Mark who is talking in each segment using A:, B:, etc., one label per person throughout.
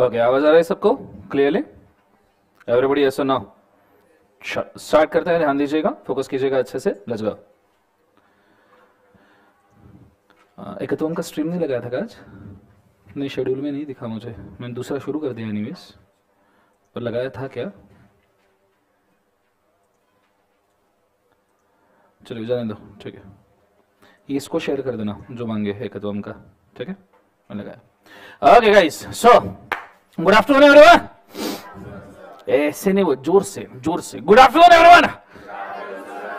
A: Okay आवाज़ आ रहा है सबको? क्लियरली एवरीबडी ऐसा ना स्टार्ट करते हैं, ध्यान दीजिएगा फोकस कीजिएगा अच्छे से लेट्स एक तो उनका स्ट्रीम नहीं लगाया था आज। नहीं शेड्यूल में नहीं दिखा मुझे। मैंने दूसरा शुरू कर दिया एनीवेज पर लगाया था क्या? चलिए, जाने दो, ठीक है। ये इसको शेयर कर देना, जो मांगे है कदम का ठीक है? मैंने लगाया। Okay guys so good afternoon everyone ऐसे नहीं, वो ज़ोर से ज़ोर से। गुड आफ्टरनून एवरीवन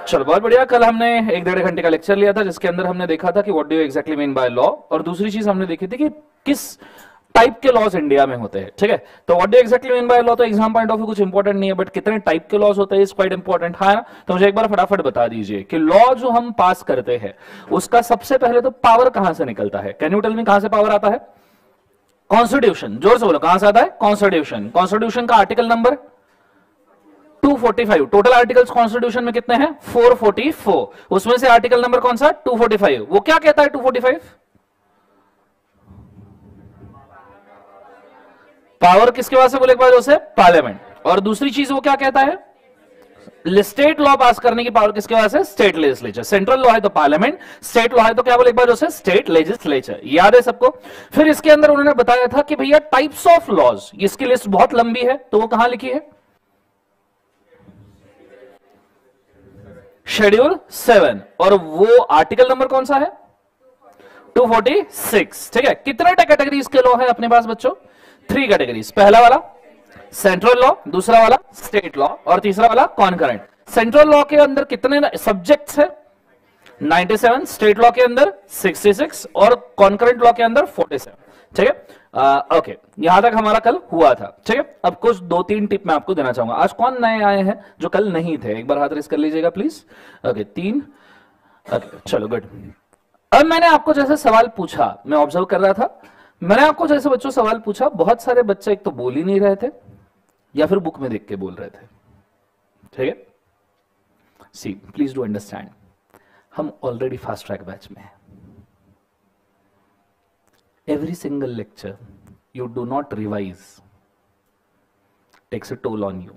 A: चलो, बहुत बढ़िया। कल हमने एक डेढ़ घंटे का लेक्चर लिया था, जिसके अंदर हमने देखा था कि what do you exactly mean by law और दूसरी चीज़ हमने देखी थी कि किस टाइप के लॉज इंडिया में होते हैं, ठीक है? तो what do exactly mean by law तो एग्ज़ाम पॉइंट ऑफ़ व्यू कुछ इंपॉर्टेंट नहीं है बट कितने टाइप के लॉज होते हैं इज़ क्वाइट इंपॉर्टेंट है ना तो मुझे एक बार फटाफट बता दीजिए कि लॉ जो हम पास करते हैं, उसका सबसे पहले तो पावर कहाँ से निकलता है? कैन यू टेल मी कहाँ से पावर आता है? कॉन्स्टिट्यूशन ज़ोर से बोलो, कहाँ से आता है? कॉन्स्टिट्यूशन कॉन्स्टिट्यूशन का article number 245 total articles constitution में कितने हैं? 444 उसमें से आर्टिकल नंबर कौन सा? 245 वो क्या कहता है 245 पावर किसके पास है बोले एक पार्लियामेंट और दूसरी चीज़ वो क्या कहता है? स्टेट लॉ पास करने की पावर किसके पास है? स्टेट लेजिस्लेचर सेंट्रल लॉ है तो पार्लियामेंट स्टेट लॉ है तो क्या बोले एक बार जो स्टेट लेजिस्लेचर याद है सबको? फिर इसके अंदर उन्होंने बताया था कि भैया टाइप्स ऑफ़ लॉज इसकी लिस्ट बहुत लंबी है तो वो कहाँ लिखी है? शेड्यूल सेवन और वो आर्टिकल नंबर कौन सा है? 246 ठीक है? कितने कैटेगरीज के लॉ है अपने पास बच्चों? थ्री कैटेगरीज पहला वाला सेंट्रल लॉ दूसरा वाला स्टेट लॉ और तीसरा वाला कॉन्करेंट सेंट्रल लॉ के अंदर कितने सब्जेक्ट्स है? 97 स्टेट लॉ के अंदर 66 और कॉन्करेंट लॉ के अंदर 47 ठीक है? ओके यहाँ तक हमारा कल हुआ था। ठीक है? अब कुछ दो तीन टिप मैं आपको देना चाहूँगा। आज कौन नए आए हैं जो कल नहीं थे? एक बार हाथ रेस कर लीजिएगा प्लीज़ ओके तीन. ओके चलो गुड अब मैंने आपको जैसे सवाल पूछा, मैं ऑब्ज़र्व कर रहा था। मैंने आपको जैसे बच्चों सवाल पूछा, बहुत सारे बच्चे एक तो बोल ही नहीं रहे थे। या फिर बुक में देख के बोल रहे थे। ठीक है? सी प्लीज़ डू अंडरस्टैंड हम ऑलरेडी फास्ट ट्रैक बैच में हैं। Every single lecture you do not revise takes a toll on you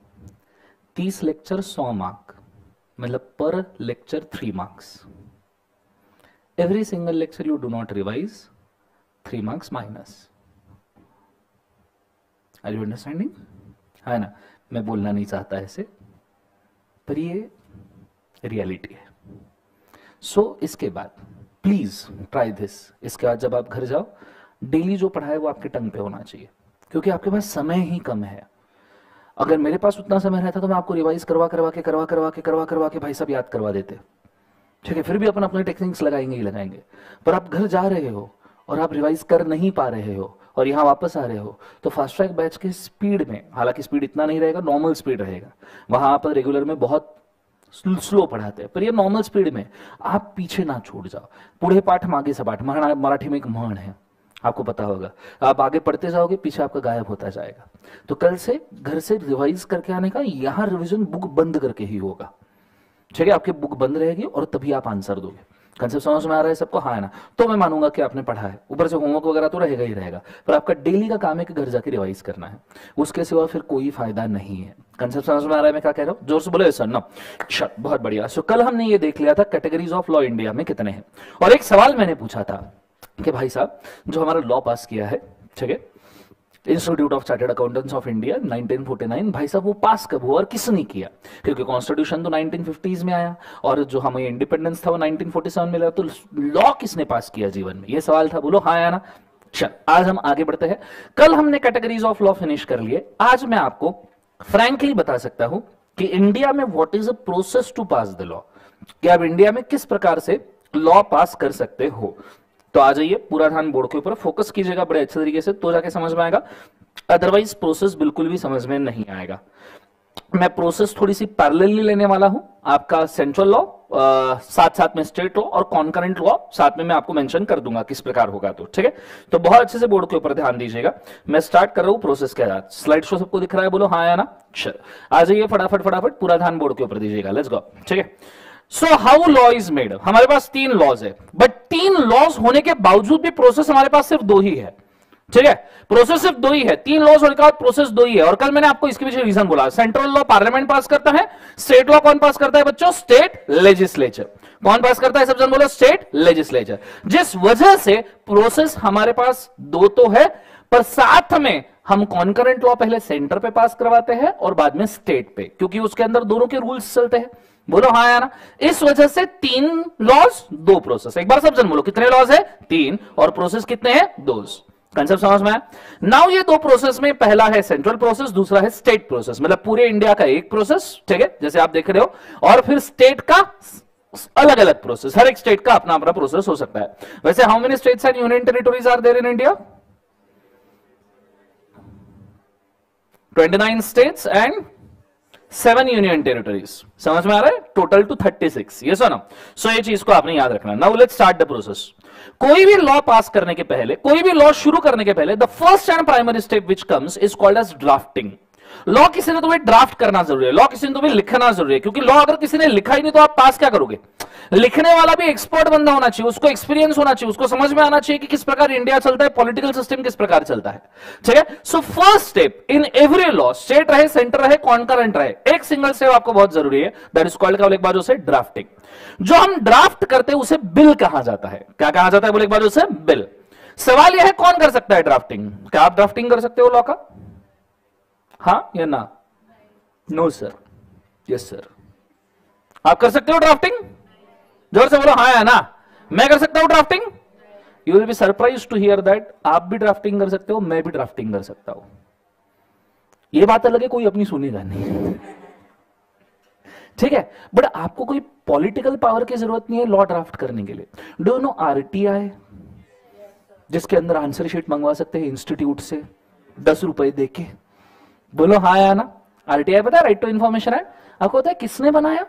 A: तीस लेक्चर सौ मार्क मतलब per lecture three marks every single lecture you do not revise three marks minus are you understanding है ना? मैं बोलना नहीं चाहता ऐसे। पर ये रियलिटी है। सो so, इसके बाद प्लीज़ ट्राई दिस इसके बाद जब आप घर जाओ डेली जो पढ़ाए वो आपके टंग पे होना चाहिए। क्योंकि आपके पास समय ही कम है। अगर मेरे पास उतना समय रहता तो मैं आपको रिवाइज करवा करवा के करवा करवा के करवा करवा के भाई सब याद करवा देते। ठीक है फिर भी अपन अपने टेक्निक्स लगाएँगे ही लगाएँगे। पर आप घर जा रहे हो और आप रिवाइज कर नहीं पा रहे हो और यहाँ वापस आ रहे हो तो फास्ट ट्रैक बैच के स्पीड में, हालाँकि स्पीड इतना नहीं रहेगा नॉर्मल स्पीड रहेगा। वहाँ पर रेगुलर में बहुत स्लो पढ़ाते हैं, पर ये नॉर्मल स्पीड में आप पीछे ना छूट जाओ। पूरे पाठ मागे से पाठ मराठी में एक मान है, आपको पता होगा। आप आगे पढ़ते जाओगे, पीछे आपका गायब होता जाएगा। तो कल से घर से रिवाइज करके आने का, यहाँ रिविजन बुक बंद करके ही होगा। ठीक है, आपकी बुक बंद रहेगी और तभी आप आंसर दोगे। कंसेप्ट समझ में आ रहा है सबको हाँ है ना। तो मैं मानूँगा कि आपने पढ़ा है। ऊपर से होमवर्क वगैरह तो रहेगा ही रहेगा। पर आपका डेली का काम है कि घर जाके रिवाइज करना है। उसके सिवा फिर कोई फ़ायदा नहीं है। कंसेप्ट समझ में आ रहा है मैं क्या कह रहा हूँ? ज़ोर से बोले सर ना अच्छा बहुत बढ़िया। सो कल हमने ये देख लिया था कैटेगरीज ऑफ़ लॉ इंडिया में कितने हैं। और एक सवाल मैंने पूछा था कि भाई साहब, जो हमारा लॉ पास किया है, ठीक है? Institute of Chartered Accountants of India 1949 भाई साहब, वो पास कब हुआ और किसने किया? क्योंकि कॉन्स्टिट्यूशन तो 1950s में आया और जो हमें इंडिपेंडेंस था वो 1947 में लगा तो लॉ किसने पास किया जीवन में? ये सवाल था, बोलो हाँ या ना? चल, आज हम आगे बढ़ते हैं। कल हमने कैटेगरीज ऑफ़ लॉ फिनिश कर लिए। आज मैं आपको फ्रेंकली बता सकता हूँ कि इंडिया में what is a process to pass the law कि आप इंडिया में किस प्रकार से लॉ पास कर सकते हो? तो आ जाइए, पूरा ध्यान बोर्ड के ऊपर। फोकस कीजिएगा बड़े अच्छे तरीके से तो जाके समझ में आएगा। अदरवाइज़ प्रोसेस बिल्कुल भी समझ में नहीं आएगा। मैं प्रोसेस थोड़ी सी पैरेलली लेने वाला हूँ। आपका सेंट्रल लॉ साथ साथ में स्टेट लॉ और कॉन्करेंट लॉ साथ में मैं आपको मेंशन कर दूँगा किस प्रकार होगा तो ठीक है? तो बहुत अच्छे से बोर्ड के ऊपर ध्यान दीजिएगा। मैं स्टार्ट कर रहा हूँ प्रोसेस के साथ। स्लाइड शो सबको दिख रहा है, बोलो हाँ या ना? चल, आ जाइए फटाफट फटाफट, पूरा ध्यान बोर्ड के ऊपर दीजिएगा। लेट्स गो ठीक है? So how law is made हमारे पास तीन लॉज है। बट तीन लॉज होने के बावजूद भी प्रोसेस हमारे पास सिर्फ़ दो ही है। ठीक है? प्रोसेस सिर्फ़ दो ही है। तीन लॉज और प्रोसेस दो ही है। और कल मैंने आपको इसके पीछे रीजन बोला। सेंट्रल लॉ पार्लियामेंट पास करता है। स्टेट लॉ कौन पास करता है बच्चों? स्टेट लेजिस्लेचर कौन पास करता है सब जन बोलो? स्टेट लेजिस्लेचर जिस वजह से प्रोसेस हमारे पास दो तो है, पर साथ में हम कॉन्करेंट लॉ पहले सेंटर पे पास करवाते हैं और बाद में स्टेट पे, क्योंकि उसके अंदर दोनों के रूल्स चलते हैं। बोलो हाँ या ना इस वजह से तीन लॉज दो प्रोसेस एक बार सब जन बोलो, कितने लॉज है? तीन। और प्रोसेस कितने हैं? दो। कंसेप्ट समझ में नाउ ये दो प्रोसेस में पहला है सेंट्रल प्रोसेस दूसरा है स्टेट प्रोसेस मतलब पूरे इंडिया का एक प्रोसेस ठीक है? जैसे आप देख रहे हो। और फिर स्टेट का अलग अलग प्रोसेस हर एक स्टेट का अपना अपना प्रोसेस हो सकता है। वैसे how many states and union territories are there in India 29 states and seven union territories समझ में आ रहा है? टोटल टू 36 ये सो ना सो ये चीज़ को आपने याद रखना now let start the process कोई भी लॉ पास करने के पहले, कोई भी लॉ शुरू करने के पहले the first and primary step which comes is called as drafting law किसी ने तुम्हें ड्राफ्ट करना ज़रूरी है। लॉ किसी ने तुम्हें लिखना ज़रूरी है। क्योंकि लॉ अगर किसी ने लिखा ही नहीं तो आप पास क्या करोगे? लिखने वाला भी एक्सपर्ट बंदा होना चाहिए, उसको एक्सपीरियंस होना चाहिए, उसको समझ में आना चाहिए कि किस प्रकार इंडिया चलता है पॉलिटिकल सिस्टम किस प्रकार चलता है। ठीक है? So first step in every law state रहे सेंटर रहे कॉन्करेंट रहे, एक सिंगल स्टेप आपको बहुत ज़रूरी है। दैट इज़ कॉल्ड उसे ड्राफ्टिंग जो हम ड्राफ्ट करते हैं, उसे बिल कहा जाता है। क्या कहा जाता है? बोले एक बार उसे बिल सवाल यह है, कौन कर सकता है ड्राफ्टिंग क्या आप ड्राफ्टिंग कर सकते हो लॉ का? हाँ या ना? नो सर यस सर आप कर सकते हो ड्राफ्टिंग ज़ोर से बोलो हाँ या ना? मैं कर सकता हूँ drafting you will be surprise to hear that आप भी ड्राफ्टिंग कर सकते हो, मैं भी ड्राफ्टिंग कर सकता हूँ। ये बात अलग है, कोई अपनी सुनेगा नहीं। ठीक है? बट आपको कोई पॉलिटिकल पावर की ज़रूरत नहीं है लॉ ड्राफ्ट करने के लिए। डो नो आरटीआई जिसके अंदर आंसर शीट मंगवा सकते हैं इंस्टीट्यूट से, दस रुपए देके। बोलो हाँ या ना? आरटीआई पता है राइट टू इंफॉर्मेशन है। आपको पता है किसने बनाया?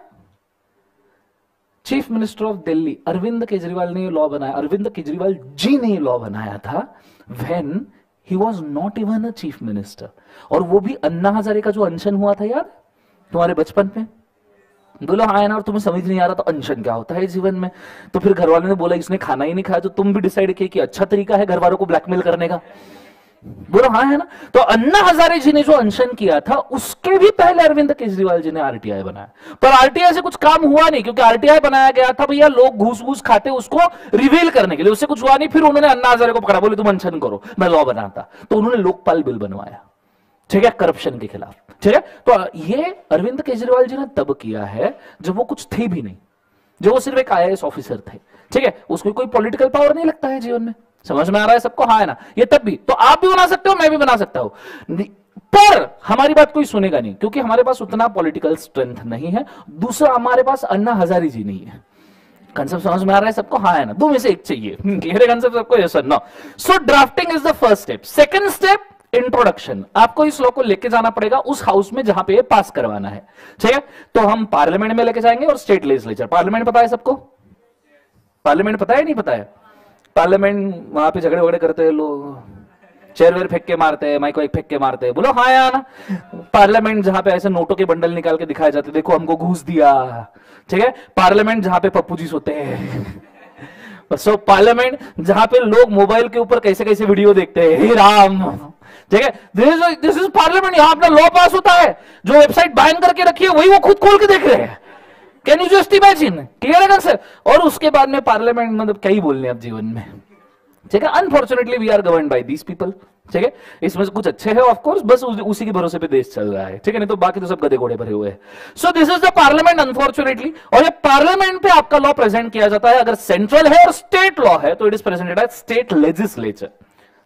A: Chief minister of Delhi Arvind Kejriwal ने लॉ बनाया। अरविंद केजरीवाल जी ने लॉ बनाया था when he was not even a chief minister और वो भी अन्ना हजारे का जो अनशन हुआ था, याद तुम्हारे बचपन में? बोलो हाँ ना? और तुम्हें समझ नहीं आ रहा तो अनशन क्या होता है जीवन में? तो फिर घर वालों ने बोला, इसने खाना ही नहीं खाया। तो तुम भी डिसाइड किया कि अच्छा तरीका है घर वालों को ब्लैकमेल करने का। बोलो हाँ है ना? तो अन्ना हजारे जी ने जो अनशन किया था, उसके भी पहले अरविंद केजरीवाल जी ने आरटीआई बनाया। पर आरटीआई से कुछ काम हुआ नहीं, क्योंकि आरटीआई बनाया गया था भैया, लोग घूस घूस खाते उसको रिवील करने के लिए। उससे कुछ हुआ नहीं, फिर उन्होंने अन्ना हजारे को पकड़ा, बोले, तुम अनशन करो, मैं लॉ बनाता। तो उन्होंने लोकपाल बिल बनवाया, ठीक है करप्शन के खिलाफ, ठीक है? तो ये अरविंद केजरीवाल जी ने तब किया है, जब वो कुछ थे भी नहीं जो वो सिर्फ़ एक आई ऑफिसर थे, ठीक है? उसको कोई पॉलिटिकल पावर नहीं लगता है जीवन में। समझ में आ रहा है सबको? हाँ है ना? ये तब भी। तो आप भी बना सकते हो, मैं भी बना सकता हूँ। पर हमारी बात कोई सुनेगा नहीं, क्योंकि हमारे पास उतना पॉलिटिकल स्ट्रेंथ नहीं है। दूसरा, हमारे पास अन्ना हजारी जी नहीं है। कंसेप्ट समझ में आ रहा है सबको? हाँ है ना? दो में से एक चाहिए। क्लियर है कंसेप्ट सबको? Yes no so drafting is the first step second step introduction आपको इस लॉ को लेके जाना पड़ेगा उस हाउस में जहाँ पे ये पास करवाना है। ठीक है? तो हम पार्लियामेंट में लेके जाएँगे और स्टेट लेजिस्लेचर पार्लियामेंट पता है सबको? पार्लियामेंट पता है नहीं पता है? पार्लियामेंट वहाँ पे झगड़े वगड़े करते हैं लोग। चेयर वेयर फेंक के मारते हैं, माइक वाइक फेंक के मारते हैं। बोलो हाँ यार, पार्लियामेंट जहाँ पे ऐसे नोटों के बंडल निकाल के दिखाए जाते देखो हमको घूस दिया। ठीक है? पार्लियामेंट जहाँ पे पप्पू जी सोते हैं। सो पार्लियामेंट जहाँ पे लोग मोबाइल के ऊपर कैसे कैसे वीडियो देखते हैं। हे राम। ठीक है? दिस इज़ पार्लियामेंट यहाँ अपना लॉ पास होता है। जो वेबसाइट बैन करके रखी है, वही वो खुद खोल के देख रहे हैं। Can you just imagine clear है सर और उसके बाद में पार्लियामेंट मतलब क्या ही बोलने अब जीवन में? ठीक है? Unfortunately we are govern by these people ठीक है? इसमें कुछ अच्छे हैं ऑफ़ कोर्स बस उसी के भरोसे पे देश चल रहा है। ठीक है? नहीं तो बाकी तो सब गधे घोड़े भरे हुए हैं। So this is the parliament unfortunately और ये पार्लियामेंट पे आपका लॉ प्रेजेंट किया जाता है। अगर सेंट्रल है और स्टेट लॉ है तो it is presented as state legislature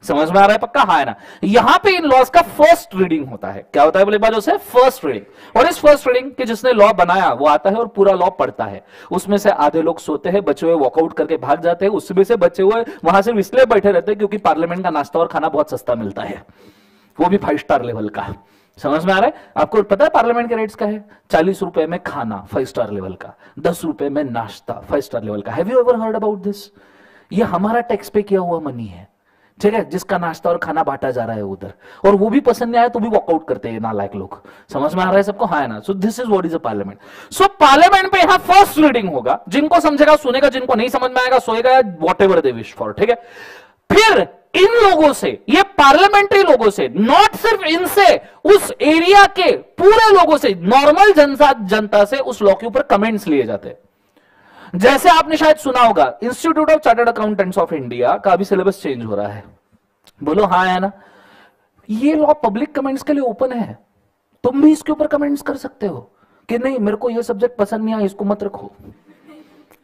A: समझ में आ रहा है पक्का? हाँ है ना? यहाँ पे इन लॉज का फ़र्स्ट रीडिंग होता है। क्या होता है बोले बात उसे फ़र्स्ट रीडिंग और इस फ़र्स्ट रीडिंग के जिसने लॉ बनाया, वो आता है और पूरा लॉ पढ़ता है। उसमें से आधे लोग सोते हैं, बचे हुए वॉकआउट करके भाग जाते हैं। उसमें से बचे हुए, वहाँ से इसलिए बैठे रहते हैं क्योंकि पार्लियामेंट का नाश्ता और खाना बहुत सस्ता मिलता है। वो भी फाइव स्टार लेवल का। समझ में आ रहा है? आपको पता है पार्लियामेंट के रेट्स का है? चालीस रुपए में खाना फाइव स्टार लेवल का। दस रुपए में नाश्ता फाइव स्टार लेवल का। Have you ever heard about this ये हमारा टैक्स पे किया हुआ मनी है। ठीक है, जिसका नाश्ता और खाना बांटा जा रहा है उधर। और वो भी पसंद नहीं आया तो भी वॉकआउट करते हैं नालायक लोग। समझ में आ रहा है सबको? हाँ ना। So this is what is a parliament so parliament पे यहाँ फ़र्स्ट रीडिंग होगा। जिनको समझेगा, सुनेगा, जिनको नहीं समझ में आएगा, सोएगा whatever they wish for ठीक है? फिर इन लोगों से, ये पार्लियामेंट्री लोगों से नॉट सिर्फ़ इनसे, उस एरिया के पूरे लोगों से नॉर्मल जनता जनता से उस लॉ के ऊपर कमेंट्स लिए जाते हैं। जैसे आपने शायद सुना होगा Institute of Chartered Accountants of India का भी सिलेबस चेंज हो रहा है। बोलो हाँ है ना? ये लॉ पब्लिक कमेंट्स के लिए ओपन है। तुम भी इसके ऊपर कमेंट्स कर सकते हो कि नहीं, मेरे को ये सब्जेक्ट पसंद नहीं आया, इसको मत रखो।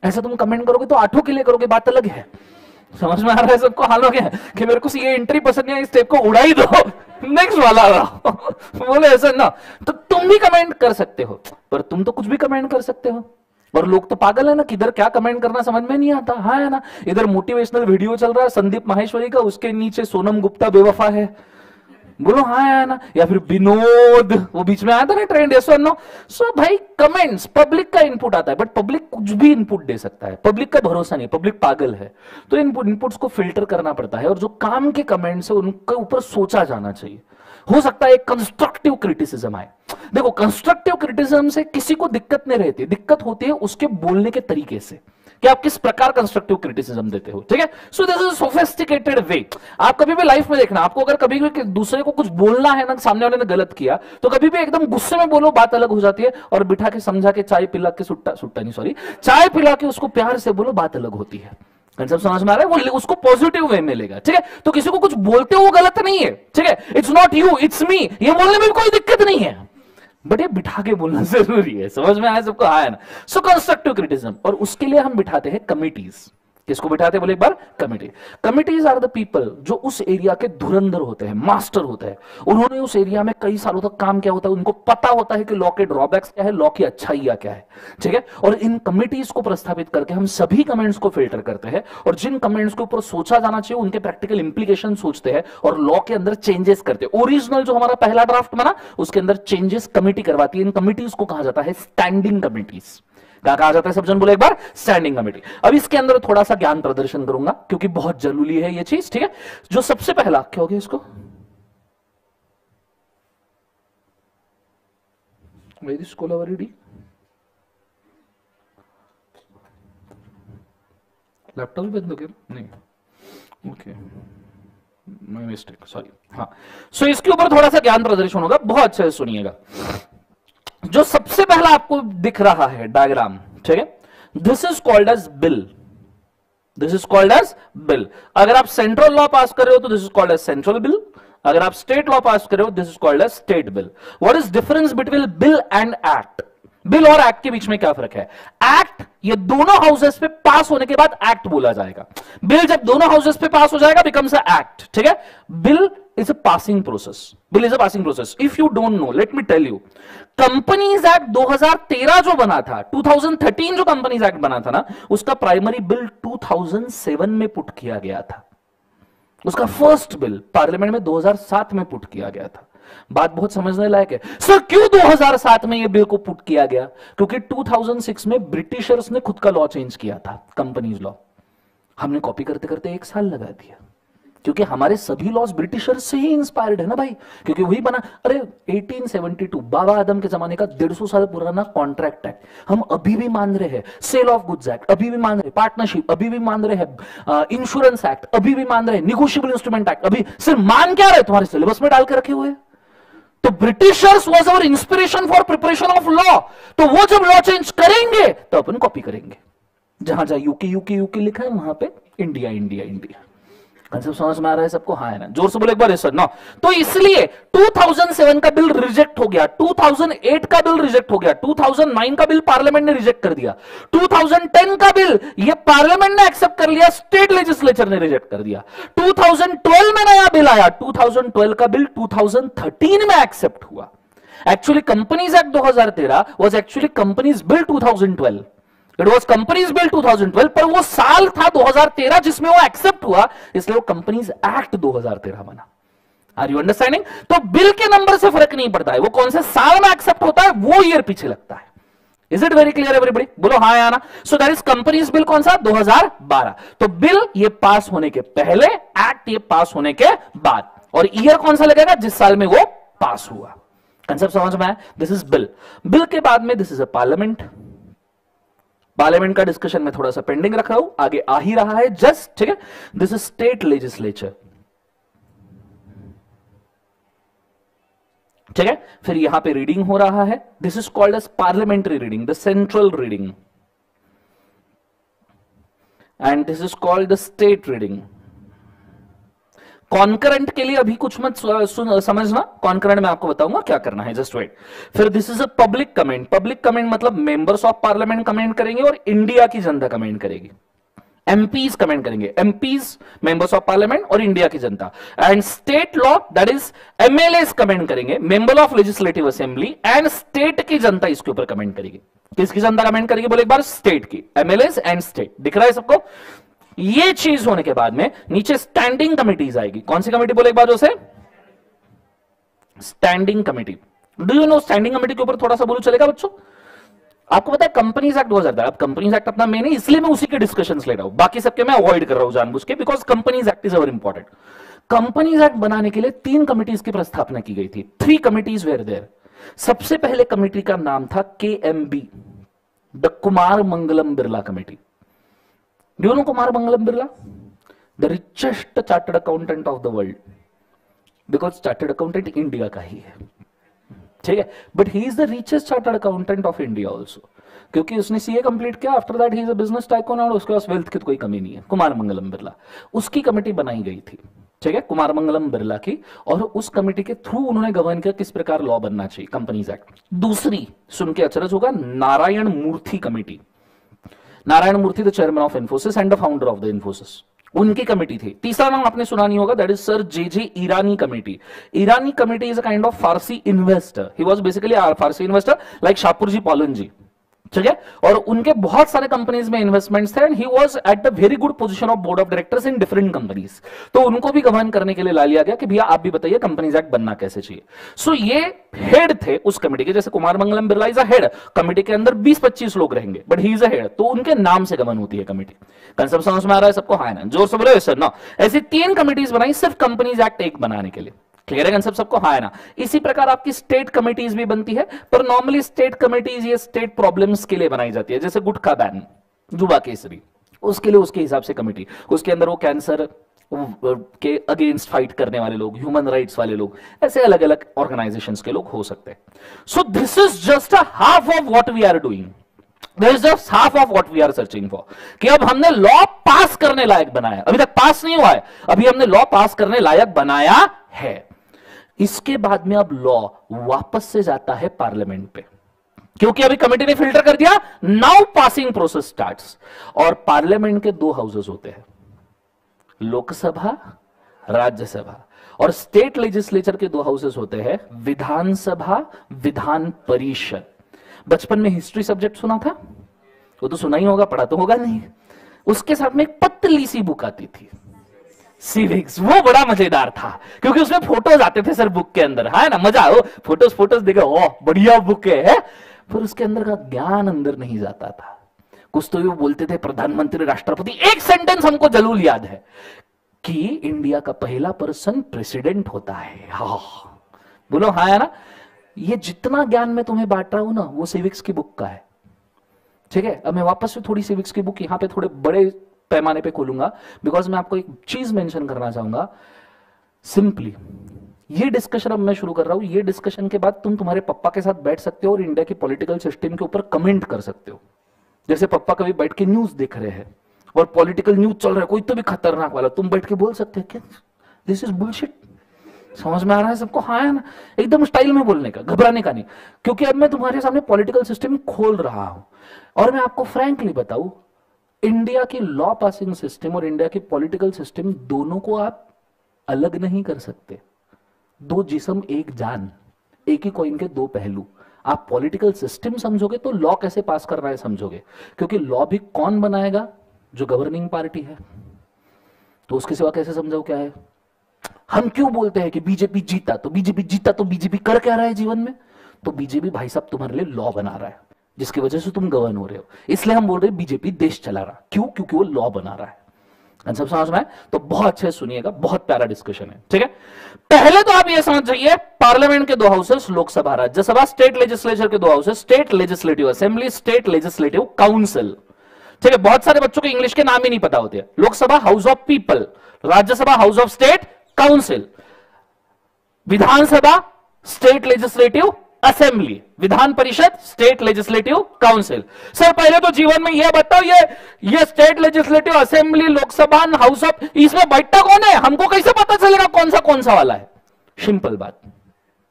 A: ऐसा तुम कमेंट करोगे तो आठों के लिए करोगे, बात अलग है। समझ में आ रहा है सबको? हाल हो गया कि मेरे को ये एंट्री पसंद नहीं है इस टेप को उड़ा ही दो। नेक्स्ट वाला बोले, ऐसा ना। तो तुम भी कमेंट कर सकते हो, पर तुम तो कुछ भी कमेंट कर सकते हो। और लोग तो पागल है ना, किधर क्या कमेंट करना समझ में नहीं आता। हाँ है ना? इधर मोटिवेशनल वीडियो चल रहा है, संदीप माहेश्वरी का, उसके नीचे सोनम गुप्ता बेवफा है। बोलो हाँ आया ना? या फिर विनोद, वो बीच में आया था ना ट्रेंड यस नो सो भाई कमेंट्स पब्लिक का इनपुट आता है बट पब्लिक कुछ भी इनपुट दे सकता है। पब्लिक का भरोसा नहीं पब्लिक पागल है। तो इनपुट इनपुट्स को फ़िल्टर करना पड़ता है, और जो काम के कमेंट्स है, उनके ऊपर सोचा जाना चाहिए। हो सकता है एक कंस्ट्रक्टिव क्रिटिसिज्म आए। देखो कंस्ट्रक्टिव क्रिटिसिज्म से किसी को दिक्कत नहीं रहती। दिक्कत होती है उसके बोलने के तरीके से कि आप किस प्रकार कंस्ट्रक्टिव क्रिटिसिज्म देते हो, ठीक है? So this is sophisticated way आप कभी भी लाइफ में देखना, आपको अगर कभी भी दूसरे को कुछ बोलना है ना, सामने वाले ने गलत किया तो कभी भी एकदम गुस्से में बोलो, बात अलग हो जाती है और बिठा के समझा के चाय पिला के सुट्टा सुट्टा नहीं सॉरी चाय पिला के उसको प्यार से बोलो, बात अलग होती है। कंसेप्ट समझ में आ रहा है? वो उसको पॉजिटिव वे मिलेगा लेगा ठीक है? तो किसी को कुछ बोलते हो, वो गलत नहीं है, ठीक है? It's not you it's me ये बोलने में कोई दिक्कत नहीं है। बट ये बिठा के बोलना ज़रूरी है, समझ में आया? सबको आया ना? सो कंस्ट्रक्टिव क्रिटिज्म और उसके लिए हम बिठाते हैं कमिटीज किसको बिठाते बोले, एक बार committee. Committees are the people जो उस एरिया के धुरंधर होते हैं, मास्टर होते हैं। उन्होंने उस एरिया में कई सालों तक काम किया होता है। उनको पता होता है कि लॉ के ड्रॉबैक्स क्या है, लॉ की अच्छाइया क्या है। ठीक है? और इन कमिटीज को प्रस्तावित करके हम सभी कमेंट्स को फ़िल्टर करते हैं और जिन कमेंट्स के ऊपर सोचा जाना चाहिए, उनके प्रैक्टिकल इंप्लीकेशन सोचते हैं और लॉ के अंदर चेंजेस करते हैं। ओरिजिनल जो हमारा पहला ड्राफ्ट बना उसके अंदर चेंजेस कमिटी करवाती है। इन कमिटीज को कहा जाता है स्टैंडिंग कमिटीज। कहा जाता है? सब जन बोले एक बार स्टैंडिंग कमेटी अब इसके अंदर थोड़ा सा ज्ञान प्रदर्शन करूँगा क्योंकि बहुत ज़रूरी है ये चीज़ ठीक है? जो सबसे पहला क्या हो गया इसको? वेरी स्कोलावरी लैपटॉप बंद हो गया? नहीं। ओके माय मिस्टेक सॉरी हाँ। सो so, इसके ऊपर थोड़ा सा ज्ञान प्रदर्शन होगा बहुत अच्छे से सुनिएगा। जो सबसे पहला आपको दिख रहा है डायग्राम, ठीक है? This is called as bill this is called as bill अगर आप सेंट्रल लॉ पास कर रहे हो तो this is called as central bill अगर आप स्टेट लॉ पास कर रहे हो this is called as state bill what is difference between bill and act bill और एक्ट के बीच में क्या फ़र्क है? एक्ट, ये दोनों हाउसेस पे पास होने के बाद एक्ट बोला जाएगा। बिल जब दोनों हाउसेस पे पास हो जाएगा बिकम्स अ एक्ट ठीक है? Bill is a passing process bill is a passing process if you don't know let me tell you companies act 2013 जो बना था 2013 जो कंपनीज़ एक्ट बना था ना, उसका प्राइमरी बिल 2007 में पुट किया गया था। उसका फ़र्स्ट बिल पार्लियामेंट में 2007 में पुट किया गया था। बात बहुत समझने लायक है। सर, क्यों 2007 में यह बिल को पुट किया गया? क्योंकि 2006 में ब्रिटिशर्स ने खुद का लॉ चेंज किया था, कंपनीज़ लॉ। हमने कॉपी करते करते एक साल लगा दिया। क्योंकि हमारे सभी लॉज ब्रिटिशर्स से ही इंस्पायर्ड है ना भाई? क्योंकि वही बना, अरे 1872 बाबा आदम के जमाने का 150 साल पुराना कॉन्ट्रैक्ट एक्ट हम अभी भी मान रहे हैं सेल ऑफ़ गुड्स एक्ट अभी भी मान रहे पार्टनरशिप अभी भी मान रहे हैं इंश्योरेंस एक्ट अभी भी मान रहे हैं निगोशियबल इंस्ट्रूमेंट एक्ट अभी सिर्फ़ मान क्या रहे तुम्हारे सिलेबस में डाल के रखे हुए तो Britishers was our inspiration for preparation of law तो वो जब लॉ चेंज करेंगे तो अपन कॉपी करेंगे। जहाँ जहाँ यूके यूके यूके लिखा है, वहाँ पे इंडिया इंडिया इंडिया कंसेप्ट समझ में आ रहा है सबको? हाँ है ना। ज़ोर से बोले एक बार सर नो तो इसलिए 2007 का बिल रिजेक्ट हो गया 2008 का बिल रिजेक्ट हो गया 2009 का बिल पार्लियामेंट ने रिजेक्ट कर दिया 2010 का बिल ये पार्लियामेंट ने एक्सेप्ट कर लिया स्टेट लेजिस्लेचर ने रिजेक्ट कर दिया। 2012 में नया बिल आया 2012 का बिल 2013 में एक्सेप्ट हुआ। Actually companies act 2013 was actually companies bill 2012 it was companies bill 2012 पर वो साल था 2013 जिसमें वो एक्सेप्ट हुआ, इसलिए वो कंपनीज़ एक्ट 2013 बना। आर यू अंडरस्टैंडिंग तो बिल के नंबर से फ़र्क नहीं पड़ता है। वो कौन से साल में एक्सेप्ट होता है, वो ईयर पीछे लगता है। Is it very clear everybody बोलो हाँ या ना? So that is companies bill कौन सा? 2012 तो बिल ये पास होने के पहले एक्ट ये पास होने के बाद। और ईयर कौन सा लगेगा? जिस साल में वो पास हुआ। कंसेप्ट समझ में आया? दिस इज़ बिल बिल के बाद में this is a parliament parliament का डिस्कशन में थोड़ा सा पेंडिंग रख रहा हूँ, आगे आ ही रहा है, जस्ट, ठीक है? दिस इज़ स्टेट लेजिस्लेचर ठीक है? फिर यहाँ पे रीडिंग हो रहा है। This is called as parliamentary reading the central reading and this is called the state reading concurrent के लिए अभी कुछ मत समझना। कॉन्करेंट में आपको बताऊँगा क्या करना है जस्ट वेट फिर this is a public comment public comment मतलब मेंबर्स ऑफ़ पार्लियामेंट कमेंट करेंगे और इंडिया की जनता कमेंट करेगी। एमपीज कमेंट करेंगे। एमपीज मेंबर्स ऑफ़ पार्लियामेंट और इंडिया की जनता। And state law that is MLA comment करेंगे। Member of legislative assembly and state की जनता इसके ऊपर कमेंट करेगी। किसकी जनता कमेंट करेगी? बोले एक बार स्टेट की। एमएलए एंड स्टेट दिख रहा है सबको? ये चीज़ होने के बाद में नीचे स्टैंडिंग कमिटीज आएगी कौन सी कमेटी बोले एक बार उसे standing committee do you know standing committee के ऊपर थोड़ा सा बोलू, चलेगा बच्चों? आपको पता है कंपनीज़ एक्ट 2010 अब कंपनीज़ एक्ट अपना मेन है, इसलिए मैं उसी के डिस्कशन ले रहा हूँ। बाकी सबके मैं अवॉइड कर रहा हूँ जानबूझ के because companies act is our important companies act बनाने के लिए तीन कमिटीज की प्रस्थापना की गई थी। थ्री कमिटीज वेर देर सबसे पहले कमेटी का नाम था K M B the Kumar Mangalam Birla committee do know Kumar Mangalam Birla the richest chartered accountant of the world because chartered accountant India का ही है ठीक है? But he is the richest chartered accountant of India also क्योंकि उसने CA complete किया after that he is a business tycoon और उसके पास वेल्थ की कोई कमी नहीं है। कुमार मंगलम बिरला। उसकी कमेटी बनाई गई थी। ठीक है? कुमार मंगलम बिरला की। और उस कमेटी के थ्रू उन्होंने गवर्न किया, किस प्रकार लॉ बनना चाहिए? कंपनीज़ एक्ट दूसरी, सुन के अचरज होगा Narayana Murthy committee Narayana Murthy the chairman of Infosys and the founder of the Infosys उनकी कमेटी थी। तीसरा नाम आपने सुना नहीं होगा that is sir J J Irani committee Irani committee is a kind of Farsi investor he was basically Farsi investor like Shapoor ji Pallon ji ठीक है और उनके बहुत सारे कंपनीज़ में इन्वेस्टमेंट्स थे and he was at the very good position of board of directors in different companies तो उनको भी गवर्न करने के लिए ला लिया गया कि भैया आप भी बताइए कंपनीज़ एक्ट बनना कैसे चाहिए। सो so, ये हेड थे उस कमेटी के जैसे Kumar Mangalam Birla is a head committee के अंदर 20-25 लोग रहेंगे but he is a head तो उनके नाम से गवर्न होती है कमेटी कंसेप्ट समझ में आ रहा है सबको? हाँ ना? ज़ोर से बोलो सर ना ऐसी तीन कमिटीज बनाई सिर्फ़ कंपनीज़ एक्ट एक बनाने के लिए। क्लियर है कंसेप्ट सबको हाँ है ना? इसी प्रकार आपकी स्टेट कमिटीज भी बनती है, पर नॉर्मली स्टेट कमिटीज ये स्टेट प्रॉब्लम्स के लिए बनाई जाती है, जैसे गुटखा बैन जुबा केसरी उसके लिए उसके हिसाब से कमिटी उसके अंदर वो कैंसर के अगेंस्ट फाइट करने वाले लोग ह्यूमन राइट्स वाले लोग, ऐसे अलग अलग ऑर्गेनाइजेशंस के लोग हो सकते हैं। So this is just a half of what we are doing this just half of what we are searching for कि अब हमने लॉ पास करने लायक बनाया अभी तक पास नहीं हुआ है। अभी हमने लॉ पास करने लायक बनाया है। इसके बाद में अब लॉ वापस से जाता है पार्लियामेंट पे। क्योंकि अभी कमेटी ने फ़िल्टर कर दिया नाउ पासिंग प्रोसेस स्टार्ट्स और पार्लियामेंट के दो हाउसेस होते हैं, लोकसभा, राज्यसभा। और स्टेट लेजिस्लेचर के दो हाउसेस होते हैं, विधानसभा, विधान परिषद। बचपन में हिस्ट्री सब्जेक्ट सुना था? वो तो सुना ही होगा, पढ़ा तो होगा नहीं। उसके साथ में एक पतली सी बुक आती थी। सिविक्स वो बड़ा मज़ेदार था, क्योंकि उसमें फ़ोटोज़ आते थे सर बुक के अंदर। है ना? मज़ा हो फ़ोटोज़ फ़ोटोज़ देखे। ओ, बढ़िया बुक है पर उसके अंदर का ज्ञान अंदर नहीं जाता था। कुछ तो वो बोलते थे, प्रधानमंत्री, राष्ट्रपति, एक सेंटेंस हमको ज़रूर याद है कि इंडिया का पहला पर्सन प्रेसिडेंट होता है। हा बोलो हाँ है ना? ये जितना ज्ञान मैं तुम्हें बांट रहा हूँ ना, वो सिविक्स की बुक का है। ठीक है? अब मैं वापस से थोड़ी सिविक्स की बुक यहाँ पे थोड़े बड़े पैमाने पे खोलूँगा बिकॉज़ मैं आपको एक चीज़ मेंशन करना चाहूँगा। सिंपली ये डिस्कशन अब मैं शुरू कर रहा हूँ। ये डिस्कशन के बाद तुम तुम्हारे पप्पा के साथ बैठ सकते हो और इंडिया की पॉलिटिकल सिस्टम के ऊपर कमेंट कर सकते हो। जैसे पप्पा कभी बैठ के न्यूज़ देख रहे हैं और पॉलिटिकल न्यूज़ चल रहा है, कोई तो भी खतरनाक वाला, तुम बैठ के बोल सकते हो, क्या दिस इज़ बुलशिट समझ में आ रहा है सबको? हाँ है ना? एकदम स्टाइल में बोलने का, घबराने का नहीं। क्योंकि अब मैं तुम्हारे सामने पॉलिटिकल सिस्टम खोल रहा हूँ। और मैं आपको फ्रैंकली बताऊँ इंडिया की लॉ पासिंग सिस्टम और इंडिया की पॉलिटिकल सिस्टम दोनों को आप अलग नहीं कर सकते। दो जिसम, एक जान, एक ही कॉइन के दो पहलू। आप पॉलिटिकल सिस्टम समझोगे तो लॉ कैसे पास कर रहा है समझोगे। क्योंकि लॉ भी कौन बनाएगा? जो गवर्निंग पार्टी है। तो उसके सिवा कैसे समझाओ क्या है? हम क्यों बोलते हैं कि बीजेपी जीता? तो बीजेपी जीता तो बीजेपी कर क्या रहा है जीवन में? तो बीजेपी भाई साहब तुम्हारे लिए लॉ बना रहा है। जिसकी वजह से तुम गवर्न हो रहे हो। इसलिए हम बोल रहे हैं बीजेपी देश चला रहा। क्यों? क्योंकि वो लॉ बना रहा है। सब समझ में तो बहुत अच्छे सुनिएगा, बहुत प्यारा डिस्कशन है, ठीक है? पहले तो आप ये समझ जाइए पार्लियामेंट के दो houses Lok Sabha, Rajya Sabha state legislature के दो houses state legislative assembly state legislative council ठीक है? बहुत सारे बच्चों को इंग्लिश के नाम ही नहीं पता होते Lok Sabha house of people Rajya Sabha house of state council Vidhan Sabha state legislative assembly, Vidhan Parishad, state legislative council. Sir, पहले तो जीवन में यह बताओ, ये ये state legislative assembly, Lok Sabha, house of, इसमें बैठता कौन है? हमको कैसे पता चलेगा कौन सा कौन सा वाला है? सिंपल बात,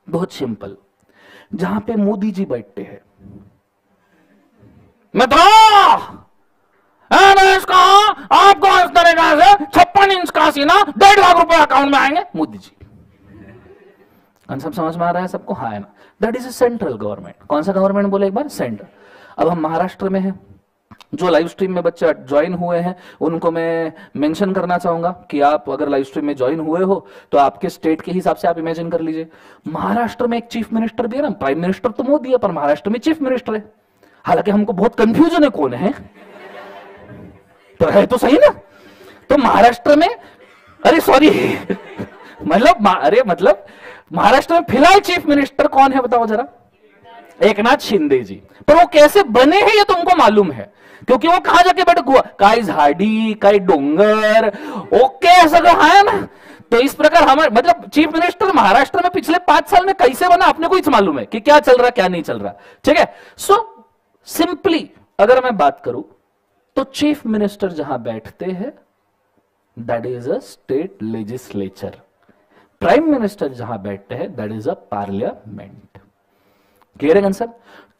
A: बहुत सिंपल। जहाँ पे मोदी जी बैठते हैं। मित्रों आपको इस तरीका से छप्पन इंच का सीना, डेढ़ लाख रुपए अकाउंट में आएँगे, मोदी जी। सब समझ में आ रहा है सबको? हाँ है ना? दैट इज़ सेंट्रल गवर्नमेंट कौन सा गवर्नमेंट बोले एक बार? सेंट्रल अब हम महाराष्ट्र में हैं। जो लाइव स्ट्रीम में बच्चे ज्वाइन हुए हैं, उनको मैं मेंशन करना चाहूँगा कि आप अगर लाइव स्ट्रीम में ज्वाइन हुए हो तो आपके स्टेट के हिसाब से आप इमेजिन कर लीजिए। महाराष्ट्र में एक चीफ मिनिस्टर भी है ना? प्राइम मिनिस्टर तो मोदी है, पर महाराष्ट्र में चीफ मिनिस्टर है। हालाँकि हमको बहुत कंफ्यूजन है कौन है। तो है तो सही ना? तो महाराष्ट्र में, अरे सॉरी मतलब अरे मतलब महाराष्ट्र में फ़िलहाल चीफ मिनिस्टर कौन है, बताओ जरा? एक नाथ शिंदे जी। पर वो कैसे बने हैं, ये तुमको मालूम है। क्योंकि वो कहा जाके बैठ गुआ काय झाड़ी काय डोंगर ओके सगळं है ना? तो इस प्रकार हमारे मतलब चीफ मिनिस्टर महाराष्ट्र में पिछले पाँच साल में कैसे बना, अपने को मालूम है कि क्या चल रहा, क्या नहीं चल रहा। ठीक है? सो सिंपली अगर मैं बात करूँ तो चीफ मिनिस्टर जहाँ बैठते हैं that is a state legislature prime minister जहाँ बैठते हैं that is a parliament clear है आंसर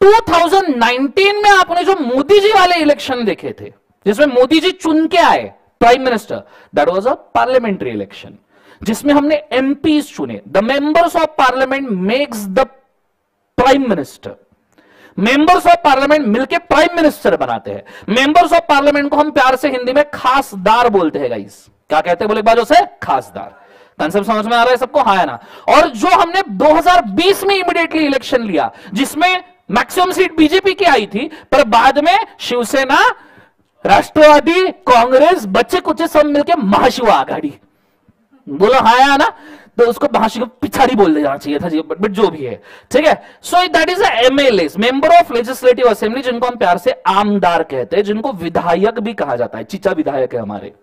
A: 2019 में आपने जो मोदी जी वाले इलेक्शन देखे थे, जिसमें मोदी जी चुन के आए prime minister that was a parliamentary election जिसमें हमने एमपी चुने. The members of parliament makes the prime minister members of parliament मिलकर प्राइम मिनिस्टर बनाते हैं. मेंबर्स ऑफ़ पार्लियामेंट को हम प्यार से हिंदी में खासदार बोलते हैं गाइस क्या कहते हैं बोले बाजू से? खासदार. कंसेप्ट समझ में आ रहा है सबको? हाँ है ना? और जो हमने 2020 में इमीडिएटली इलेक्शन लिया, जिसमें मैक्सिमम सीट बीजेपी की आई थी, पर बाद में शिवसेना, राष्ट्रवादी, कांग्रेस, बच्चे कुछ सब मिलकर महाशिव आघाड़ी। बोलो हाँ या ना? तो उसको महाशिव पिछाड़ी बोल देना चाहिए था, जी बट जो भी है। ठीक है? So that is MLA member of legislative assembly जिनको हम प्यार से आमदार कहते हैं, जिनको विधायक भी कहा जाता है, चिचा विधायक है हमारे।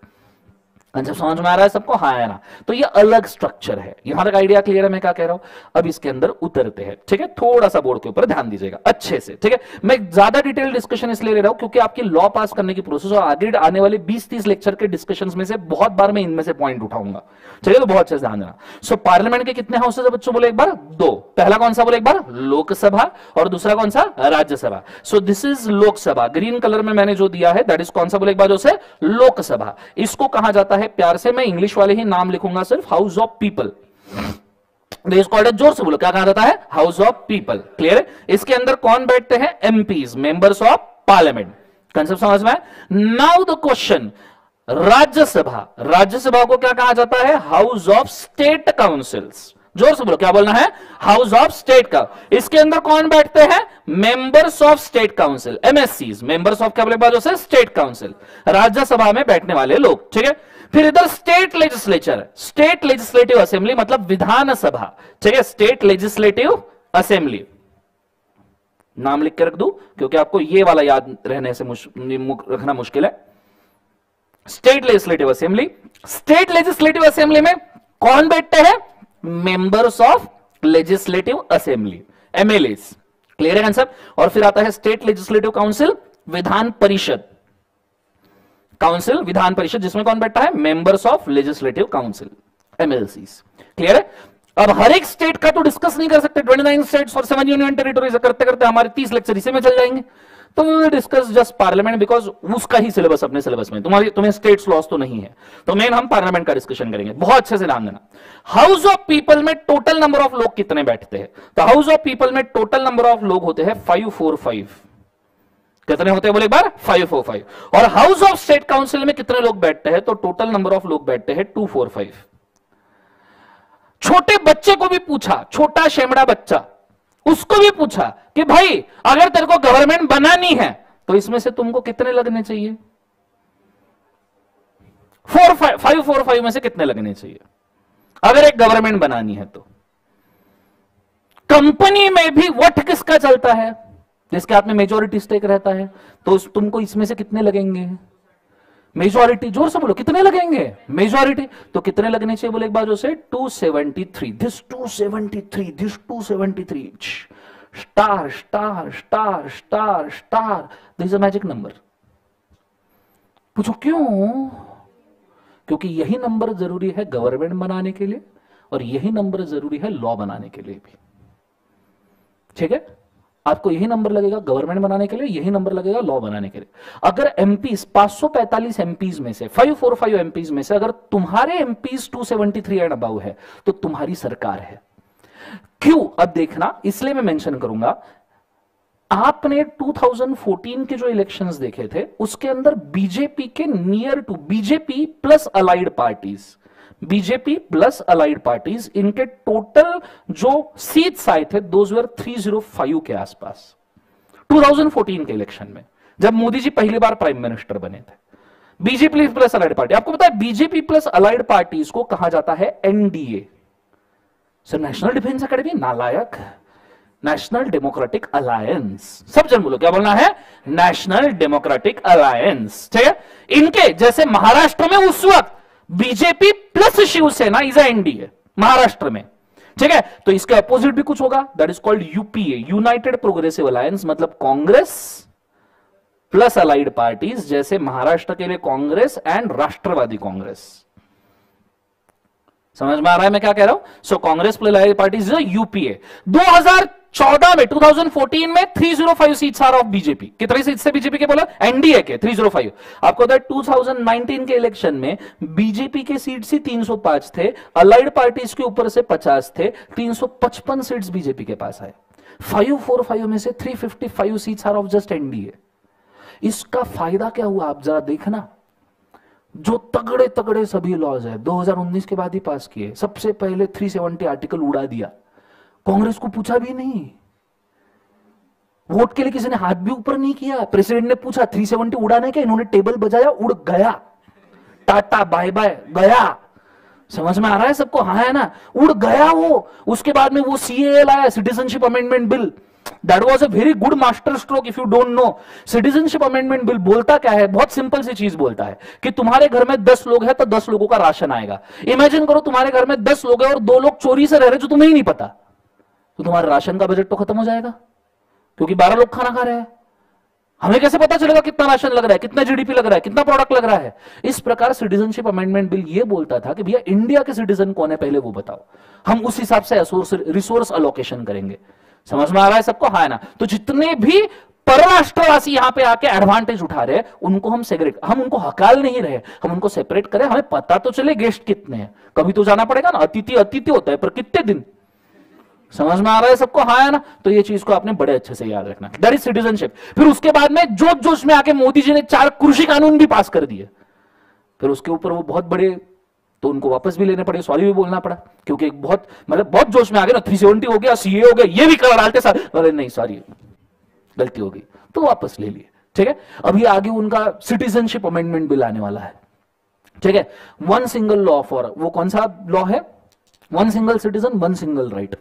A: कंसेप्ट समझ में आ रहा है, सबको हाँ है ना तो ये अलग स्ट्रक्चर है। यहाँ तक आइडिया क्लियर है, मैं क्या कह रहा हूँ? अब इसके अंदर उतरते हैं, ठीक है? थोड़ा सा बोर्ड के ऊपर ध्यान दीजिएगा, अच्छे से, ठीक है? मैं ज़्यादा डिटेल डिस्कशन इसलिए ले रहा हूँ, क्योंकि आपकी लॉ पास करने की प्रोसेस और आगे आने वाले बीस तीस लेक्चर के डिस्कशन में से बहुत बार मैं इनमें से पॉइंट उठाऊँगा। ठीक है? तो बहुत अच्छे से ध्यान देना। सो पार्लियामेंट के कितने हाउसेज बच्चों, बोले एक बार? दो। पहला कौन सा, बोले एक बार? लोकसभा और दूसरा कौन सा? Rajya Sabha. So this is Lok Sabha. Green colour में मैंने जो दिया है दैट इज़ कौन सा, बोले एक बार जो लोकसभा। इसको कहा जाता है? प्यार से मैं इंग्लिश वाले ही नाम लिखूँगा सिर्फ़ हाउस ऑफ़ पीपल ज़ोर से बोलो, क्या कहा जाता है? हाउस ऑफ़ पीपल क्लियर इसके अंदर कौन बैठते हैं? MPs members of parliament concept समझ में now the question Rajya Sabha. Rajya Sabha को क्या कहा जाता है? हाउस ऑफ़ स्टेट काउंसिल्स ज़ोर से बोलो, क्या बोलना है? हाउस ऑफ़ स्टेट का इसके अंदर कौन बैठते हैं? Members of state council MSC members of क्या बोले स्टेट काउंसिल राज्यसभा में बैठने वाले लोग, ठीक है? फिर इधर state legislature state legislative assembly मतलब विधानसभा ठीक है स्टेट लेजिस्लेटिव असेंबली। नाम लिख के रख दू क्योंकि आपको ये वाला याद रहने से मुश, रखना मुश्किल है। State legislative assembly state legislative assembly में कौन बैठते हैं? Members of legislative assembly MLA clear है आंसर? और फिर आता है state legislative council Vidhan Parishad. Council Vidhan Parishad जिसमें कौन बैठा है? Members of legislative council MLC clear है? अब हर एक स्टेट का तो डिस्कस नहीं कर सकते। 29 स्टेट्स और सेवन यूनियन टेरिटोरीज करते करते हमारे 30 लेक्चर इसी में चल जाएँगे। तो डिस्कस जस्ट पार्लियामेंट बिकॉज़ उसका ही सिलेबस अपने सिलेबस में। तुम्हारी, तुम्हें स्टेट्स लॉस तो नहीं है। तो मेन हम पार्लियामेंट का डिस्कशन करेंगे। बहुत अच्छे से ध्यान देना। हाउस ऑफ़ पीपल में टोटल नंबर ऑफ़ लोग कितने बैठते हैं? तो हाउस ऑफ़ पीपल में टोटल नंबर ऑफ़ लोग होते हैं फाइव फोर फाइव कितने होते हैं बोले एक बार? फाइव फोर फाइव और हाउस ऑफ़ स्टेट काउंसिल में कितने लोग बैठते हैं? तो टोटल नंबर ऑफ़ लोग बैठते हैं टू फोर फाइव छोटे बच्चे को भी पूछा, छोटा शेमड़ा बच्चा, उसको भी पूछा कि भाई, अगर तेरे को गवर्नमेंट बनानी है तो इसमें से तुमको कितने लगने चाहिए? Four five five four five में से कितने लगने चाहिए? अगर एक गवर्नमेंट बनानी है तो। कंपनी में भी वट किसका चलता है? जिसके हाथ में मेजोरिटी स्टेक रहता है तो तुमको इसमें से कितने लगेंगे? मेजोरिटी ज़ोर से बोलो, कितने लगेंगे? मेजोरिटी तो कितने लगने चाहिए? बोले एक बाजू से 273 this 273 this 273 star star star star star this a magic number पूछो क्यों? क्योंकि यही नंबर ज़रूरी है गवर्नमेंट बनाने के लिए, और यही नंबर ज़रूरी है लॉ बनाने के लिए भी। ठीक है? आपको यही नंबर लगेगा गवर्नमेंट बनाने के लिए, यही नंबर लगेगा लॉ बनाने के लिए। अगर एमपीज 545 एमपीज में से 545 एमपीज में से अगर तुम्हारे एमपीज 273 एंड अबाउ है तो तुम्हारी सरकार है। क्यों? अब देखना, इसलिए मैं मेंशन करूँगा, आपने 2014 के जो इलेक्शंस देखे थे, उसके अंदर बीजेपी के near to BJP plus allied parties BJP plus allied parties इनके टोटल जो सीट्स आए थे दोज वर 305 के आसपास। 2014 के इलेक्शन में, जब मोदी जी पहली बार प्राइम मिनिस्टर बने थे। बीजेपी प्लस अलाइड पार्टी आपको पता है बीजेपी प्लस अलाइड पार्टीज़ को कहा जाता है NDA sir national defence academy नालायक। नेशनल डेमोक्रेटिक अलायंस सब जन बोलो, क्या बोलना है? नेशनल डेमोक्रेटिक अलायंस ठीक है? इनके, जैसे महाराष्ट्र में उस वक्त BJP plus Shiv Sena is NDA, Maharashtra में। ठीक है? तो इसके अपोजिट भी कुछ होगा। That is called UPA united progressive alliance मतलब कांग्रेस प्लस अलाइड पार्टीज़ जैसे महाराष्ट्र के लिए कांग्रेस एंड राष्ट्रवादी कांग्रेस। समझ में आ रहा है मैं क्या कह रहा हूँ? So Congress plus allied parties UPA 2000 चौदह में 2014 में 305 सीट्स आर ऑफ़ बीजेपी कितने सीट से बीजेपी के बोला? एनडीए के 305 आपको है 2019 के इलेक्शन में बीजेपी के सीट्स ही 305 थे अलाइड पार्टीज़ के ऊपर से 50 थे 355 सीट्स बीजेपी के पास आए. 545 में से 355 seats are of just NDA इसका फ़ायदा क्या हुआ? आप जरा देखना। जो तगड़े तगड़े सभी लॉज है 2019 के बाद ही पास किए, सबसे पहले 370 आर्टिकल उड़ा दिया। कांग्रेस को पूछा भी नहीं। वोट के लिए किसी ने हाथ भी ऊपर नहीं किया। प्रेसिडेंट ने पूछा 370 उड़ाने के? इन्होंने टेबल बजाया, उड़ गया। टाटा बाय बाय गया। समझ में आ रहा है सबको? हाँ है ना? उड़ गया वो। उसके बाद में वो सीए लाया citizenship amendment bill that was a very good master stroke if you don't know citizenship amendment bill बोलता क्या है? बहुत सिंपल सी चीज़ बोलता है कि तुम्हारे घर में दस लोग हैं तो दस लोगों का राशन आएगा। इमेजिन करो, तुम्हारे घर में दस लोग हैं और दो लोग चोरी से रह रहे जो तुम्हें ही नहीं पता। तो तुम्हारा राशन का बजट तो खत्म हो जाएगा। क्योंकि बारह लोग खाना खा रहे हैं। हमें कैसे पता चलेगा कितना राशन लग रहा है, कितना जीडीपी लग रहा है, कितना प्रोडक्ट लग रहा है? इस प्रकार सिटीजनशिप अमेंडमेंट बिल ये बोलता था कि भैया इंडिया के सिटीजन कौन है पहले वो बताओ। हम उस हिसाब से रिसोर्स अलोकेशन करेंगे। समझ में आ रहा है सबको? हाँ ना? तो जितने भी परराष्ट्रवासी यहाँ पे आके एडवांटेज उठा रहे उनको हम सेग्रेट हम उनको हकाल नहीं रहे। हम उनको सेपरेट करें। हमें पता तो चले गेस्ट कितने हैं। कभी तो जाना पड़ेगा ना? अतिथि अतिथि होता है पर कितने दिन। समझ में आ रहा है सबको? हाँ है ना? तो ये चीज़ को आपने बड़े अच्छे से याद रखना। दैट इज़ सिटीजनशिप फिर उसके बाद में जोश जोश में आके मोदी जी ने चार कृषि कानून भी पास कर दिए। फिर उसके ऊपर वो बहुत बड़े तो उनको वापस भी लेने पड़े, सॉरी भी बोलना पड़ा। क्योंकि एक बहुत मतलब बहुत जोश में आ गया ना थ्री सेवेंटी हो गया सीए हो गया, ये भी कर डालते अरे नहीं सॉरी गलती हो गई। तो वापस ले लिए। ठीक है? अभी आगे उनका सिटीजनशिप अमेंडमेंट बिल आने वाला है। ठीक है? वन सिंगल लॉ फॉर वो कौन सा लॉ है? One single citizen one single right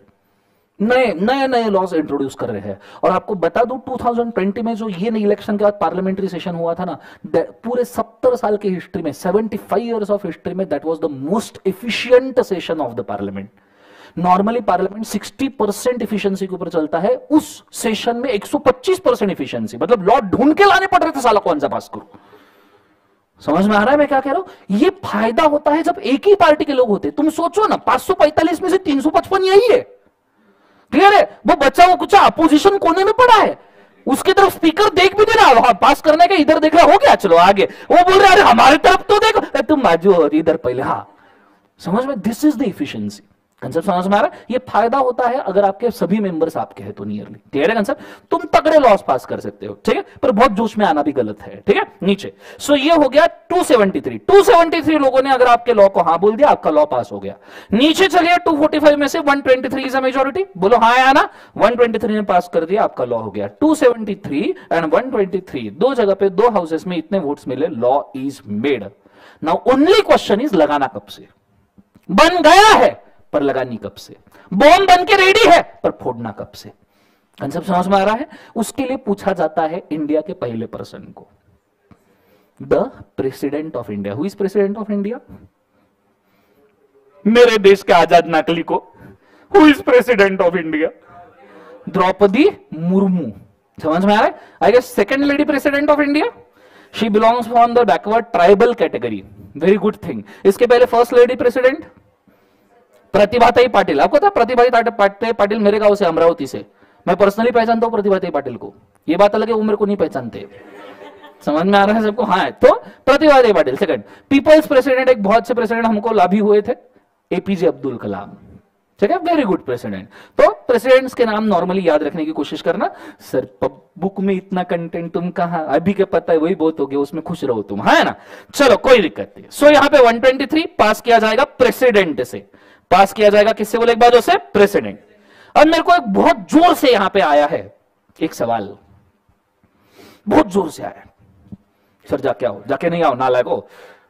A: नए नए नए लॉज इंट्रोड्यूस कर रहे हैं। और आपको बता दूँ 2020 में जो ये इलेक्शन के बाद पार्लियामेंट्री सेशन हुआ था ना पूरे 70 साल की हिस्ट्री में 75 इयर्स ऑफ़ हिस्ट्री में that was the most efficient session of the parliament normally parliament 60 percent efficiency के ऊपर चलता है, उस सेशन में 125 परसेंट इफिशियंसी मतलब लॉ ढूंढ के लाने पड़ रहे थे साला कौन सा पास करो। समझ में आ रहा है मैं क्या कह रहा हूँ? ये फ़ायदा होता है जब एक ही पार्टी के लोग होते तुम सोचो ना 545 में से 355 यही है। क्लियर है? वो बच्चा वो कुछ अपोजिशन कोने में पड़ा है। उसकी तरफ़ स्पीकर देख भी दे रहा। वहाँ पास करने का इधर देख रहा, हो गया? चलो आगे। वो बोल रहे, अरे, हमारे तरफ़ तो देखो। तुम बाजू इधर पहले। हाँ। समझ में? This is the efficiency concept समझ में आ रहा है ये फ़ायदा होता है अगर आपके सभी मेंबर्स आपके हैं तो नियरली क्लियर है कंसेप्ट तुम तगड़े लॉस पास कर सकते हो, ठीक है? पर बहुत जोश में आना भी गलत है, ठीक है? नीचे। सो ये हो गया 273 273 लोगों ने अगर आपके लॉ को हाँ बोल दिया, आपका लॉ पास हो गया। नीचे चलिए 245 में से 123 इज़ अ मेजोरिटी बोलो हाँ या ना? 123 ने पास कर दिया, आपका लॉ हो गया। 273 एंड 123 दो जगह पे, दो हाउसेस में इतने वोट्स मिले law is made now only question is लगाना कब से? बन गया है। पर लगानी कब से। बॉम्ब बन के रेडी है, पर फोड़ना कब से। कंसेप्ट समझ में आ रहा है? उसके लिए पूछा जाता है इंडिया के पहले पर्सन को। The president of India. Who is president of India मेरे देश के आज़ाद नाकली को। Who is president of India Draupadi Murmu. समझ में आ रहा है? I guess second lady president of India she belongs from the backward tribal category very good thing इसके पहले first lady president Pratibhatai Patil. आपको था प्रतिभाताई पाटिल मेरे गाँव से अमरावती से। मैं पर्सनली पहचानता हूँ प्रतिभाताई पाटिल को। ये बात अलग है वो मेरे को नहीं पहचानते। समझ में आ रहा है सबको? हाँ तो Pratibhatai Patil second people's president एक बहुत से प्रेसिडेंट हमको लाभी हुए थे एपीजे अब्दुल कलाम ठीक है? वेरी गुड प्रेसिडेंट तो प्रेसिडेंट्स के नाम नॉर्मली याद रखने की कोशिश करना। सर बुक में इतना कंटेंट तुम कहा? अभी के पता है वही बहुत हो गया उसमें खुश रहो तुम। है ना? चलो कोई दिक्कत नहीं। सो so, यहाँ पे 123 पास किया जाएगा प्रेसिडेंट से। पास किया जाएगा किससे? बोले, एक बार से, प्रेसिडेंट। अब मेरे को एक बहुत ज़ोर से यहाँ पे आया है। एक सवाल। बहुत ज़ोर से आया सर, जाके आओ। जाके नहीं आओ ना लागो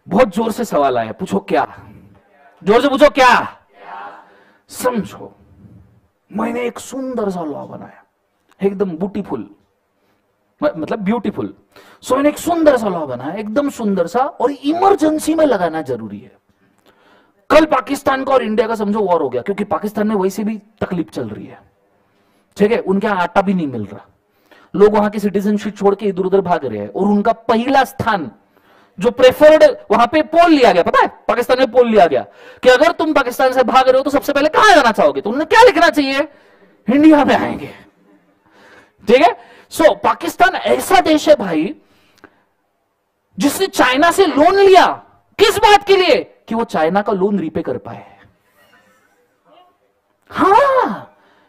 A: बहुत ज़ोर से सवाल आया पूछो क्या? ज़ोर से पूछो क्या? समझो, मैंने एक सुंदर सा लॉ बनाया। एकदम ब्यूटीफुल मतलब ब्यूटीफुल सो मैंने एक सुंदर सा लॉ बनाया। एकदम सुंदर सा और इमरजेंसी में लगाना ज़रूरी है। कल पाकिस्तान का और इंडिया का समझो वॉर हो गया, क्योंकि पाकिस्तान में वैसे भी तकलीफ़ चल रही है। ठीक है? उनके यहाँ आटा भी नहीं मिल रहा। लोग वहाँ की सिटीजनशिप छोड़ के इधर उधर भाग रहे हैं, और उनका पहला स्थान जो प्रेफर्ड वहाँ पे पोल लिया गया, पता है? पाकिस्तान में पोल लिया गया कि अगर तुम पाकिस्तान से भाग रहे हो तो सबसे पहले कहाँ जाना चाहोगे? तो उन्हें क्या लिखना चाहिए? इंडिया में आएँगे। ठीक है? सो पाकिस्तान ऐसा देश है भाई, जिसने चाइना से लोन लिया। किस बात के लिए? कि वो चाइना का लोन रीपे कर पाए। हाँ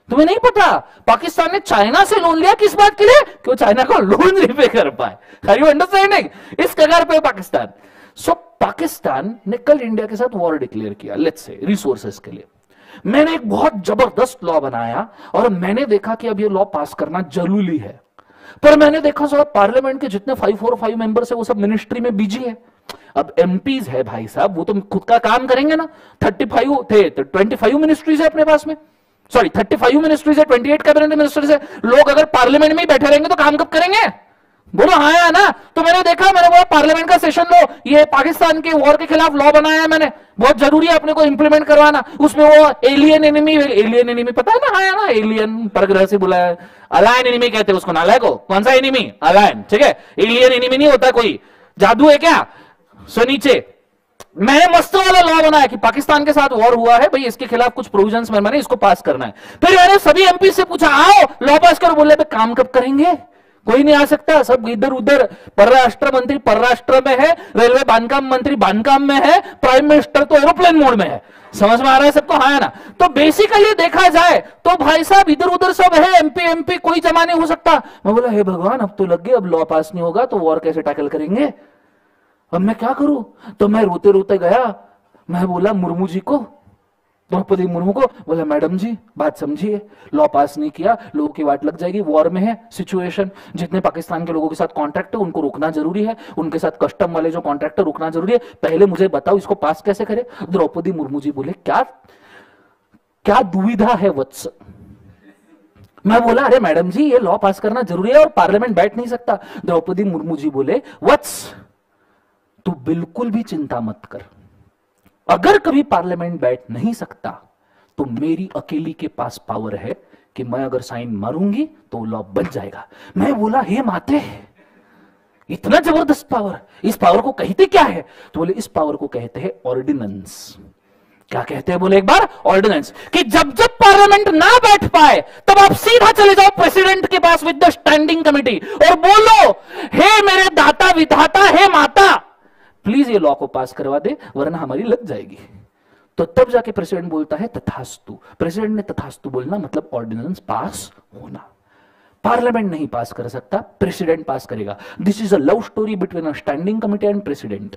A: तुम्हें नहीं पता पाकिस्तान ने चाइना से लोन लिया किस बात के लिए? कि वो चाइना का लोन रिपे कर पाए। अंडरस्टैंडिंग इस कगार पे पाकिस्तान। सो so, पाकिस्तान ने कल इंडिया के साथ वॉर डिक्लेयर किया लेट्स से रिसोर्सेस के लिए। मैंने एक बहुत ज़बरदस्त लॉ बनाया और मैंने देखा कि अब ये लॉ पास करना ज़रूरी है। पर मैंने देखा सर पार्लियामेंट के जितने फाइव फोर फाइव मेंबर्स है वो सब मिनिस्ट्री में बिज़ी है। अब एमपीज है भाई साहब, वो तो खुद का काम करेंगे ना। थर्टी फाइव थे ट्वेंटी फाइव मिनिस्ट्रीज है अपने पास में। सॉरी थर्टी फाइव मिनिस्ट्रीज है ट्वेंटी एट कैबिनेट मिनिस्टर्स है। लोग अगर पार्लियामेंट में ही बैठे रहेंगे तो काम कब करेंगे? बोलो हाँ है ना? तो मैंने देखा, मैंने बोला पार्लियामेंट का सेशन लो। ये पाकिस्तान के वॉर के खिलाफ लॉ बनाया है मैंने। बहुत ज़रूरी है अपने को इंप्लीमेंट करवाना। उसमें वो एलियन एनिमी एलियन एनिमी पता है ना? हाँ ना? एलियन परग्रह से बुलाया अलायन एनिमी कहते हैं उसको नालाय को कौन सा एनिमी अलायन ठीक है? एलियन एनिमी नहीं होता कोई। जादू है क्या? सो नीचे, मैंने मस्त वाला लॉ बनाया कि पाकिस्तान के साथ वॉर हुआ है, भाई इसके खिलाफ कुछ प्रोविजंस में मैंने इसको पास करना है। फिर मैंने सभी एमपी से पूछा, आओ लॉ पास करो। बोले काम कब करेंगे? कोई नहीं आ सकता। सब इधर उधर, परराष्ट्र मंत्री परराष्ट्र में है, रेलवे बांधकाम मंत्री बांधकाम में है प्राइम मिनिस्टर तो एरोप्लेन मोड में है। समझ में आ रहा है सबको? हाँ ना? तो बेसिकली देखा जाए तो भाई साहब इधर उधर सब है एमपी एमपी कोई जमा नहीं हो सकता। मैं बोला, हे भगवान, अब तो लग गए, अब लॉ पास नहीं होगा तो वॉर कैसे टैकल करेंगे? अब मैं क्या करूँ? तो मैं रोते रोते गया। मैं बोला, मुर्मू जी को, द्रौपदी मुर्मू को, बोला, मैडम जी, बात समझिए। लॉ पास नहीं किया, लोगों की वाट लग जाएगी, वॉर में है सिचुएशन जितने पाकिस्तान के लोगों के साथ कॉन्ट्रैक्ट है, उनको रोकना ज़रूरी है। उनके साथ कस्टम वाले जो कॉन्ट्रैक्ट है, रोकना ज़रूरी है। पहले मुझे बताओ, इसको पास कैसे करे? द्रौपदी मुर्मू जी बोले, क्या क्या दुविधा है वत्स? मैं बोला, अरे मैडम जी, ये लॉ पास करना ज़रूरी है और पार्लियामेंट बैठ नहीं सकता। द्रौपदी मुर्मू जी बोले, वत्स तू बिल्कुल भी चिंता मत कर। अगर कभी पार्लियामेंट बैठ नहीं सकता तो मेरी अकेली के पास पावर है कि मैं अगर साइन मारूँगी तो लॉ बन जाएगा। मैं बोला, हे माते इतना ज़बरदस्त पावर, इस पावर को कहते क्या है? तो बोले, इस पावर को कहते हैं ऑर्डिनेंस क्या कहते हैं बोले एक बार? ऑर्डिनेंस कि जब जब पार्लियामेंट ना बैठ पाए, तब आप सीधा चले जाओ प्रेसिडेंट के पास विद द स्टैंडिंग कमिटी और बोलो, हे मेरे दाता विधाता हे माता प्लीज़ ये लॉ को पास करवा दे, वरना हमारी लग जाएगी। तो तब जाके प्रेसिडेंट बोलता है, तथास्तु। प्रेसिडेंट ने तथास्तु बोलना मतलब ऑर्डिनेंस पास होना। पार्लियामेंट नहीं पास कर सकता प्रेसिडेंट पास करेगा। This is a love story between a standing committee and president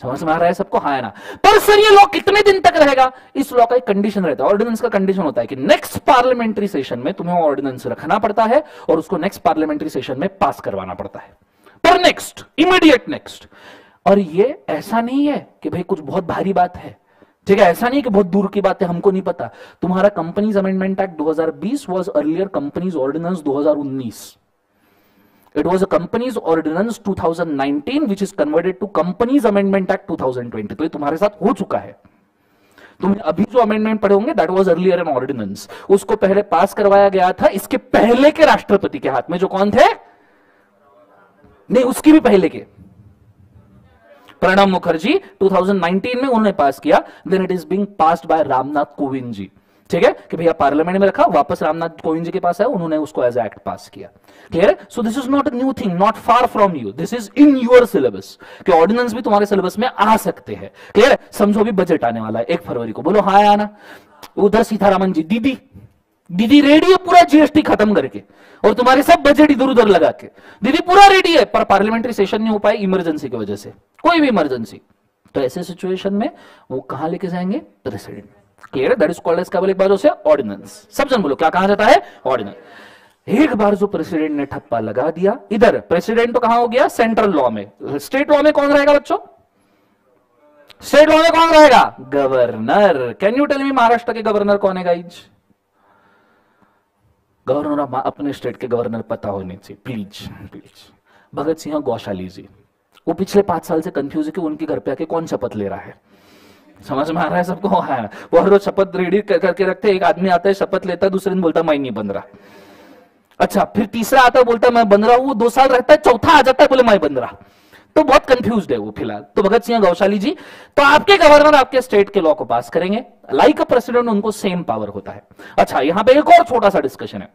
A: समझ में आ रहा है सबको? हाँ ना? पर सर ये लॉ कितने दिन तक रहेगा? इस लॉ का एक कंडीशन रहता है। ऑर्डिनेंस का कंडीशन होता है कि नेक्स्ट पार्लियामेंट्री सेशन में तुम्हें ऑर्डिनेंस रखना पड़ता है और उसको नेक्स्ट पार्लियामेंट्री सेशन में पास करवाना पड़ता है। पर नेक्स्ट इमीडिएट नेक्स्ट और ये ऐसा नहीं है कि भाई कुछ बहुत भारी बात है। ठीक है, ऐसा नहीं कि बहुत दूर की बात है हमको नहीं पता। तुम्हारा companies amendment act 2020 was earlier companies ordinance 2019 It was a Companies Ordinance 2019 which is converted to Companies Amendment Act 2020. तो ये तुम्हारे साथ हो चुका है। तुमने अभी जो अमेंडमेंट पढ़े होंगे that was earlier an ordinance उसको पहले पास करवाया गया था, इसके पहले के राष्ट्रपति के हाथ में। जो कौन थे? नहीं, उसकी भी पहले के। प्रणब मुखर्जी 2019 में उन्होंने पास किया then it is being passed by Ramnath Kovind ji. ठीक है? कि भैया पार्लियामेंट में रखा, वापस रामनाथ कोविंद जी के पास है उन्होंने उसको एज एक्ट पास किया। Clear so this is not a new thing not far from you this is in your syllabus कि ऑर्डिनेंस भी तुम्हारे सिलेबस में आ सकते हैं। क्लियर है? समझो अभी बजट आने वाला है, एक फरवरी को। बोलो हाँ आना उधर सीतारामन जी, दीदी दीदी रेडी है पूरा जीएसटी खत्म करके और तुम्हारे सब बजट इधर उधर लगा के। दीदी, पूरा रेडी है, पर पार्लियामेंट्री सेशन नहीं हो पाए इमरजेंसी की वजह से। कोई भी इमरजेंसी तो ऐसे सिचुएशन में वो कहाँ लेके जाएँगे? प्रेसिडेंट क्लियर है? दैट इज़ कॉल्ड एज एक बार उसे ऑर्डिनेंस सब जन बोलो, क्या कहा जाता है? ऑर्डिनेंस एक बार जो प्रेसिडेंट ने ठप्पा लगा दिया, इधर प्रेसिडेंट तो कहाँ हो गया? सेंट्रल लॉ में। स्टेट लॉ में कौन रहेगा बच्चों? स्टेट लॉ में कौन रहेगा? Governor can you tell me Maharashtra के गवर्नर कौन है गाइज़ गवर्नर अपने स्टेट के गवर्नर पता होने चाहिए। प्लीज़ प्लीज़ भगत सिंह गौशाली जी वो पिछले पाँच साल से कंफ्यूज है कि उनके घर पे आके कौन शपथ ले रहा है। समझ में आ रहा है सबको? हाँ। वो हर रोज शपथ रेडी करके रखते एक आदमी आता है, शपथ लेता है, दूसरे दिन बोलता मैं नहीं बन रहा। अच्छा फिर तीसरा आता है, बोलता है, मैं बन रहा हूँ। दो साल रहता है, चौथा आ जाता है, बोले, मैं बन रहा। तो बहुत कंफ्यूज है वो फ़िलहाल। तो भगत सिंह गौशाली जी तो आपके गवर्नर आपके स्टेट के लॉ को पास करेंगे। लाइक अ प्रेसिडेंट उनको सेम पावर होता है। अच्छा यहाँ पे एक और छोटा सा डिस्कशन है।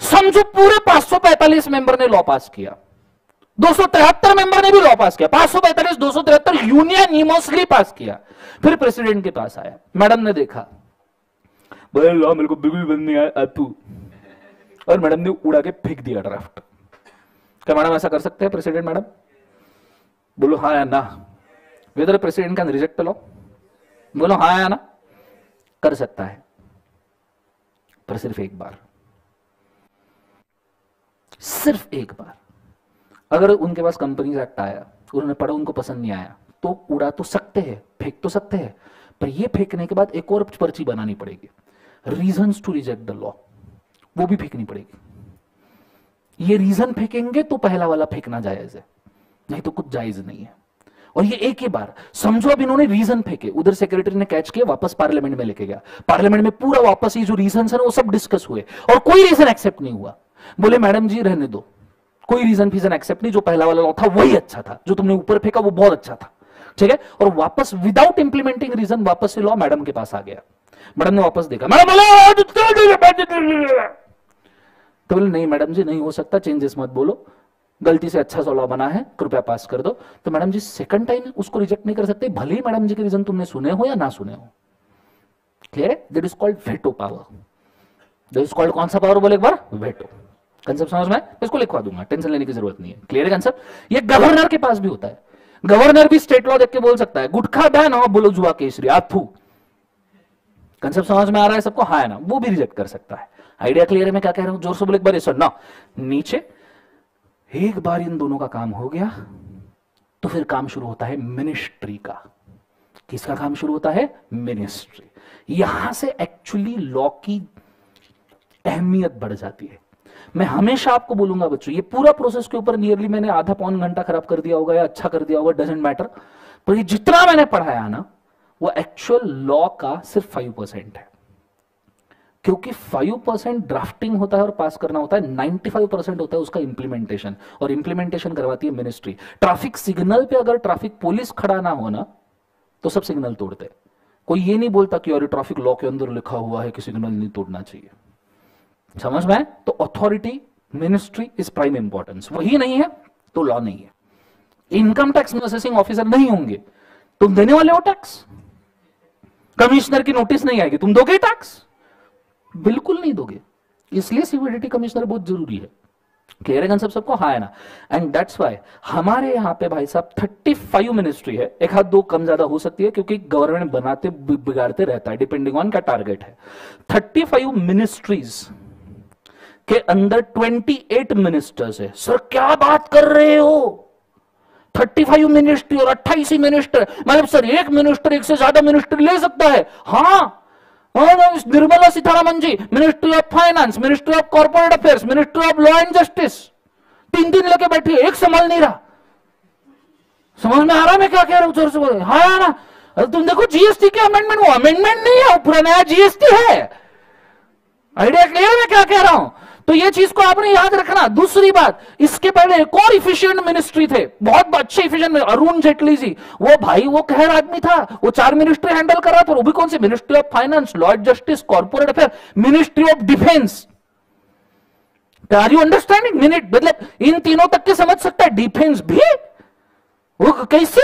A: समझो, पूरे 545 मेंबर ने लॉ पास किया। दो मेंबर ने भी लॉ पास किया। पाँच सौ पैंतालीस, दो सौ तिहत्तर यूनियन पास किया। फिर प्रेसिडेंट के पास आया। मैडम ने देखा। बोले लॉ मेरे को बिल्कुल बंद नहीं आया और मैडम ने उड़ा के फेंक दिया ड्राफ्ट क्या मैडम ऐसा कर सकते हैं प्रेसिडेंट मैडम बोलो हाँ या ना? Whether president can reject law. बोलो हाँ या ना? कर सकता है। पर सिर्फ़ एक बार। सिर्फ़ एक बार। अगर उनके पास कंपनीज़ एक्ट आया, उन्होंने पढ़ा, उनको पसंद नहीं आया तो उड़ा तो सकते हैं, फेंक तो सकते हैं। पर ये फेंकने के बाद एक और पर्ची बनानी पड़ेगी। Reason to reject the law वो भी फेंकनी पड़ेगी। ये रीजन फेंकेंगे तो पहला वाला फेंकना जायज़ है। नहीं तो कुछ जायज़ नहीं है। और ये एक ही बार, समझो अब इन्होंने रीजन फेंके, उधर सेक्रेटरी ने कैच किया, वापस पार्लियामेंट में लेके गया। पार्लियामेंट में पूरा वापस ये जो रीजन है वो सब डिस्कस हुए। और कोई रीजन एक्सेप्ट नहीं हुआ। बोले, मैडम जी, रहने दो। कोई रीजन फीजन एक्सेप्ट नहीं, जो पहला वाला था, वही अच्छा था। जो तुमने ऊपर फेंका, वो बहुत अच्छा था। ठीक है? और वापस विदाउट इंप्लीमेंटिंग रीजन वापस से लॉ मैडम के पास आ गया। मैडम ने वापस देखा, मैडम तो बोले नहीं, मैडम जी, नहीं हो सकता चेंजेस मत बोलो। गलती से अच्छा सा लॉ बना है, कृपया पास कर दो। तो मैडम जी सेकंड टाइम उसको रिजेक्ट नहीं कर सकते, भले ही मैडम जी के रीजन तुमने सुने हो या ना सुने हो। क्लियर है? That is called veto power that is called कौन सा पावर बोले एक बार? वेटो कंसेप्ट समझ में इसको लिखवा दूँगा टेंशन लेने की ज़रूरत नहीं है। क्लियर है कंसेप्ट ये गवर्नर के पास भी होता है। गवर्नर भी स्टेट लॉ देख के बोल सकता है, गुटखा बैन हो बोलो जुआ केसरी आथू कंसेप्ट समझ में आ रहा है सबको? है ना? वो भी रिजेक्ट कर सकता है। आइडिया क्लियर है मैं क्या कह रहा हूँ? ज़ोर से बोले एक बार सुन। ना, नीचे एक बार इन दोनों का काम हो गया तो फिर काम शुरू होता है मिनिस्ट्री का। किसका काम शुरू होता है? मिनिस्ट्री यहाँ से एक्चुअली लॉ की अहमियत बढ़ जाती है। मैं हमेशा आपको बोलूँगा बच्चों, ये पूरा प्रोसेस के ऊपर नियरली मैंने आधा पौन घंटा खराब कर दिया होगा या अच्छा कर दिया होगा डजेंट मैटर पर ये जितना मैंने पढ़ाया ना, वो एक्चुअल लॉ का सिर्फ़ फाइव परसेंट है। क्योंकि फाइव परसेंट ड्राफ्टिंग होता है और पास करना होता है नाइन्टी फाइव परसेंट होता है उसका इंप्लीमेंटेशन और इंप्लीमेंटेशन करवाती है मिनिस्ट्री ट्रैफ़िक सिग्नल पे अगर ट्रैफ़िक पुलिस खड़ा ना होना तो सब सिग्नल तोड़ते कोई ये नहीं बोलता कि और ट्रैफ़िक लॉ के अंदर लिखा हुआ है कि सिग्नल नहीं तोड़ना चाहिए। समझ में तो authority ministry is prime importance वही नहीं है तो लॉ नहीं है। इनकम टैक्स प्रोसेसिंग ऑफिसर नहीं होंगे। तुम देने वाले हो टैक्स कमिश्नर की नोटिस नहीं आएगी। तुम दोगे टैक्स बिल्कुल नहीं दोगे। इसलिए सीवीडिटी कमिश्नर बहुत ज़रूरी है। क्लियर है सब सबको? हाँ है ना। एंड दैट्स वाई हमारे यहाँ पे भाई साहब 35 मिनिस्ट्री है। एक हाथ दो कम ज़्यादा हो सकती है क्योंकि गवर्नमेंट बनाते बिगाड़ते रहता है डिपेंडिंग ऑन क्या टारगेट है। 35 मिनिस्ट्रीज के अंदर 28 मिनिस्टर्स है। सर क्या बात कर रहे हो? 35 मिनिस्ट्री और 28 मिनिस्टर मतलब सर एक मिनिस्टर एक से ज़्यादा मिनिस्टर ले सकता है? हाँ। Nirmala Sitharaman ji ministry of finance ministry of corporate affairs ministry of law and justice तीन दिन लेके बैठी, एक संभाल नहीं रहा। समझ में आ रहा मैं क्या कह रहा हूँ? ज़ोर से बोल। हाँ ना अरे तुम देखो जीएसटी के अमेंडमेंट वो अमेंडमेंट नहीं है पूरा नया जीएसटी है। आइडिया क्लियर मैं क्या कह रहा हूँ? तो ये चीज़ को आपने याद रखना। दूसरी बात, इसके पहले एक और इफिशियंट मिनिस्ट्री थे। बहुत अच्छे इफिशियंट अरुण जेटली जी। वो भाई, वो कहर आदमी था। वो चार मिनिस्ट्री हैंडल कर रहा था। वो भी कौन सी? Ministry of finance lord justice corporate affair ministry of defence are you understanding minute मतलब इन तीनों तक के समझ सकता है। डिफेंस भी? वो कैसे?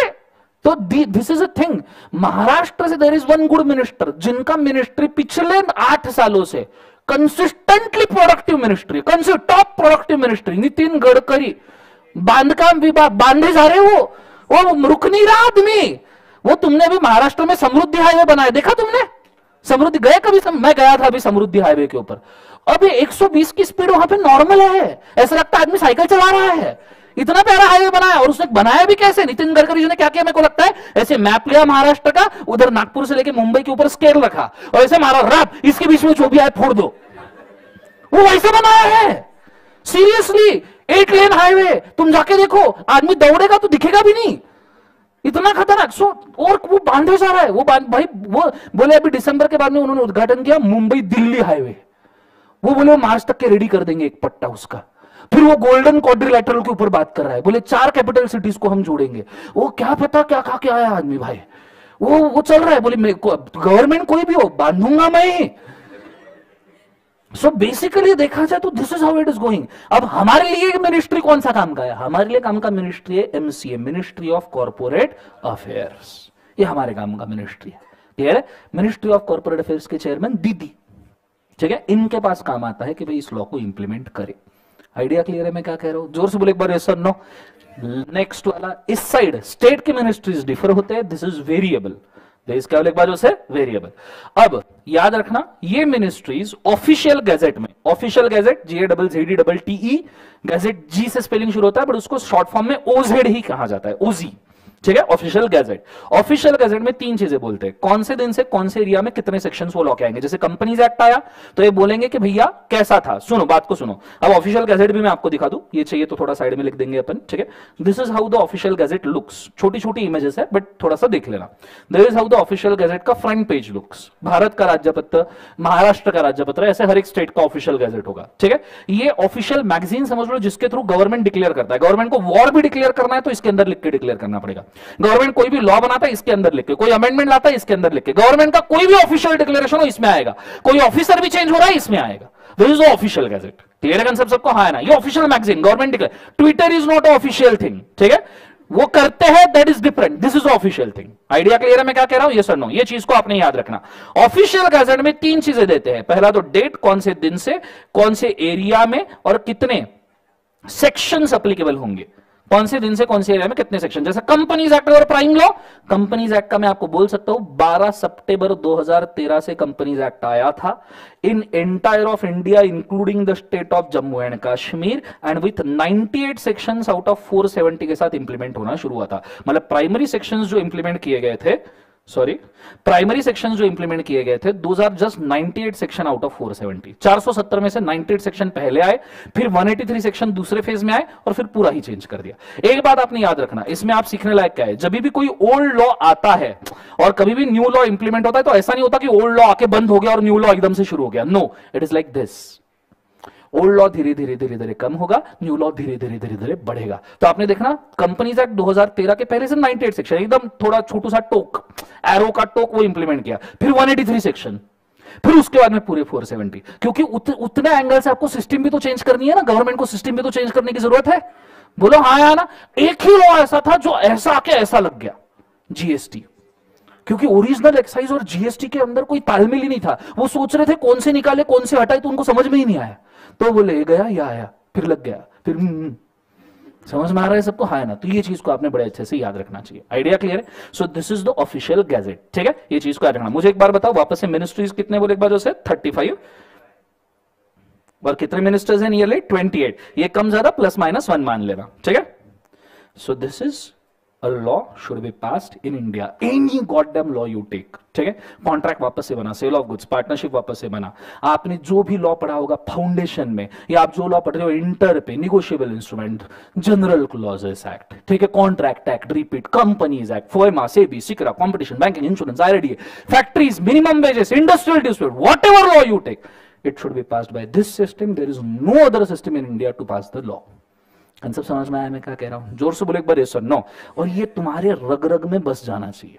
A: तो this is a thing Maharashtra से there is one good minister जिनका मिनिस्ट्री पिछले आठ सालों से consistently productive ministry top productive ministry Nitin Gadkari बांधकाम विभाग बांधे जा रहे वो वो रुक रहा आदमी। वो तुमने अभी महाराष्ट्र में समृद्धि हाईवे बनाया देखा तुमने? समृद्धि गए कभी सम, मैं गया था अभी समृद्धि हाईवे के ऊपर। अभी 120 की स्पीड वहाँ पे नॉर्मल है ऐसा लगता है आदमी साइकिल चला रहा है। इतना प्यारा हाईवे बनाया और उसने बनाया भी कैसे? नितिन गडकरी जी ने क्या किया? मेरे को लगता है ऐसे मैप लिया महाराष्ट्र का, उधर नागपुर से लेके मुंबई के ऊपर स्केल रखा। और ऐसे मारा, रात, इसके बीच में जो भी आए फोड़ दो। वो वैसे बनाया है। सीरियसली एट लेन हाईवे तुम जाके देखो, आदमी दौड़ेगा तो दिखेगा भी नहीं। इतना खतरनाक। सो और वो बांधे जा रहा है। वो भाई, वो बोले अभी दिसंबर के बाद में उन्होंने उद्घाटन किया मुंबई दिल्ली हाईवे वो बोले मार्च तक के रेडी कर देंगे एक पट्टा उसका। फिर वो गोल्डन क्वाड्रिलेटरल के ऊपर बात कर रहा है। बोले, चार कैपिटल सिटीज़ को हम जोड़ेंगे। वो क्या पता क्या खा के आया आदमी भाई। वो वो चल रहा है। बोले गवर्नमेंट कोई भी हो, बांधूँगा मैं ही। सो बेसिकली देखा जाए तो this is how it is going अब हमारे लिए मिनिस्ट्री कौन सा काम का है? हमारे लिए काम का मिनिस्ट्री है MCA ministry of corporate affairs ये हमारे काम का मिनिस्ट्री है। क्लियर है? मिनिस्ट्री ऑफ़ कॉर्पोरेट अफेयर्स के चेयरमैन दीदी ठीक है? इनके पास काम आता है कि भाई इस लॉ को इंप्लीमेंट करे। आइडिया क्लियर है मैं क्या कह रहा हूँ? ज़ोर से बोले एक बार सर नो नेक्स्ट वाला, इस साइड स्टेट के मिनिस्ट्रीज डिफर होते हैं दिस इज़ वेरिएबल एक बार से? वेरिएबल अब याद रखना, ये मिनिस्ट्रीज ऑफिशियल गैजेट में official gazette G double ZD double TE gazette G से स्पेलिंग शुरू होता है बट उसको शॉर्ट फॉर्म में ओजेड ही कहा जाता है ओजी ठीक है? ऑफिशियल गैजेट ऑफिशियल गैजेट में तीन चीज़ें बोलते हैं। कौन से दिन से, कौन से एरिया में कितने सेक्शंस वो लॉ के आएँगे? जैसे कंपनीज़ एक्ट आया तो ये बोलेंगे कि भैया, कैसा था? सुनो, बात को सुनो। अब ऑफिशियल गैजेट भी मैं आपको दिखा दू। ये चाहिए तो थोड़ा साइड में लिख देंगे अपन, ठीक है? This is how the official gazette looks छोटी छोटी इमेजेस है बट थोड़ा सा देख लेना। This is how the official gazette का फ्रंट पेज लुक्स भारत का राज्यपत्र, महाराष्ट्र का राज्यपत्र, ऐसे हर एक स्टेट का ऑफिशियल गैजेट होगा, ठीक है? ये ऑफिशियल मैगजीन समझ लो जिसके थ्रू गवर्नमेंट डिक्लेयर करता है। गवर्नमेंट को वॉर भी डिक्लेयर करना है तो इसके अंदर लिख के डिक्लेयर करना पड़ेगा। गवर्नमेंट कोई भी लॉ बनाता है इसके अंदर लिख के, कोई अमेंडमेंट लाता है इसके अंदर लिख के। गवर्नमेंट का कोई भी ऑफिशियल डिक्लेरेशन हो, इसमें आएगा। कोई ऑफिसर भी चेंज हो रहा है, इसमें आएगा। This is official gazette clear concept सबको? हाँ है ना? ये official magazine government declare twitter is not official thing ठीक है? वो करते हैं that is different this is official thing idea clear है? मैं क्या कह रहा हूँ? ये सर नो ये चीज़ को आपने याद रखना। ऑफिशियल गैजेट में तीन चीज़ें देते हैं। पहला तो डेट कौन से दिन से, कौन से एरिया में, और कितने सेक्शंस अप्लीकेबल होंगे। कौन से दिन से कौन से एरिया में कितने सेक्शन जैसे कंपनीज़ एक्ट और प्राइम लॉ कंपनीज़ एक्ट का मैं आपको बोल सकता हूँ 12 सितंबर 2013 से कंपनीज़ एक्ट आया था। In entire of India including the state of Jammu and Kashmir and with 98 sections out of 470 के साथ इंप्लीमेंट होना शुरू हुआ था। मतलब प्राइमरी सेक्शन जो इंप्लीमेंट किए गए थे सॉरी प्राइमरी सेक्शन जो इंप्लीमेंट किए गए थे those are just 98 section out of 470 470 में से 98 सेक्शन पहले आए, फिर 183 सेक्शन दूसरे फ़ेज़ में आए और फिर पूरा ही चेंज कर दिया। एक बात आपने याद रखना, इसमें आप सीखने लायक क्या है? जब भी कोई ओल्ड लॉ आता है और कभी भी न्यू लॉ इंप्लीमेंट होता है तो ऐसा नहीं होता कि ओल्ड लॉ आके बंद हो गया और न्यू लॉ एकदम से शुरू हो गया। No it is like this old law धीरे धीरे धीरे धीरे कम होगा न्यू लॉ धीरे धीरे धीरे धीरे बढ़ेगा। तो आपने देखना कंपनीज़ एक्ट 2013 के पहले से 98 सेक्शन एकदम थोड़ा छोटू सा टोक एरो का टोक वो इंप्लीमेंट किया। फिर 183 सेक्शन फिर उसके बाद में पूरे 470 क्योंकि उत, उतने एंगल से आपको सिस्टम भी तो चेंज करनी है ना गवर्नमेंट को सिस्टम भी तो चेंज करने की ज़रूरत है। बोलो हाँ या ना एक ही लॉ ऐसा था जो ऐसा आके ऐसा लग गया जीएसटी क्योंकि ओरिजिनल एक्साइज और जीएसटी के अंदर कोई तालमेल ही नहीं था। वो सोच रहे थे कौन से निकाले कौन से हटाए तो उनको समझ में ही नहीं आया। तो वो ले गया या आया फिर लग गया फिर हम्म, हम्म। समझ में आ रहा है सबको? हाँ ना? तो ये चीज़ को आपने बड़े अच्छे से याद रखना चाहिए। आइडिया क्लियर है? So this is the official gazette ठीक है? ये चीज़ को याद रखना। मुझे एक बार बताओ वापस से मिनिस्ट्रीज कितने बोले एक बार जो थर्टी फाइव और कितने मिनिस्टर्स हैं नियरली ट्वेंटी एट ये कम ज़्यादा प्लस माइनस वन मान लेना ठीक है? So this is a law should be passed in India. Any goddamn law you take. ठीक है कॉन्ट्रैक्ट वापस से बना सेल ऑफ़ गुड्स पार्टनरशिप वापस से बना आपने जो भी लॉ पढ़ा होगा फाउंडेशन में, या आप जो लॉ पढ़ रहे हो इंटर पे negotiable instrument general clauses act ठीक है contract act repeat companies act FEMA SEBI सिकरा competition banking insurance IRDA factories minimum wages industrial dispute whatever law you take it should be passed by this system there is no other system in India to pass the law concept समझ में आया मैं क्या कह रहा हूँ? ज़ोर से बोले एक बार सर नो और ये तुम्हारे रग रग में बस जाना चाहिए।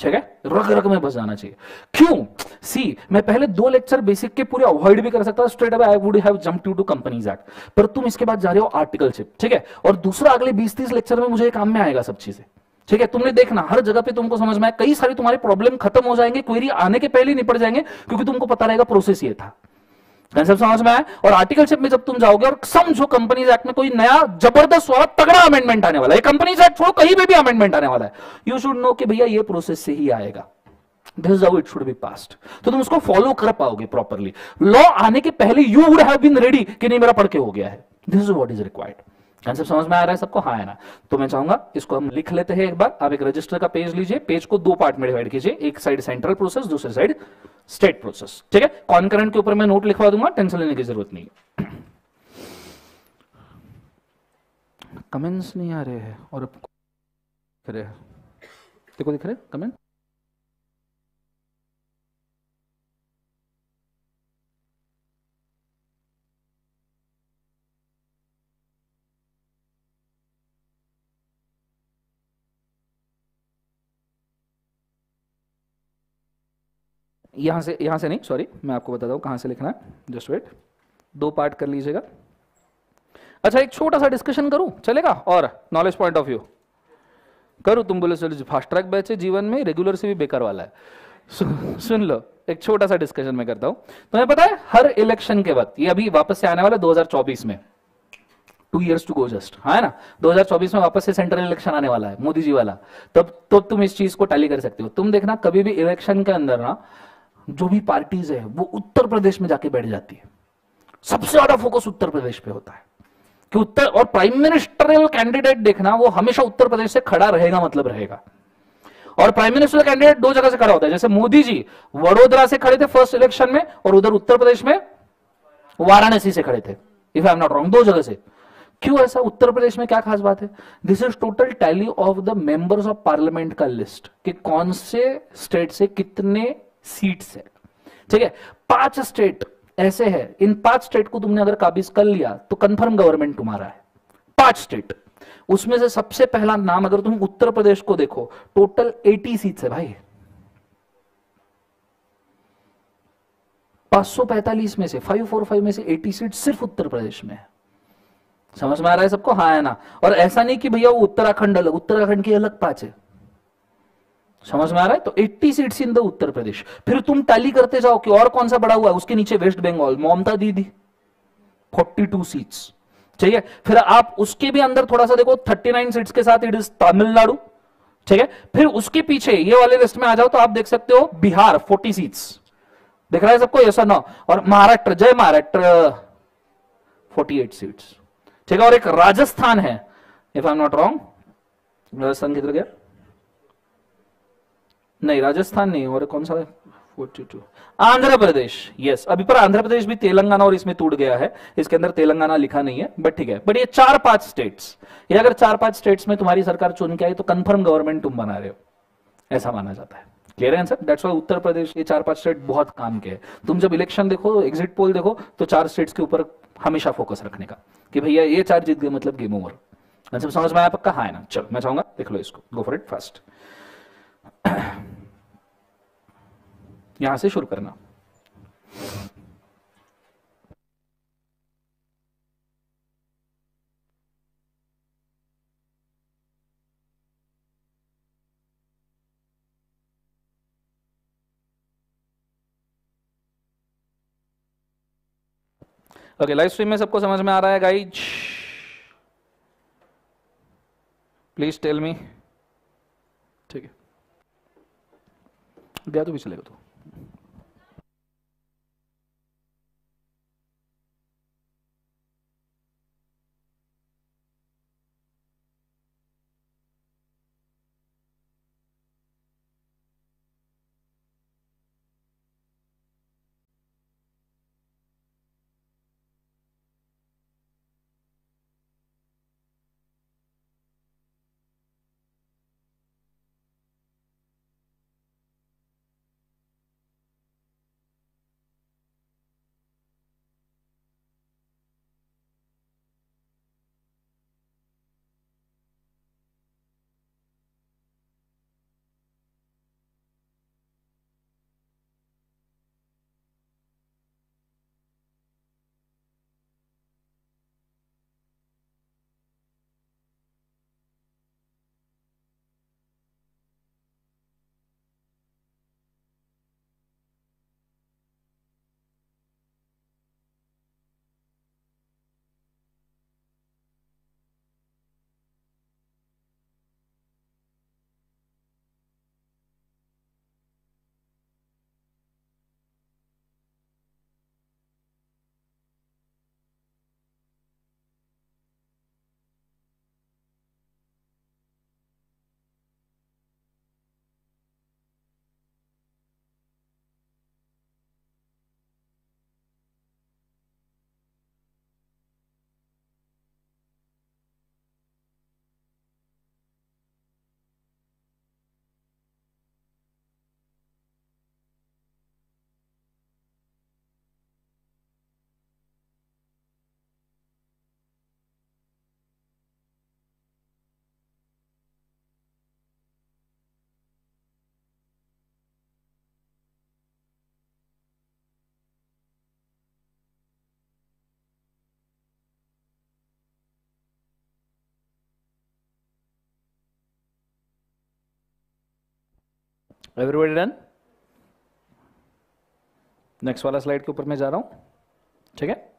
A: ठीक है? रग रग में बस जाना चाहिए। क्यों? सी मैं पहले दो लेक्चर बेसिक के पूरे अवॉइड भी कर सकता था straight away I would have jump to to companies act पर तुम इसके बाद जा रहे हो आर्टिकल आर्टिकलशिप ठीक है? और दूसरा अगले 20 30 लेक्चर में मुझे काम में आएगा सब चीज़ें। ठीक है? तुमने देखना, हर जगह पे तुमको समझ में आए कई सारी तुम्हारे प्रॉब्लम खत्म हो जाएँगे क्वेरी आने के पहले निपट जाएँगे, क्योंकि तुमको पता रहेगा प्रोसेस ये था। कंसेप्ट समझ में आया? और आर्टिकलशिप में जब तुम जाओगे और समझो कंपनीज़ एक्ट में कोई नया ज़बरदस्त वाला तगड़ा अमेंडमेंट आने वाला है। कंपनीज़ एक्ट छोड़ो, कहीं पर भी अमेंडमेंट आने वाला है। यू शुड नो कि भैया ये प्रोसेस से ही आएगा। This is how it should be passed तो तुम उसको फॉलो कर पाओगे प्रॉपरली लॉ आने के पहले you would have been ready कि नहीं मेरा पढ़ के हो गया है। This is what is required answer समझ में आ रहा है, सबको हाँ है ना। तो मैं चाहूँगा इसको हम लिख लेते हैं एक बार। आप एक रजिस्टर का पेज लीजिए। पेज को दो पार्ट में डिवाइड कीजिए। एक साइड सेंट्रल प्रोसेस दूसरी साइड स्टेट प्रोसेस ठीक है? कॉन्करेंट के ऊपर मैं नोट लिखवा दूँगा टेंशन लेने की ज़रूरत नहीं है। कमेंट्स नहीं आ रहे हैं और अब रहे देखो, दिख रहे कमेंट यहाँ से यहाँ से नहीं सॉरी मैं आपको बताता हूँ कहाँ से लिखना है। जस्ट वेट दो पार्ट कर लीजिएगा। अच्छा एक छोटा सा डिस्कशन करूँ? चलेगा? और नॉलेज पॉइंट ऑफ़ व्यू करूँ तुम बोले चलो फास्ट ट्रैक बैच है जीवन में रेगुलर से भी बेकार वाला है। सु, सुन लो एक छोटा सा डिस्कशन मैं करता हूँ। तुम्हें पता है हर इलेक्शन के वक्त ये अभी वापस से आने वाला 2024 में। Two years to go just है ना? 2024 में वापस से सेंट्रल इलेक्शन आने वाला है मोदी जी वाला। तब तो तुम इस चीज़ को टैली कर सकते हो। तुम देखना कभी भी इलेक्शन के अंदर ना जो भी पार्टीज़ है, वो उत्तर प्रदेश में जाके बैठ जाती है। सबसे ज़्यादा फोकस उत्तर प्रदेश पे होता है। कि उत्तर, और प्राइम मिनिस्टरियल कैंडिडेट देखना, वो हमेशा उत्तर प्रदेश से खड़ा रहेगा मतलब रहेगा। और प्राइम मिनिस्टर कैंडिडेट दो जगह से खड़ा होता है। जैसे मोदी जी वडोदरा से खड़े थे फ़र्स्ट इलेक्शन में, और उधर उत्तर प्रदेश में वाराणसी से खड़े थे। If I am not wrong दो जगह से। क्यों ऐसा? उत्तर प्रदेश में क्या खास बात है? This is total tally of the members of parliament का लिस्ट कि कौन से स्टेट से कितने सीट्स है। ठीक है? पाँच स्टेट ऐसे है। इन पाँच स्टेट को तुमने अगर काबिज कर लिया तो कंफर्म गवर्नमेंट तुम्हारा है। पाँच स्टेट उसमें से सबसे पहला नाम अगर तुम उत्तर प्रदेश को देखो टोटल 80 सीट्स है भाई। 545 में से 545 में से 80 सीट सिर्फ़ उत्तर प्रदेश में है। समझ में आ रहा है सबको? हाँ है ना? और ऐसा नहीं कि भैया वो उत्तराखंड अलग, उत्तराखंड की अलग पाँच है। समझ में आ रहा है? तो 80 seats in the Uttar Pradesh फिर तुम टैली करते जाओ कि और कौन सा बड़ा हुआ है? उसके नीचे वेस्ट बंगाल ममता दीदी 42 सीट्स ठीक है? फिर आप उसके भी अंदर थोड़ा सा देखो 39 सीट्स के साथ इट इज़ तमिलनाडु ठीक है? फिर उसके पीछे, ये वाले लिस्ट में आ जाओ तो आप देख सकते हो बिहार 40 सीट्स देख रहा है सबको? ऐसा नो और महाराष्ट्र, जय महाराष्ट्र. 48 सीट्स ठीक है? और एक राजस्थान है if I am not wrong Rajasthan किधर गया नहीं, राजस्थान नहीं और कौन सा है? 42 आंध्र प्रदेश यस अभी पर आंध्र प्रदेश भी तेलंगाना और इसमें टूट गया है। इसके अंदर तेलंगाना लिखा नहीं है बट ठीक है। बट ये चार पाँच स्टेट्स ये अगर चार पाँच स्टेट्स में तुम्हारी सरकार चुन के आई तो कंफर्म गवर्नमेंट तुम बना रहे हो। ऐसा माना जाता है। क्लियर है आंसर दैट्स उत्तर प्रदेश, ये चार पाँच स्टेट बहुत काम के है। तुम जब इलेक्शन देखो एग्जिट पोल देखो तो चार स्टेट्स के ऊपर हमेशा फोकस रखने का, कि भैया, ये चार जीत गए मतलब गेम ओवर आंसर समझ में आया पक्का? है ना। चलो, मैं चाहूँगा, देख लो इसको। गो फॉर इट फास्ट यहाँ से शुरू करना। ओके लाइव स्ट्रीम में सबको समझ में आ रहा है गाइज़ प्लीज़ टेल मी ठीक है गया तो तो। एवरीबडी डन नेक्स्ट वाला स्लाइड के ऊपर मैं जा रहा हूँ। ठीक है?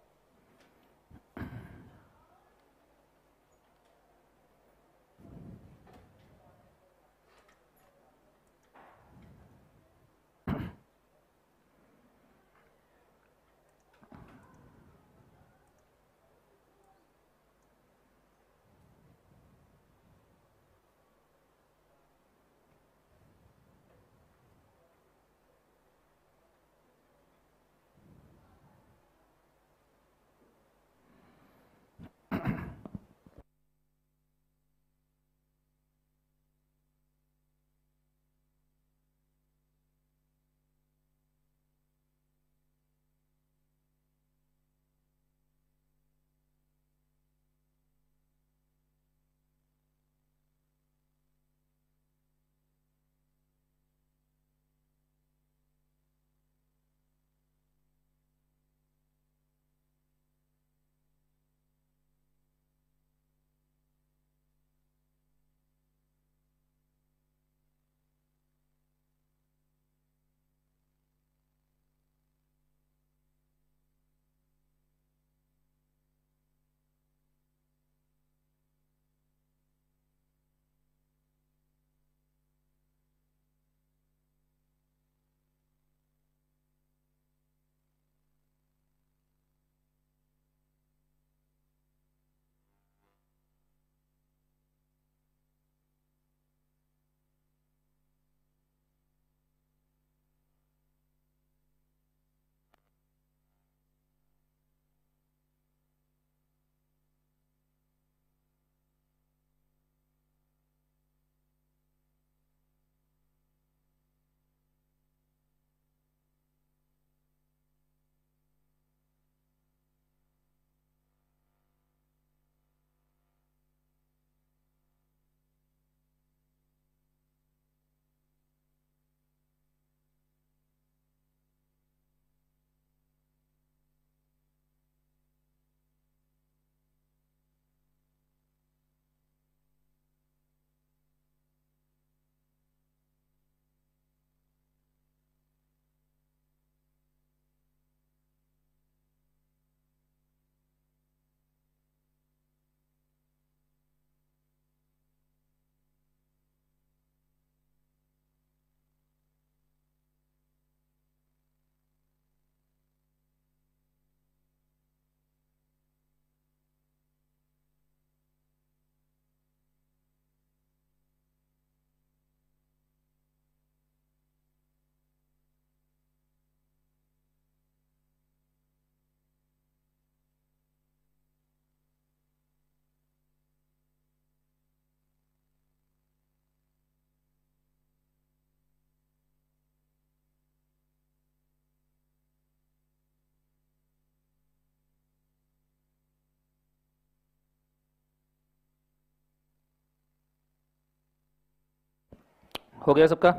A: हो गया सबका?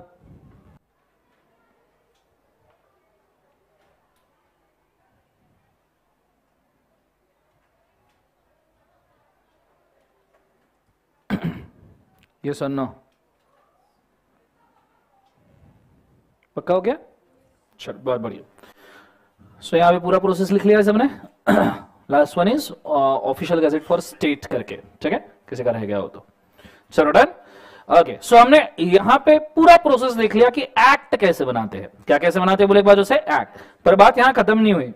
A: ये सुनो पक्का हो गया? चल, बहुत बढ़िया। सो यहाँ पे पूरा प्रोसेस लिख लिया है सबने। Last one is official gazette for state करके, ठीक है? किसी का रह गया हो तो। चलो डन ओके सो हमने यहाँ पे पूरा प्रोसेस देख लिया कि एक्ट कैसे बनाते हैं। क्या कैसे बनाते हैं, बोले एक से एक्ट पर बात यहाँ खत्म नहीं हुई।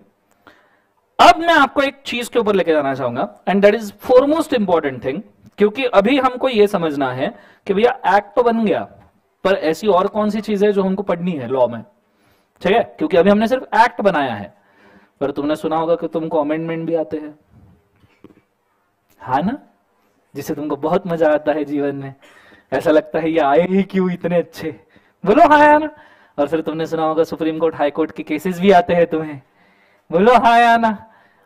A: अब मैं आपको एक चीज़ के ऊपर लेके जाना चाहूँगा and that is foremost important thing क्योंकि अभी हमको यह समझना है कि भैया एक्ट तो बन गया, पर ऐसी और कौन सी चीज़ है जो हमको पढ़नी है लॉ में? ठीक है? क्योंकि अभी हमने सिर्फ़ एक्ट बनाया है। पर तुमने सुना होगा कि तुमको अमेंडमेंट भी आते हैं। हा ना? जिससे तुमको बहुत मज़ा आता है जीवन में। ऐसा लगता है ये आए ही क्यों इतने अच्छे? बोलो हाँ या ना और फिर तुमने सुना होगा सुप्रीम कोर्ट, हाई कोर्ट के केसेस भी आते हैं तुम्हें। बोलो हाँ या ना।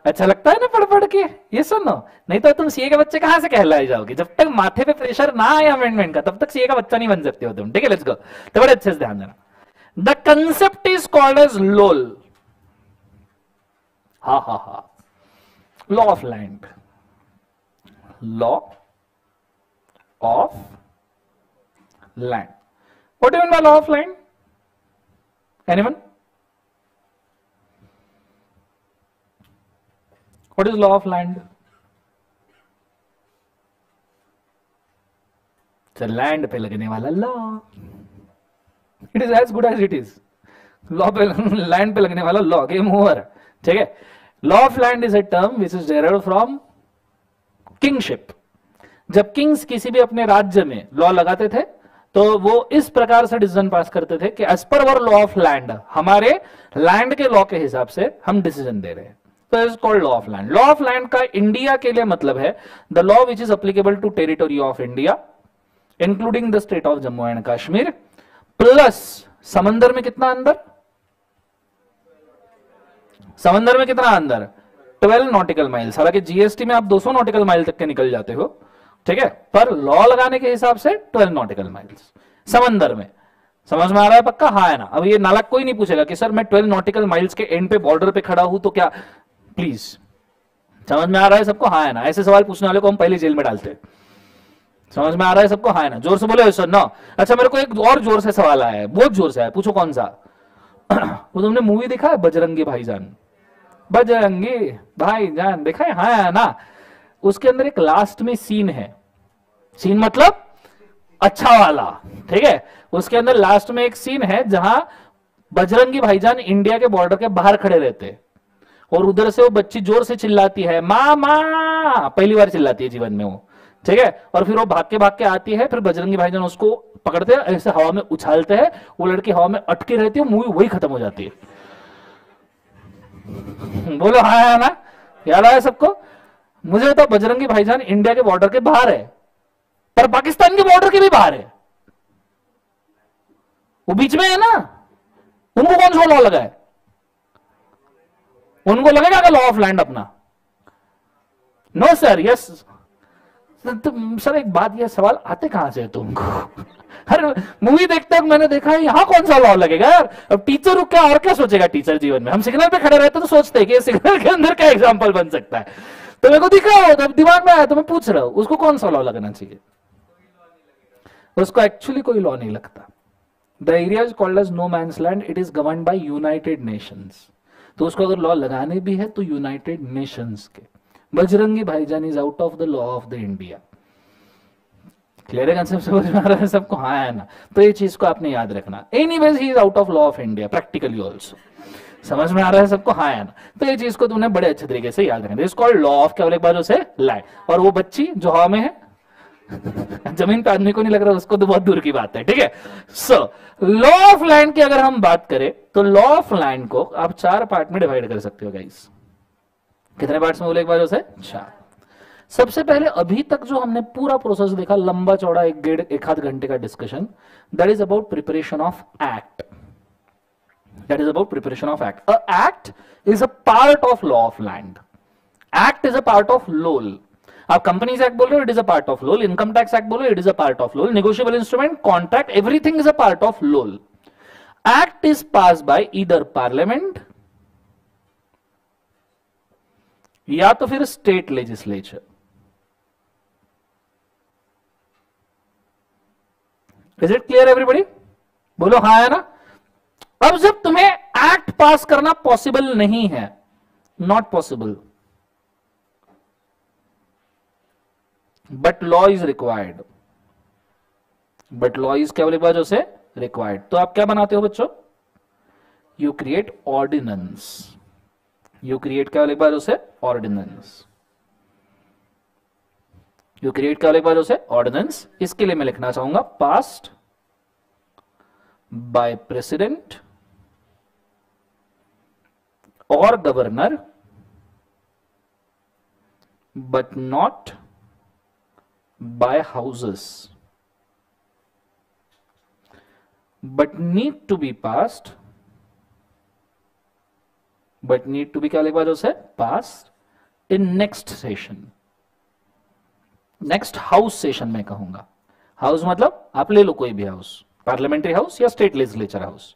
A: अच्छा लगता है ना पढ़ पढ़ के? ये सुनो। नहीं तो तुम सीए के बच्चे कहाँ से कहलाए जाओगे? जब तक माथे पे प्रेशर ना आए अमेंडमेंट का, तब तक सीए का बच्चा नहीं बन सकते हो तुम। ठीक है लेट्स गो तो बड़े अच्छे से ध्यान देना। The concept is called as LOL हा हा हा। Law of land law of land. What do you mean by law of land? Anyone what is law of land land पे लगने वाला law it is as good as it is law पे land पे लगने वाला law game over ठीक है? Law of land is a term which is derive from kingship जब किंग्स किसी भी अपने राज्य में लॉ लगाते थे तो वो इस प्रकार से डिसीज़न पास करते थे कि as per our law of land हमारे लैंड के लॉ के हिसाब से हम डिसीज़न दे रहे हैं। तो is called law of land law of land का इंडिया के लिए मतलब है the law which is applicable to territory of India including the state of Jammu and Kashmir plus समंदर में कितना अंदर? समंदर में कितना अंदर? 12 नॉटिकल माइल्स हालाँकि जीएसटी में आप 200 नॉटिकल माइल तक के निकल जाते हो। ठीक है? पर लॉ लगाने के हिसाब से 12 नॉटिकल माइल्स समंदर में। समझ में आ रहा है पक्का? हाँ है ना? अब ये नालक कोई नहीं पूछेगा कि, सर, मैं 12 नॉटिकल माइल्स के एंड पे बॉर्डर पे खड़ा हूँ तो क्या प्लीज़ समझ में आ रहा है सबको? हाँ है ना? ऐसे सवाल पूछने वाले को हम पहले जेल में डालते हैं। समझ में आ रहा है सबको? हाँ है ना? ज़ोर से बोले सर, ना। अच्छा मेरे को एक और ज़ोर से सवाल आया है। बहुत ज़ोर से है। पूछो कौन सा? वो तुमने मूवी देखा है? बजरंगी भाईजान। बजरंगी भाईजान। देखा है? हाँ है ना? उसके अंदर एक लास्ट में सीन है। सीन मतलब अच्छा वाला, ठीक है? उसके अंदर लास्ट में एक सीन है जहाँ बजरंगी भाईजान इंडिया के बॉर्डर के बाहर खड़े रहते और उधर से वो बच्ची ज़ोर से चिल्लाती है, माँ माँ! पहली बार चिल्लाती है जीवन में वो, ठीक है? और फिर वो भाग के भाग के आती है, फिर बजरंगी भाईजान उसको पकड़ते हैं, ऐसे हवा में उछालते हैं, वो लड़की हवा में अटकी रहती है मूवी वही खत्म हो जाती है। बोलो हाँ है ना? याद आया सबको? मुझे तो बजरंगी भाईजान इंडिया के बॉर्डर के बाहर है, पर पाकिस्तान के बॉर्डर के भी बाहर है। वो बीच में है ना? उनको कौन सा लॉ लगा है? उनको लगेगा लॉ ऑफ़ लैंड अपना। नो सर यस सर एक बात, ये सवाल आते कहाँ से तुमको? हर मूवी देखते वक्त मैंने देखा है, यहाँ कौन सा लॉ लगेगा यार? अब टीचर क्या और क्या सोचेगा टीचर जीवन में? हम सिग्नल पे खड़े रहते तो सोचते हैं कि सिग्नल के अंदर क्या एग्ज़ाम्पल बन सकता है। तो मेरे को दिखा हो तो दिमाग में आया तो मैं पूछ रहा हूँ, उसको कौन सा लॉ लगना चाहिए? उसको एक्चुअली कोई लॉ नहीं लगता। The area is called as no man's land it is govern by United Nations तो उसको अगर लॉ लगाने भी है तो यूनाइटेड नेशंस के। Bajrangi Bhaijaan is out of the law of the India clear है कंसेप्ट समझ में आ रहा है? सबको हाँ है ना। तो ये चीज़ को आपने याद रखना। Anyways he is out of law of India practically also समझ में आ रहा है सबको? हाँ है ना? तो ये चीज़ को तुमने बड़े अच्छे तरीके से याद रखना इस कॉल्ड लॉ ऑफ़ क्या एक बार उसे लैंड और वो बच्ची जो हवा में है, ज़मीन पे आदमी को नहीं लग रहा, उसको तो बहुत दूर की बात है, ठीक है? सो लॉ ऑफ़ लैंड की अगर हम बात करें तो लॉ ऑफ़ लैंड को आप चार पार्ट में डिवाइड कर सकते हो गाइस कितने पार्ट्स में बोले एक बार उसे? चार. सबसे पहले अभी तक जो हमने पूरा प्रोसेस देखा, लंबा चौड़ा, एक डेढ़, एक आध घंटे का discussion that is about preparation of act that is about preparation of act a act is a part of law of land act is a part of LOL आप कंपनीज़ एक्ट बोल रहे हो it is a part of LOL income tax act बोलो it is a part of LOL negotiable instrument contract everything is a part of LOL act is pass by either parliament या तो फिर state legislature is it clear everybody बोलो हाँ है ना? अब जब तुम्हें एक्ट पास करना पॉसिबल नहीं है not possible but law is required but law is क्या बोले जो से? रिक्वायर्ड तो आप क्या बनाते हो बच्चों? You create ordinance you create क्या बोले बार उसे ऑर्डिनेंस यू क्रिएट क्या बोले बार उसे ऑर्डिनेंस इसके लिए मैं लिखना चाहूँगा पास्ट बाय प्रेसिडेंट और governor but not by houses. But need to be passed, but need to be क्या लिखा जो passed in next session. Next house session में कहूँगा। हाउस मतलब आप ले लो कोई भी हाउस पार्लियामेंट्री हाउस या state legislature house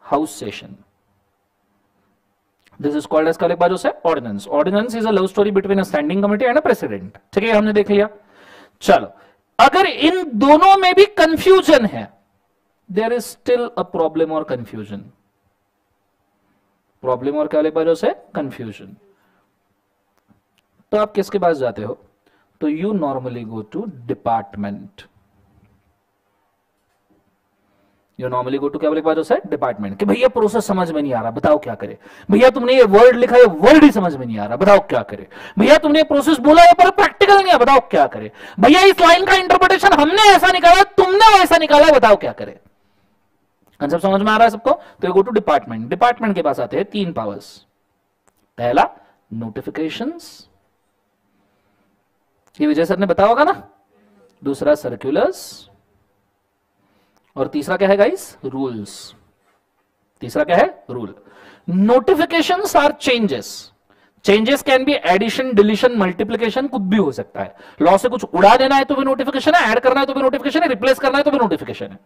A: house session this is called as का बाजू से ordinance ordinance is a love story between a standing committee and a president ठीक है, हमने देख लिया। चलो, अगर इन दोनों में भी कंफ्यूजन है there is still a problem और कंफ्यूजन प्रॉब्लम और क्या लिखा से कंफ्यूजन तो आप किसके पास जाते हो? तो you normally go to department you normally go to क्या लिखा जो है डिपार्टमेंट कि भैया प्रोसेस समझ में नहीं आ रहा, बताओ क्या करे। भैया, तुमने ये वर्ड लिखा है वर्ड ही समझ में नहीं आ रहा, बताओ क्या करे। भैया, तुमने प्रोसेस बोला है पर प्रैक्टिकल नहीं है, बताओ क्या करे। भैया, इस लाइन का इंटरप्रिटेशन हमने ऐसा निकाला, तुमने वैसा निकाला, बताओ क्या करे। कंसेप्ट समझ में आ रहा है सबको? तो गो टू डिपार्टमेंट डिपार्टमेंट के पास आते हैं तीन पावर्स पहला नोटिफिकेशन ये विजय सर ने बताया होगा ना? दूसरा सर्कुलर्स और तीसरा क्या है गाइस रूल्स तीसरा क्या है? Rule notification are changes changes can be addition deletion multiplication कुछ भी हो सकता है। लॉ से कुछ उड़ा देना है तो भी नोटिफिकेशन है ऐड करना है तो भी नोटिफिकेशन है रिप्लेस करना है तो भी नोटिफिकेशन है।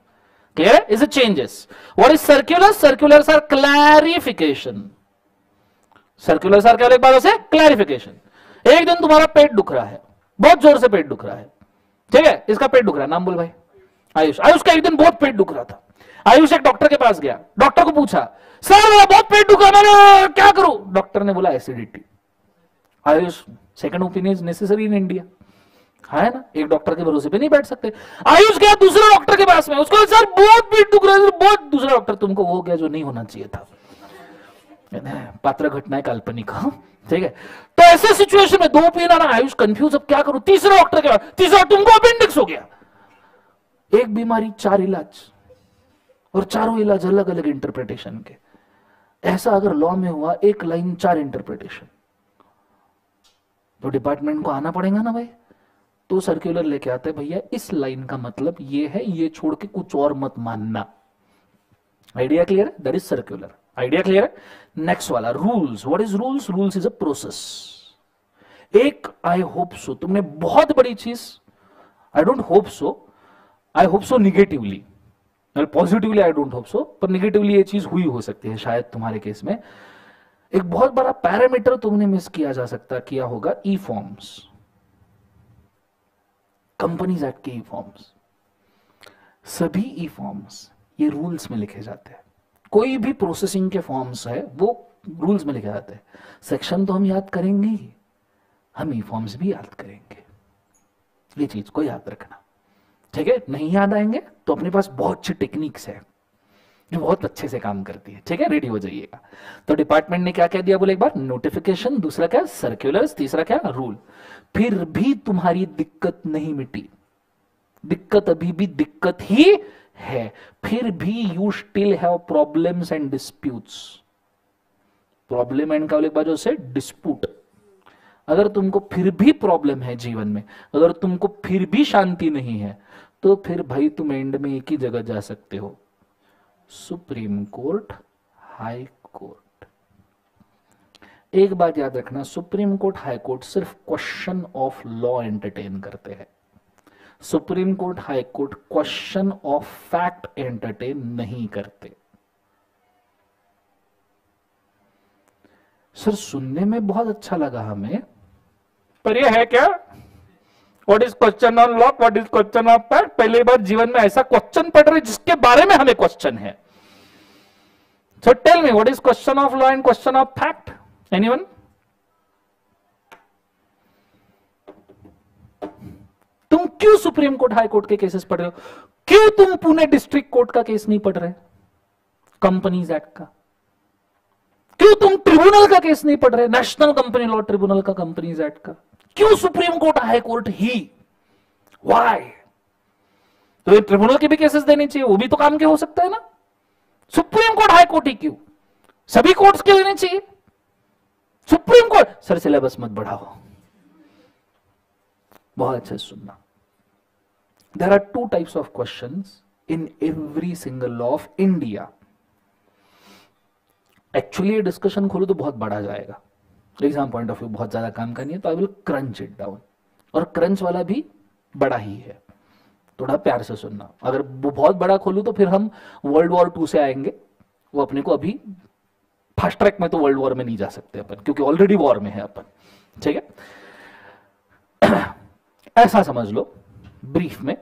A: Clear is a changes what is circular circulars are clarification circulars are क्या एक बात से? क्लैरिफिकेशन एक दिन तुम्हारा पेट दुख रहा है। बहुत ज़ोर से पेट दुख रहा है। ठीक है? इसका पेट दुख रहा है। नाम बोल भाई। आयुष। आयुष का एक दिन बहुत पेट दुख रहा था। आयुष एक डॉक्टर के पास गया। डॉक्टर को पूछा, सर, मेरा बहुत पेट दुखा मैंने क्या करूँ? डॉक्टर ने बोला, acidity. Ayush second opinion necessary in India है ना? एक डॉक्टर के भरोसे पे नहीं बैठ सकते। आयुष गया दूसरे डॉक्टर के पास में। उसको सर, बहुत पेट दुख रहा है बहुत। दूसरा डॉक्टर, तुमको हो गया जो नहीं होना चाहिए था। पात्र घटना है काल्पनिक हाँ? ठीक है। तो ऐसे सिचुएशन में दो पीना ना आयुष कंफ्यूज अब क्या करूँ? तीसरे डॉक्टर के पास, तीसरा, तुमको अपेंडिक्स हो गया। एक बीमारी, चार इलाज। और चारों इलाज अलग अलग इंटरप्रिटेशन के। ऐसा अगर लॉ में हुआ, एक लाइन चार इंटरप्रिटेशन तो डिपार्टमेंट को आना पड़ेगा ना भाई। तो सर्कुलर लेके आते हैं, भैया, इस लाइन का मतलब ये है, ये छोड़ के कुछ और मत मानना। आइडिया क्लियर है? That is circular idea clear है? नेक्स्ट वाला rules what is rules rules is a process एक आई होप सो तुमने बहुत बड़ी चीज़ I don't hope so I hope so negatively positively I don't hope so पर negatively ये चीज़ हुई हो सकती है शायद तुम्हारे केस में। एक बहुत बड़ा पैरामीटर तुमने मिस किया जा सकता, किया होगा ई फॉर्म्स कंपनीज़ एक्ट के ई फॉर्म्स सभी ई फॉर्म्स ये रूल्स में लिखे जाते हैं। कोई भी प्रोसेसिंग के फॉर्म्स है, वो रूल्स में लिखे जाते हैं। सेक्शन तो हम याद करेंगे ही। हम ई फॉर्म्स भी याद करेंगे। ये चीज़ को याद रखना। ठीक है? नहीं याद आएँगे तो अपने पास बहुत अच्छी टेक्निक्स है। जो बहुत अच्छे से काम करती है, ठीक है? रेडी हो जाइएगा। तो डिपार्टमेंट ने क्या कह दिया, बोले एक बार? नोटिफिकेशन दूसरा क्या? सर्कुलर्स तीसरा क्या? रूल फिर भी तुम्हारी दिक्कत नहीं मिटी। दिक्कत अभी भी दिक्कत ही है। फिर भी you still have problems and disputes problem and का बाजू से? डिस्प्यूट अगर तुमको फिर भी प्रॉब्लम है जीवन में, अगर तुमको फिर भी शांति नहीं है तो फिर भाई तुम एंड में एक ही जगह जा सकते हो। सुप्रीम कोर्ट हाई कोर्ट एक बात याद रखना सुप्रीम कोर्ट हाई कोर्ट सिर्फ़ क्वेश्चन ऑफ़ लॉ एंटरटेन करते हैं। Supreme court high court question of fact entertain नहीं करते। सर, सुनने में बहुत अच्छा लगा हमें। पर यह है क्या? What is question on law what is question of fact पहली बार जीवन में ऐसा क्वेश्चन पढ़ रहे जिसके बारे में हमें क्वेश्चन है। So tell me what is question of law and question of fact anyone तुम क्यों सुप्रीम कोर्ट, हाई कोर्ट के केसेस पढ़ रहे हो? क्यों तुम पुणे डिस्ट्रिक्ट कोर्ट का केस नहीं पढ़ रहे? कंपनीज़ एक्ट का। क्यों तुम ट्रिब्यूनल का केस नहीं पढ़ रहे? नेशनल कंपनी लॉ ट्रिब्यूनल का कंपनीज़ एक्ट का। क्यों सुप्रीम कोर्ट, हाई कोर्ट ही? वाई तो ये ट्रिब्यूनल के भी केसेस देने चाहिए, वो भी तो काम के हो सकता है ना। सुप्रीम कोर्ट, हाई कोर्ट ही क्यों? सभी कोर्ट्स के लेने चाहिए? सुप्रीम कोर्ट, सर सिलेबस मत बढ़ाओ। बहुत अच्छे सुनना। There are two types of question in every single law of India actually ये डिस्कशन खोलो तो बहुत बड़ा जाएगा। एग्ज़ाम पॉइंट ऑफ़ व्यू बहुत ज़्यादा काम करनी है तो I will crunch it down और क्रंच वाला भी बड़ा ही है। थोड़ा प्यार से सुनना। अगर वो बहुत बड़ा खोलू तो फिर हम वर्ल्ड वॉर टू से आएँगे। वो अपने को अभी फास्ट ट्रैक में तो वर्ल्ड वॉर में नहीं जा सकते अपन, क्योंकि ऑलरेडी वॉर में है अपन। ठीक है? ऐसा समझ लो ब्रीफ में,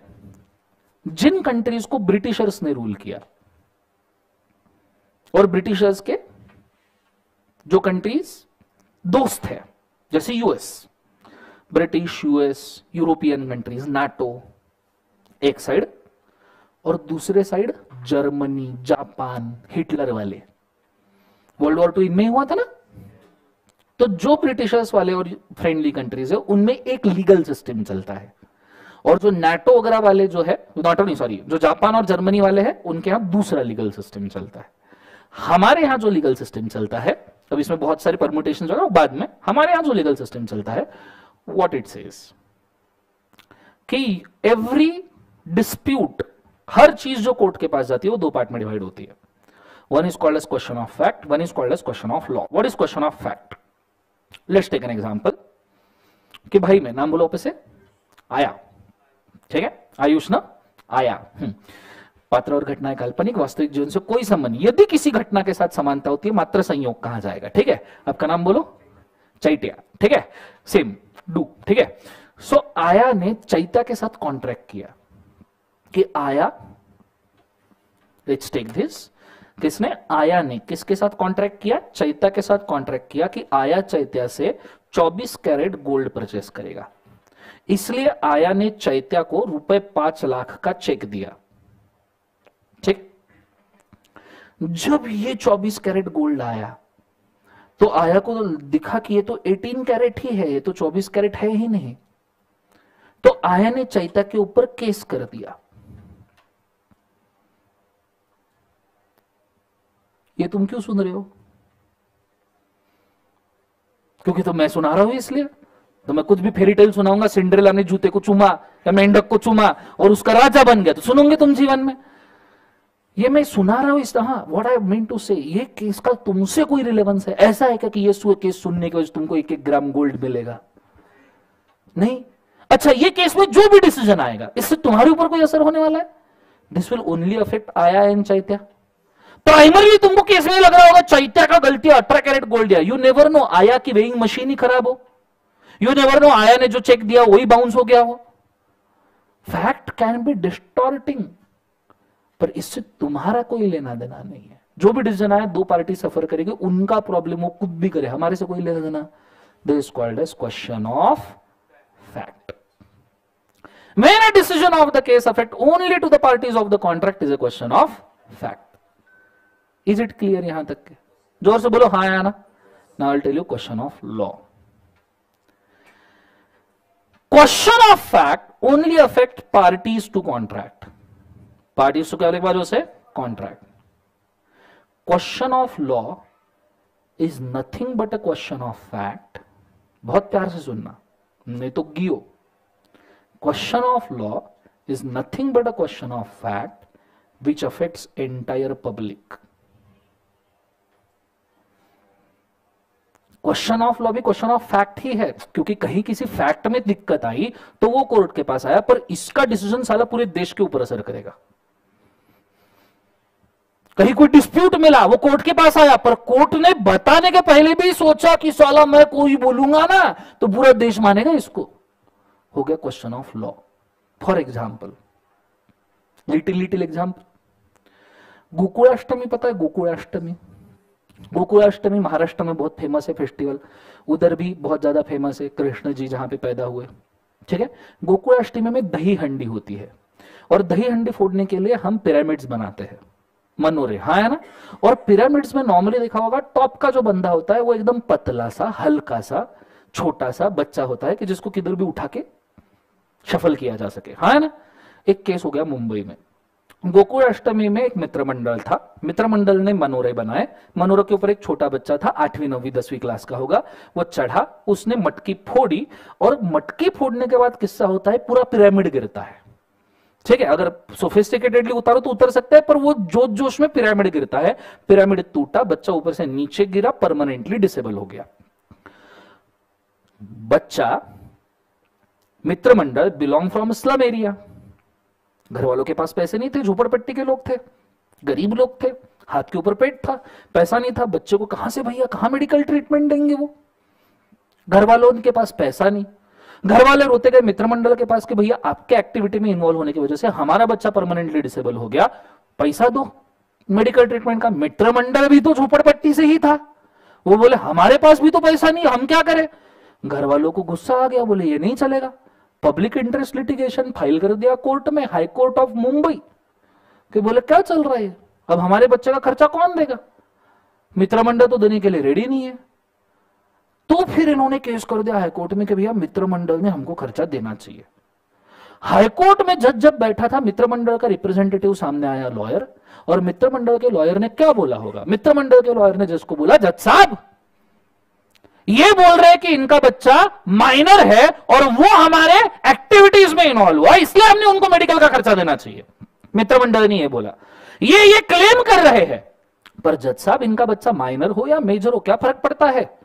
A: जिन कंट्रीज़ को ब्रिटिशर्स ने रूल किया, और ब्रिटिशर्स के जो कंट्रीज़ दोस्त है, जैसे US British US European countries NATO एक साइड और दूसरे साइड जर्मनी जापान हिटलर वाले। वर्ल्ड वॉर टू इनमें हुआ था ना? तो जो ब्रिटिशर्स वाले और फ्रेंडली कंट्रीज़ है, उनमें एक लीगल सिस्टम चलता है। और जो नेटो वगैरह वाले जो है नाटो नहीं सॉरी जो जापान और जर्मनी वाले हैं, उनके यहाँ दूसरा लीगल सिस्टम चलता है। हमारे यहाँ जो लीगल सिस्टम चलता है अब इसमें बहुत सारे परमुटेशन वगैरह बाद में हमारे यहाँ जो लीगल सिस्टम चलता है वॉट इट सेज कि एवरी डिस्प्यूट हर चीज़ जो कोर्ट के पास जाती है, वो दो पार्ट में डिवाइड होती है। One is called as question of fact one is called as question of law what is question of fact let's take an example कि भाई, मैं नाम बोलो से, आया। ठीक है? आयुष ना आया। हम्म। पात्र और घटना काल्पनिक, वास्तविक जीवन से कोई संबंध यदि किसी घटना के साथ समानता होती है, मात्र संयोग कहा जाएगा? ठीक है? आपका नाम बोलो? चैत्या। ठीक है? सेम डू ठीक है? सो आया ने चैत्या के साथ कॉन्ट्रैक्ट किया कि आया लेट्स टेक दिस किसने? आया ने। किसके साथ कॉन्ट्रैक्ट किया? चैत्या के साथ कॉन्ट्रैक्ट किया कि आया चैत्या से 24 कैरेट गोल्ड परचेस करेगा। इसलिए आया ने चैत्या को रुपए पाँच लाख का चेक दिया ठीक जब ये 24 कैरेट गोल्ड आया तो आया को तो दिखा कि ये तो 18 कैरेट ही है, ये तो 24 कैरेट है ही नहीं। तो आया ने चैता के ऊपर केस कर दिया। ये तुम क्यों सुन रहे हो? क्योंकि तो मैं सुना रहा हूँ इसलिए। तो मैं कुछ भी फेरी टेल सुनाऊँगा सिंड्रेला ने जूते को चुमा, या मेंढक को चुमा, और उसका राजा बन गया। तो सुनोगे तुम जीवन में? ये मैं सुना रहा हूँ इस तरह व्हाट आई मीन टू से ये केस का तुमसे कोई रिलेवेंस है। ऐसा है क्या कि ये केस सुनने के वजह तुमको एक एक ग्राम गोल्ड मिलेगा? नहीं? अच्छा ये केस में जो भी डिसीज़न आएगा, इससे तुम्हारे ऊपर कोई असर होने वाला है? This will only affect Aaya and Chaitya. Primary तुमको केस में लग रहा होगा, चैत्या का गलती अठारह कैरेट गोल्ड दिया। यू नेवर नो आया की वेइंग मशीन ही खराब हो। यू नेवर नो आया ने जो चेक दिया, वही बाउंस हो गया हो। फैक्ट कैन बी डिस्टॉर्टिंग पर इससे तुम्हारा कोई लेना देना नहीं है। जो भी डिसीज़न आए, दो पार्टी सफ़र करेगी, उनका प्रॉब्लम वो कुछ भी करे। हमारे से कोई लेना देना। Question of fact main decision of the case affect only to the parties of the contract is a question of fact is it clear यहाँ तक? के ज़ोर से बोलो हाँ आया ना? ना tell you question of law question of fact only affect parties to contract parties तो क्या लिखवा जो से contract question of law is nothing but a question of fact बहुत प्यार से सुनना। नहीं तो गियो। Question of law is nothing but a question of fact which affects entire public question of law भी क्वेश्चन ऑफ़ फैक्ट ही है। क्योंकि कहीं किसी फैक्ट में दिक्कत आई तो वो कोर्ट के पास आया, पर इसका डिसीज़न साला पूरे देश के ऊपर असर करेगा। कहीं कोई डिस्प्यूट मिला, वो कोर्ट के पास आया, पर कोर्ट ने बताने के पहले भी सोचा कि साला मैं कोई बोलूँगा ना तो पूरा देश मानेगा इसको। हो गया question of law for example little little example Gokulashtami, पता है गोकुलाष्टमी? गोकुलाष्टमी महाराष्ट्र में बहुत फ़ेमस है फेस्टिवल उधर भी बहुत ज़्यादा फ़ेमस है कृष्ण जी जहाँ पे पैदा हुए। ठीक है? गोकुलाष्टमी में दही हंडी होती है। और दही हंडी फोड़ने के लिए हम पिरामिड्स बनाते हैं। मनोरे। हाँ है ना? और पिरामिड्स में नॉर्मली देखा होगा टॉप का जो बंदा होता है, वो एकदम पतला सा, हल्का सा, छोटा सा बच्चा होता है कि जिसको किधर भी उठा के सफल किया जा सके। हाँ है ना? एक केस हो गया मुंबई में। गोकुल अष्टमी में एक मित्र मंडल था। मित्र मंडल ने मनोरे बनाए। मनोरे के ऊपर एक छोटा बच्चा था, आठवीं, नौवीं, दसवीं क्लास का होगा। वो चढ़ा, उसने मटकी फोड़ी और मटकी फोड़ने के बाद किस्सा होता है, पूरा पिरामिड गिरता है। ठीक है, अगर सोफिस्टिकेटेडली उतारो तो उतर सकता है, पर वो जोश जोश में पिरामिड गिरता है। पिरामिड टूटा, बच्चा ऊपर से नीचे गिरा परमानेंटली डिसेबल हो गया। बच्चा मित्र मंडल बिलोंग फ्रॉम स्लम एरिया घर वालों के पास पैसे नहीं थे झोपड़पट्टी के लोग थे। गरीब लोग थे, हाथ के ऊपर पेट था, पैसा नहीं था। बच्चे को कहाँ से भैया, कहाँ मेडिकल ट्रीटमेंट देंगे वो? घर वालों के पास पैसा नहीं। घर वाले रोते गए मित्र मंडल के पास कि भैया आपके एक्टिविटी में इन्वॉल्व होने की वजह से हमारा बच्चा परमानेंटली डिसेबल हो गया। पैसा दो। मेडिकल ट्रीटमेंट का मित्र मंडल भी तो झोपड़पट्टी से ही था। वो बोले, हमारे पास भी तो पैसा नहीं, हम क्या करें? घर वालों को गुस्सा आ गया, बोले, ये नहीं चलेगा। पब्लिक इंटरेस्ट लिटिगेशन फ़ाइल कर दिया कोर्ट में हाई कोर्ट ऑफ़ मुंबई कि बोले, क्या चल रहा है? अब हमारे बच्चे का खर्चा कौन देगा? मित्र मंडल तो देने के लिए रेडी नहीं है। तो फिर इन्होंने केस कर दिया। हाईकोर्ट में कि भैया मित्र मंडल ने हमको खर्चा देना चाहिए। हाईकोर्ट में जज जब बैठा था मित्र मंडल का रिप्रेजेंटेटिव सामने आया, लॉयर, और मित्र मंडल के लॉयर ने क्या बोला होगा? मित्र मंडल के लॉयर ने जज को बोला, जज साहब, ये बोल रहे कि इनका बच्चा माइनर है और वो हमारे एक्टिविटीज़ में इन्वॉल्व हुआ, इसलिए हमने उनको मेडिकल का खर्चा देना चाहिए। मित्र मंडल ने ये बोला। ये ये क्लेम कर रहे हैं। पर जज साहब, इनका बच्चा माइनर हो या मेजर हो, क्या फ़र्क पड़ता है?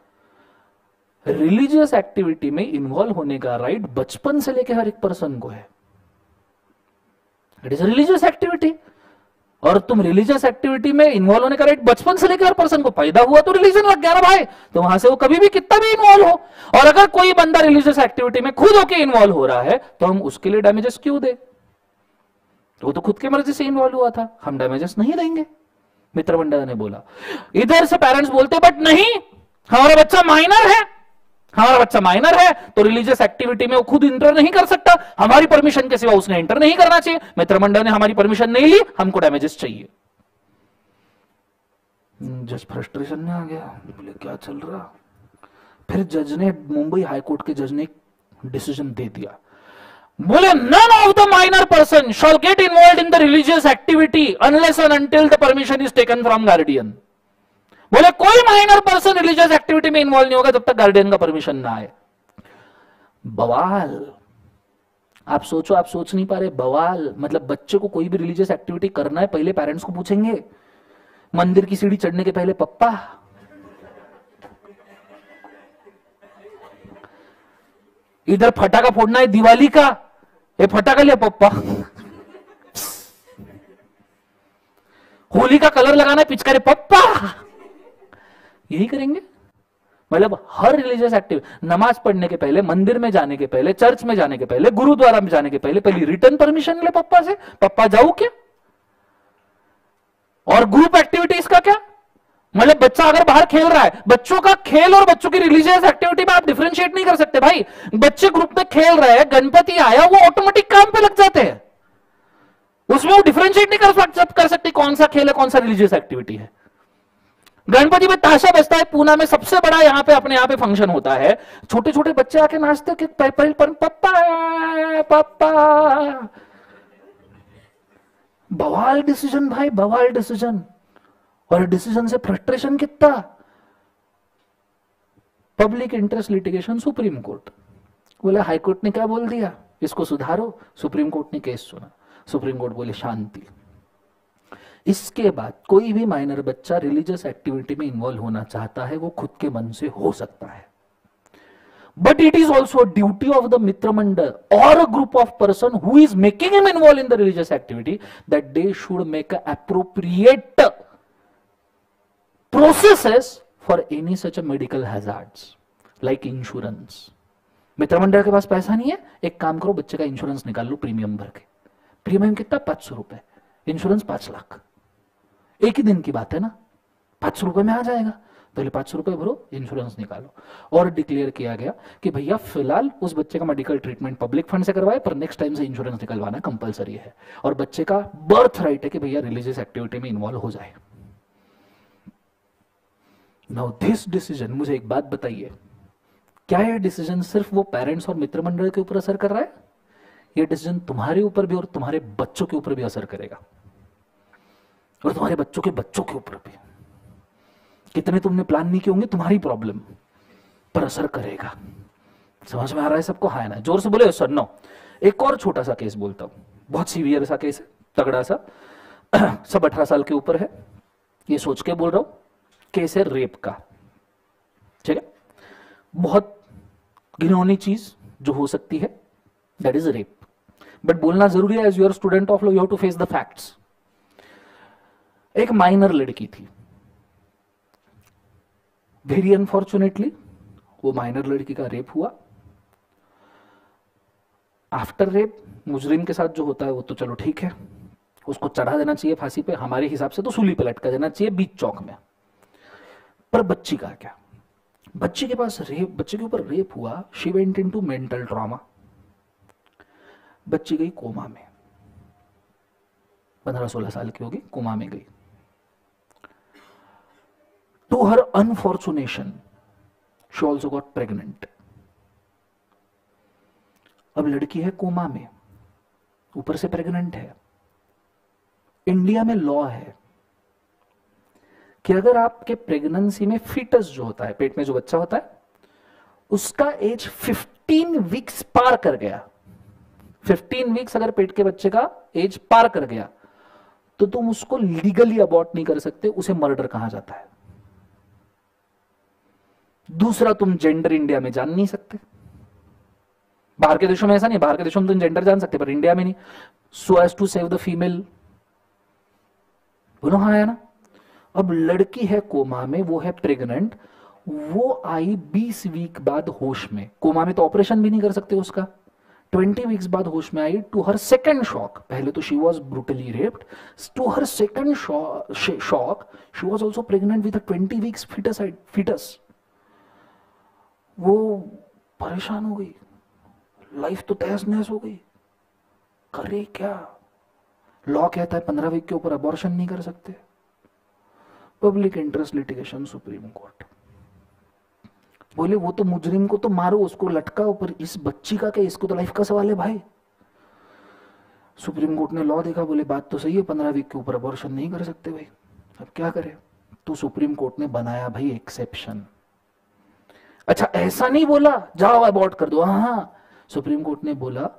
A: रिलीजियस एक्टिविटी में इन्वॉल्व होने का राइट बचपन से लेकर हर एक पर्सन को है। इट इज़ रिलीजियस एक्टिविटी और तुम रिलीजियस एक्टिविटी में इन्वॉल्व होने का राइट बचपन से लेकर हर पर्सन को। पैदा हुआ तो रिलीजन लग गया ना भाई तो वहाँ से वो कभी भी कितना भी इन्वॉल्व हो। और अगर कोई बंदा रिलीजियस एक्टिविटी में खुद होकर इन्वॉल्व हो रहा है तो हम उसके लिए डैमेजेस क्यों दे? वो तो खुद के मर्ज़ी से इन्वॉल्व हुआ था। हम डैमेजेस नहीं देंगे। मित्र मंडल ने बोला। इधर से पेरेंट्स बोलते बट नहीं, हमारा बच्चा माइनर है। हमारा बच्चा माइनर है तो रिलीजियस एक्टिविटी में वो खुद इंटर नहीं कर सकता। हमारी परमिशन के सिवा उसने इंटर नहीं करना चाहिए। मित्रमंडल ने हमारी परमिशन नहीं ली, हमको डैमेजेस चाहिए। जज फ्रस्ट्रेशन में आ गया। बोले, क्या चल रहा? फिर जज ने मुंबई हाईकोर्ट के जज ने डिसीज़न दे दिया। बोले none of the minor person shall get involve in the religious activity unless and until the permission is taken from guardian बोले, कोई माइनर पर्सन रिलीजियस एक्टिविटी में इन्वॉल्व नहीं होगा जब तक गार्डियन का परमिशन ना आए. बवाल। आप सोचो, आप सोच नहीं पा रहे, बवाल। मतलब बच्चे को कोई भी रिलीजियस एक्टिविटी करना है, पहले पेरेंट्स को पूछेंगे। मंदिर की सीढ़ी चढ़ने के पहले पप्पा। इधर फटाका फोड़ना है, दिवाली का। ये फटाका लिया, पप्पा। होली का कलर लगाना है, पिचकारी, पप्पा। यही करेंगे। मतलब हर रिलीजियस एक्टिविटी नमाज़ पढ़ने के पहले, मंदिर में जाने के पहले चर्च में जाने के पहले, गुरुद्वारा में जाने के पहले पहले रिटर्न परमिशन ले पप्पा से। पप्पा जाऊ क्या? और ग्रुप एक्टिविटीज़ का क्या? मतलब बच्चा अगर बाहर खेल रहा है, बच्चों का खेल और बच्चों की रिलीजियस एक्टिविटी में आप डिफ्रेंशिएट नहीं कर सकते भाई। बच्चे ग्रुप में खेल रहे हैं, गणपति आया, वो ऑटोमेटिक काम पे लग जाते हैं। उसमें वो डिफ्रेंशिएट नहीं कर सकते कौन सा खेल है, कौन सा रिलीजियस एक्टिविटी है। गणपति में ताशा बजता है, पूना में सबसे बड़ा यहाँ पे अपने यहाँ पे फ़ंक्शन होता है। छोटे छोटे बच्चे आके नाचते कि पप्पा पप्पा। बवाल डिसीज़न भाई, बवाल डिसीज़न और डिसीज़न से फ्रस्ट्रेशन कितना? Public interest litigation supreme court बोला हाई कोर्ट ने क्या बोल दिया? इसको सुधारो सुप्रीम कोर्ट ने केस सुना। सुप्रीम कोर्ट बोले, शांति। इसके बाद कोई भी माइनर बच्चा रिलीजियस एक्टिविटी में इन्वॉल्व होना चाहता है, वो खुद के मन से हो सकता है। But it is also duty of the मित्र मंडल और group of person who is making him involve in the religious activity that they should make appropriate process for any such medical hazards like insurance मित्र मंडल के पास पैसा नहीं है, एक काम करो, बच्चे का इंश्योरेंस निकाल लो प्रीमियम भर के। प्रीमियम कितना? पाँच सौ रुपए। इंश्योरेंस पाँच लाख। एक ही दिन की बात है ना? पाँच सौ रुपए में आ जाएगा। पहले पाँच सौ रुपए भरो इंश्योरेंस निकालो। और डिक्लेयर किया गया कि भैया, फ़िलहाल उस बच्चे का मेडिकल ट्रीटमेंट पब्लिक फंड से करवाए, पर नेक्स्ट टाइम से इंश्योरेंस निकलवाना कंपलसरी है। और बच्चे का बर्थ राइट है कि भैया रिलीजियस एक्टिविटी में इन्वॉल्व हो जाए। नाउ दिस डिसीज़न मुझे एक बात बताइए। क्या यह डिसीज़न सिर्फ़ वो पेरेंट्स और मित्र मंडल के ऊपर असर कर रहा है? यह डिसीज़न तुम्हारे ऊपर भी और तुम्हारे बच्चों के ऊपर भी असर करेगा। और तुम्हारे बच्चों के बच्चों के ऊपर भी। कितने तुमने प्लान नहीं किए होंगे, तुम्हारी प्रॉब्लम पर असर करेगा। समझ में आ रहा है सबको? हाँ ना? ज़ोर से बोले सर नो एक और छोटा सा केस बोलता हूँ। बहुत सीवियर सा केस है, तगड़ा सा। सब अठारह साल के ऊपर है। ये सोच के बोल रहा हूँ केस है रेप का। ठीक है? बहुत घिनौनी चीज़ जो हो सकती है दैट इज़ रेप बट बोलना ज़रूरी है as your student of law you have to face the facts एक माइनर लड़की थी। वेरी अनफॉर्चुनेटली वो माइनर लड़की का रेप हुआ। आफ्टर रेप मुजरिम के साथ जो होता है वो तो चलो ठीक है। उसको चढ़ा देना चाहिए फांसी पे, हमारे हिसाब से तो सूली पे लटका देना चाहिए बीच चौक में। पर बच्ची का क्या? बच्ची के पास रेप बच्चे के ऊपर रेप हुआ she went into mental trauma बच्ची गई कोमा में। पंद्रह सोलह साल की होगी, कोमा में गई। To her unfortunation she also got pregnant अब लड़की है कोमा में, ऊपर से प्रेग्नेंट है। इंडिया में लॉ है कि अगर आपके प्रेगनेंसी में फीटस जो होता है, पेट में जो बच्चा होता है, उसका एज 15 वीक्स पार कर गया। 15 वीक्स अगर पेट के बच्चे का एज पार कर गया तो तुम उसको लीगली अबॉर्ट नहीं कर सकते, उसे मर्डर कहा जाता है। दूसरा तुम जेंडर इंडिया में जान नहीं सकते। बाहर के देशों में ऐसा नहीं, बाहर के देशों में तुम जेंडर जान सकते, पर इंडिया में नहीं। So as to save the female बोलो हाँ है ना? अब लड़की है कोमा में, वो है प्रेग्नेंट वो आई 20 वीक बाद होश में। कोमा में तो ऑपरेशन भी नहीं कर सकते उसका। 20 वीक्स बाद होश में आई टू हर सेकेंड शॉक पहले तो she was brutally raped to her second shock she was also pregnant with twenty weeks fetus fetus वो परेशान हो गई। लाइफ तो तहस नहस हो गई। करे क्या? लॉ कहता है पंद्रह वीक के ऊपर अबॉर्शन नहीं कर सकते। Public interest litigation supreme court बोले, वो तो मुजरिम को तो मारो, उसको लटकाओ, पर इस बच्ची का क्या? इसको तो लाइफ का सवाल है भाई। सुप्रीम कोर्ट ने लॉ देखा, बोले, बात तो सही है, पंद्रह वीक के ऊपर अबॉर्शन नहीं कर सकते भाई। अब क्या करें? तो सुप्रीम कोर्ट ने बनाया भाई एक्सेप्शन अच्छा ऐसा नहीं बोला? जाओ अबॉर्ट कर दो। हाँ सुप्रीम कोर्ट ने बोला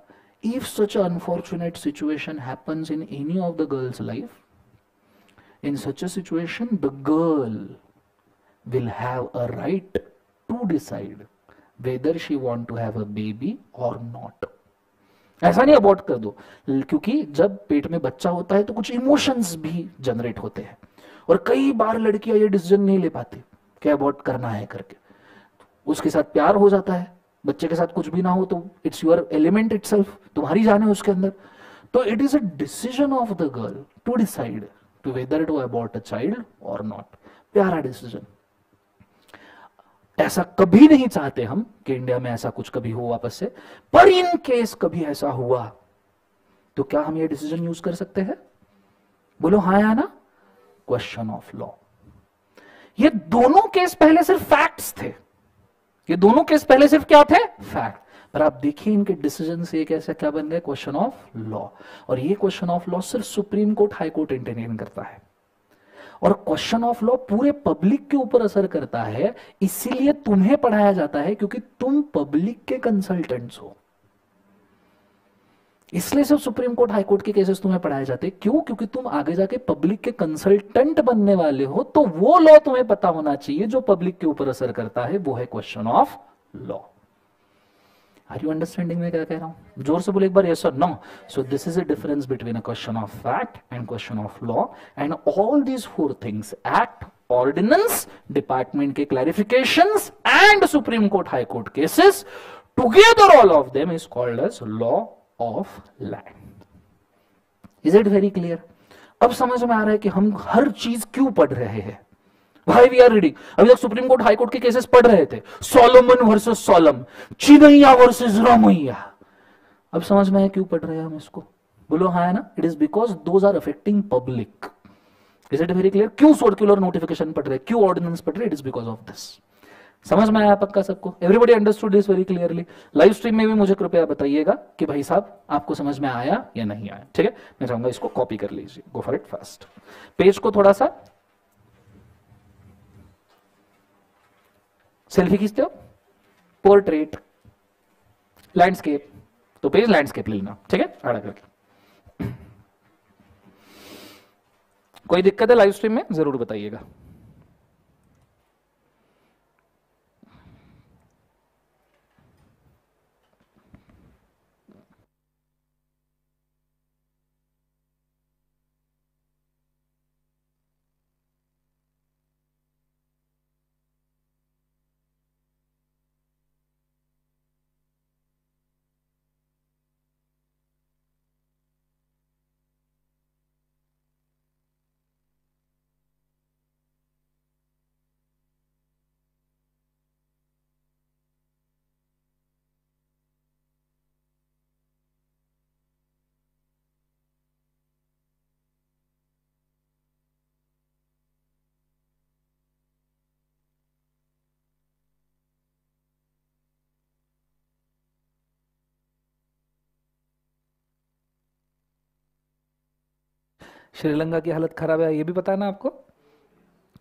A: if such unfortunate situation happens in any of the girls life in such a situation, the girl will have a right to decide whether she want to have a baby or ऐसा नहीं abort कर दो। क्योंकि जब पेट में बच्चा होता है तो कुछ इमोशंस भी जनरेट होते हैं। और कई बार लड़कियाँ ये डिसीज़न नहीं ले पाती कि अबॉर्ट करना है करके? उसके साथ प्यार हो जाता है। बच्चे के साथ कुछ भी ना हो तो इट्स योर एलिमेंट इट तुम्हारी जान है उसके अंदर। तो it is a decision of the girl to decide to whether to about a child और नॉट प्यारा डिसीज़न ऐसा कभी नहीं चाहते हम कि इंडिया में ऐसा कुछ कभी हो वापस से, पर इन केस कभी ऐसा हुआ तो क्या हम ये डिसीज़न यूज़ कर सकते हैं? बोलो हाँ या ना? क्वेश्चन ऑफ़ लॉ ये दोनों केस पहले सिर्फ़ फैक्ट्स थे। ये दोनों केस पहले सिर्फ़ क्या थे? फैक्ट पर आप देखिए इनके डिसीज़न से एक ऐसा क्या बन गया क्वेश्चन ऑफ़ लॉ और ये क्वेश्चन ऑफ़ लॉ सिर्फ़ supreme court high court entertain करता है। और क्वेश्चन ऑफ़ लॉ पूरे पब्लिक के ऊपर असर करता है, इसीलिए तुम्हें पढ़ाया जाता है क्योंकि तुम पब्लिक के कंसल्टेंट्स हो। इसलिए सिर्फ़ supreme court, high court cases cases तुम्हें पढ़ाए जाते क्यों? क्योंकि तुम आगे जाके पब्लिक के कंसल्टेंट बनने वाले हो तो वो लॉ तुम्हें पता होना चाहिए, जो पब्लिक के ऊपर असर करता है, वो है question of law are you understanding में क्या कह रहा हूँ? ज़ोर से बोले एक बार यस और no so this is a difference between a question of fact and question of law and all these four things act ordinance department के clarification and supreme court high court cases together all of them is called as law of land is it very clear अब समझ में आ रहा है कि हम हर चीज़ क्यों पढ़ रहे हैं? भाई वी आर रीडिंग अभी तक सुप्रीम कोर्ट हाई कोर्ट के केसेस पढ़ रहे थे। Solomon versus Salomon Chinnaiya versus Ramaiya अब समझ में आया क्यों पढ़ रहे हैं हम इसको? बोलो हाँ है ना? It is because those are affecting public is it very clear क्यों सर्कुलर नोटिफिकेशन पढ़ रहे क्यों ऑर्डिनेंस पढ़ रहे it is because of this समझ में आया पक्का सबको everybody understood this very clearly live stream में भी मुझे कृपया बताइएगा कि भाई साहब, आपको समझ में आया या नहीं आया? ठीक है? मैं चाहूँगा इसको कॉपी कर लीजिए. Go for it fast page को थोड़ा सा सेल्फी खींचते हो? पोर्ट्रेट लैंडस्केप तो पेज लैंडस्केप लेना. ठीक है? आड़ा करके. कोई दिक्कत है लाइव स्ट्रीम में? ज़रूर बताइएगा. श्रीलंका की हालत खराब है, ये भी पता है ना आपको?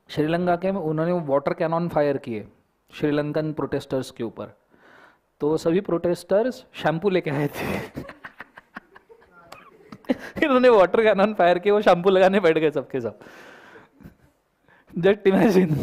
A: श्रीलंका के उन्होंने वाटर कैनॉन फायर किए, श्रीलंकन प्रोटेस्टर्स के ऊपर। तो सभी प्रोटेस्टर्स शैम्पू लेके आए थे। इन्होंने वाटर कैनॉन फायर किए, वो शैम्पू लगाने बैठ गए सबके सब। जस्ट इमेजिन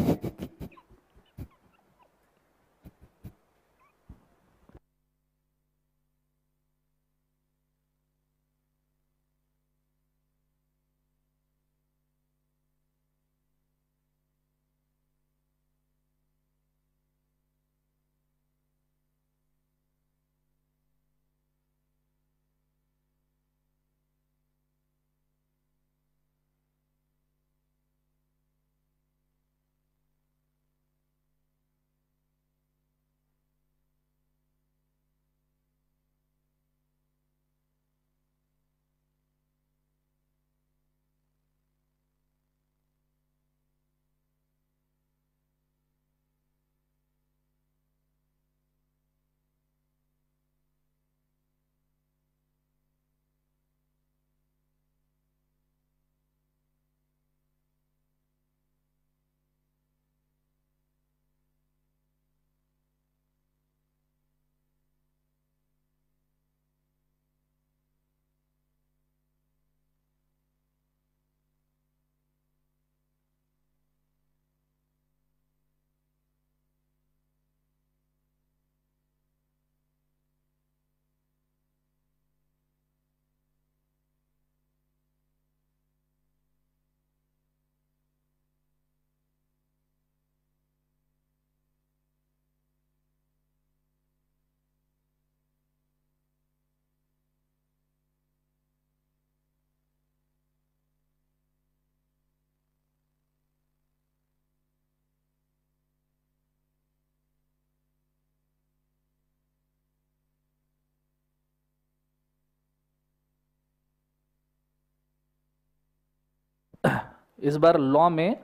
A: इस बार लॉ में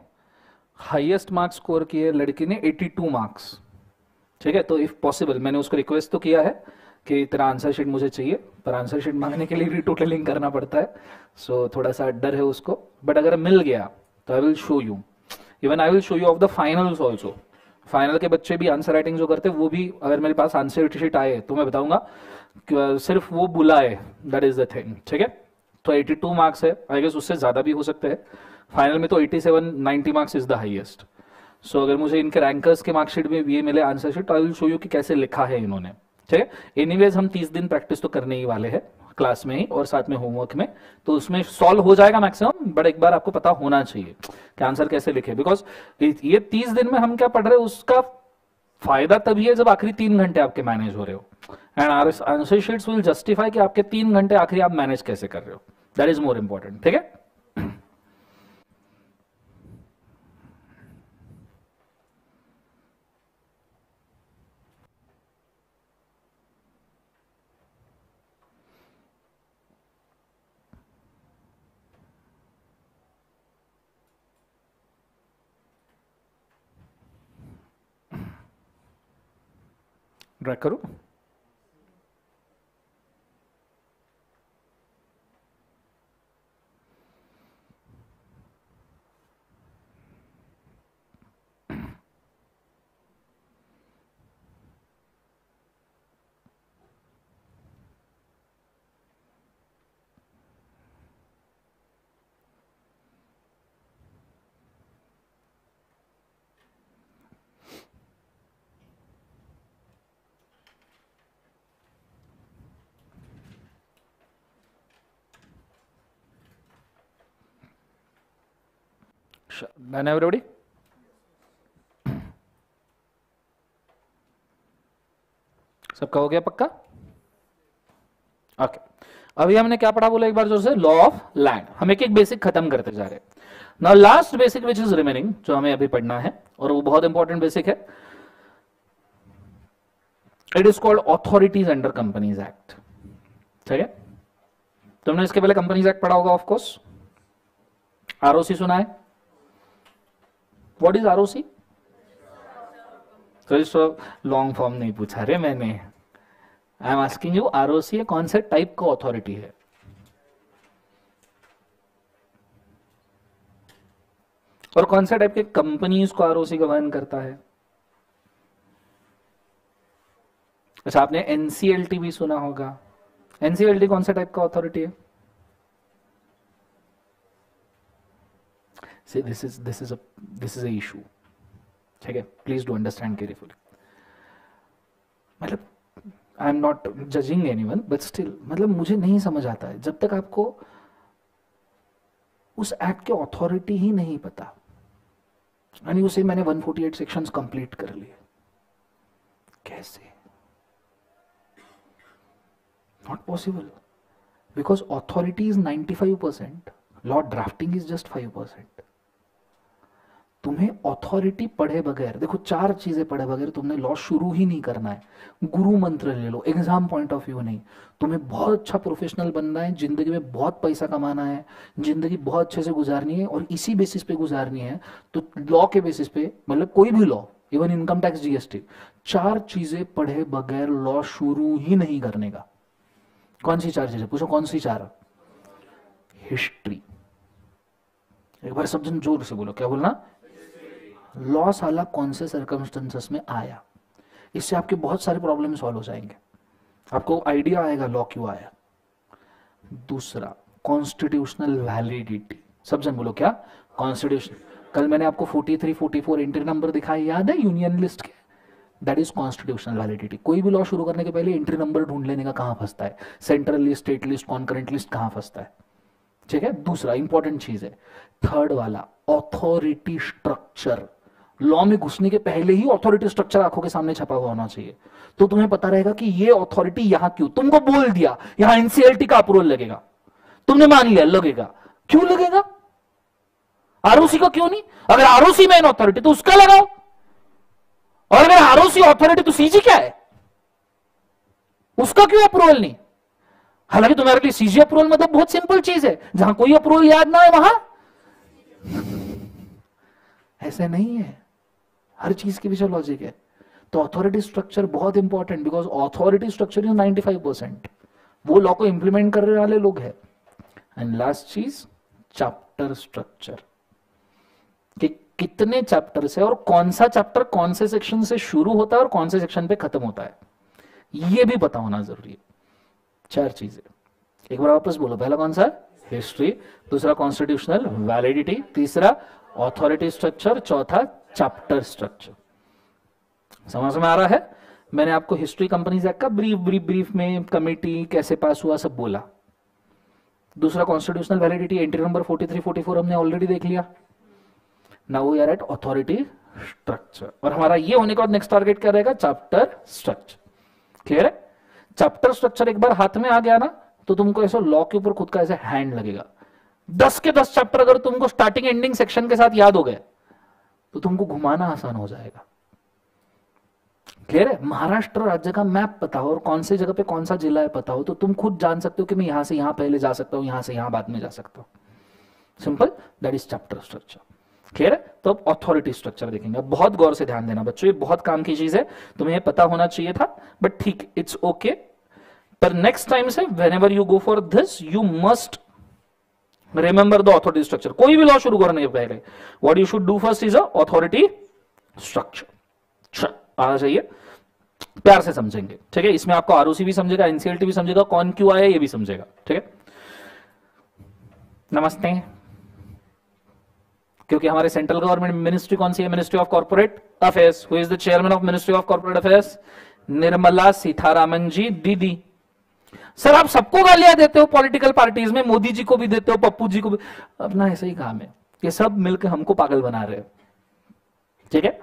A: हाईएस्ट मार्क्स स्कोर किए लड़की ने 82 मार्क्स। ठीक है तो इफ़ पॉसिबल मैंने उसको रिक्वेस्ट तो किया है कि तेरा आंसर शीट मुझे चाहिए पर आंसर शीट मांगने के लिए रिटोटलिंग करना पड़ता है सो so, थोड़ा सा डर है उसको। बट अगर मिल गया तो I will show you even I will show you of the finals also final के बच्चे भी आंसर राइटिंग जो करते हैं वो भी अगर मेरे पास आंसर शीट आए तो मैं बताऊँगा सिर्फ़ वो बुलाए दैट इज़ द थिंग ठीक है? तो 82 मार्क्स है। आई गेस उससे ज़्यादा भी हो सकते हैं। फाइनल में तो 87 90 marks is the highest so अगर मुझे इनके रैंकर्स के मार्कशीट में ये मिले आंसर शीट तो आई विल शो यू कि कैसे लिखा है इन्होंने। ठीक है? एनीवेज हम 30 दिन प्रैक्टिस तो करने ही वाले हैं क्लास में ही, और साथ में होमवर्क में। तो उसमें सॉल्व हो जाएगा मैक्सिमम बट एक बार आपको पता होना चाहिए कि आंसर कैसे लिखे। बिकॉज़ ये तीस दिन में हम क्या पढ़ रहे हैं, उसका फ़ायदा तभी है जब आखिरी तीन घंटे आपके मैनेज हो रहे हो। And answer sheets will justify कि आपके तीन घंटे आखिरी आप मैनेज कैसे कर रहे हो। दैट इज़ मोर इंपॉर्टेंट ठीक है? ड्रैग करूँ? Done everybody? सबका हो गया पक्का? Okay okay. अभी हमने क्या पढ़ा बोला एक बार ज़ोर से? लॉ ऑफ़ लैंड हम एक एक बेसिक खत्म करते जा रहे हैं। Now last basic which is remaining जो हमें अभी पढ़ना है, और वो बहुत इंपॉर्टेंट बेसिक है। It is called authorities under companies act ठीक है? तुमने इसके पहले कंपनीज़ एक्ट पढ़ा होगा ऑफकोर्स आरओसी सुना है? What is ROC register long form नहीं पूछा रे मैंने। I am asking you ROC कौन से टाइप का अथॉरिटी है? और कौन सा टाइप के कंपनीज़ को आरओसी गवर्न करता है? अच्छा आपने एनसीएलटी भी सुना होगा। एनसीएलटी कौन सा टाइप का अथॉरिटी है? Say this is this is this is issue ठीक है प्लीज़ डू अंडरस्टैंड केयरफुली मतलब I am not judging any one but still मतलब मुझे नहीं समझ आता है। जब तक आपको उस एक्ट के अथॉरिटी ही नहीं पता, यानी उसे मैंने 148 सेक्शंस कंप्लीट कर लिए, कैसे? Not possible because authority is 95 percent law drafting is just 5 percent तुम्हें अथॉरिटी पढ़े बगैर, देखो चार चीज़ें पढ़े बगैर तुमने लॉ शुरू ही नहीं करना है। गुरु मंत्र ले लो एग्ज़ाम पॉइंट ऑफ़ व्यू नहीं। तुम्हें बहुत अच्छा प्रोफेशनल बनना है, ज़िंदगी में बहुत पैसा कमाना है, ज़िंदगी बहुत अच्छे से गुजारनी है और इसी बेसिस पे गुजारनी है तो लॉ के बेसिस पे मतलब कोई भी law even income tax GST चार चीज़ें पढ़े बगैर लॉ शुरू ही नहीं करने का। कौन सी चार चीज़ें? पूछो कौन सी चार? हिस्ट्री एक बार सब जन ज़ोर से बोलो, क्या बोलना? लॉ साला कौन से सर्कमस्टेंसेस में आया? इससे आपके बहुत सारे प्रॉब्लम सॉल्व हो जाएँगे। आपको आइडिया आएगा लॉ क्यों आया? दूसरा कॉन्स्टिट्यूशनल वैलिडिटी सब जन बोलो क्या? कॉन्स्टिट्यूशन कल मैंने आपको 43, 44 एंट्री नंबर दिखाई याद है? यूनियन लिस्ट के। दैट इज़ कॉन्स्टिट्यूशनल वैलिडिटी कोई भी लॉ शुरू करने के पहले एंट्री नंबर ढूंढ लेने का कहाँ फंसता है? Central list state list concurrent list कहाँ फंसता है? ठीक है? दूसरा इंपॉर्टेंट चीज़ है। थर्ड वाला ऑथोरिटी स्ट्रक्चर लॉ में घुसने के पहले ही अथॉरिटी स्ट्रक्चर आँखों के सामने छपा हुआ होना चाहिए। तो तुम्हें पता रहेगा कि ये अथॉरिटी यहाँ क्यों? तुमको बोल दिया, यहाँ एनसीएलटी का अप्रूवल लगेगा। तुमने मान लिया, लगेगा। क्यों लगेगा? आरओसी का क्यों नहीं? अगर आरओसी मेन अथॉरिटी तो उसका लगाओ। और अगर आरओसी अथॉरिटी तो सीजी क्या है? उसका क्यों अप्रूवल नहीं? हालाँकि तुम्हारे लिए सीजी अप्रूवल मतलब बहुत सिंपल चीज़ है। जहाँ कोई अप्रूवल याद ना है वहाँ। ऐसे नहीं है। हर चीज़ के पीछे लॉजिक है। तो अथॉरिटी स्ट्रक्चर बहुत important because authority structure is 95 percent वो लॉ को इंप्लीमेंट करने वाले लोग हैं। एंड लास्ट चीज़ चैप्टर स्ट्रक्चर कि कितने चैप्टर से और कौन सा चैप्टर कौन से सेक्शन से शुरू होता है और कौन से सेक्शन पे खत्म होता है। ये भी पता होना ज़रूरी है। चार चीज़ें। एक बार वापस बोलो, पहला कौन सा हिस्ट्री दूसरा कॉन्स्टिट्यूशनल वैलिडिटी तीसरा ऑथोरिटी स्ट्रक्चर चौथा चैप्टर स्ट्रक्चर समझ में आ रहा है? मैंने आपको हिस्ट्री कंपनीज़ एक्ट का ब्रीफ ब्रीफ ब्रीफ में कमेटी कैसे पास हुआ सब बोला। दूसरा कॉन्स्टिट्यूशनल वैलिडिटी एंट्री नंबर 43 44 हमने ऑलरेडी देख लिया। Now we are at authority structure और हमारा ये होने के बाद नेक्स्ट टारगेट क्या रहेगा? चैप्टर स्ट्रक्चर क्लियर है? चैप्टर स्ट्रक्चर एक बार हाथ में आ गया ना तो तुमको ऐसा लॉ के ऊपर खुद का ऐसे हैंड लगेगा। दस के दस चैप्टर अगर तुमको स्टार्टिंग एंडिंग सेक्शन के साथ याद हो गए तो तुमको घुमाना आसान हो जाएगा। क्लियर है महाराष्ट्र राज्य का मैप पता हो और कौन से जगह पे कौन सा जिला है पता हो तो तुम खुद जान सकते हो कि मैं यहाँ से यहाँ पहले जा सकता हूँ, यहाँ से यहाँ बाद में जा सकता हूँ। Simple that is chapter structure clear है तो अब अथॉरिटी स्ट्रक्चर देखेंगे। अब बहुत गौर से ध्यान देना, बच्चों, ये बहुत काम की चीज़ है, तुम्हें पता होना चाहिए था बट ठीक इट्स ओके पर नेक्स्ट टाइम से whenever you go for this you must remember authority structure कोई भी लॉ शुरू करने के पहले what you should do first is authority structure आ जाइए प्यार से समझेंगे, ठीक है? इसमें आपको आरओसी भी समझेगा एनसीएलटी भी समझेगा, कौन क्यों आया ये भी समझेगा, ठीक है? नमस्ते। क्योंकि हमारे सेंट्रल गवर्नमेंट मिनिस्ट्री कौन सी है? Ministry of corporate affairs who is the chairman of ministry of corporate affairs Nirmala Sitharaman ji, दीदी। सर, आप सबको गालियाँ देते हो पॉलिटिकल पार्टीज़ में, मोदी जी को भी देते हो, पप्पू जी को भी। अपना ऐसा ही काम है ये सब मिलकर हमको पागल बना रहे ठीक है?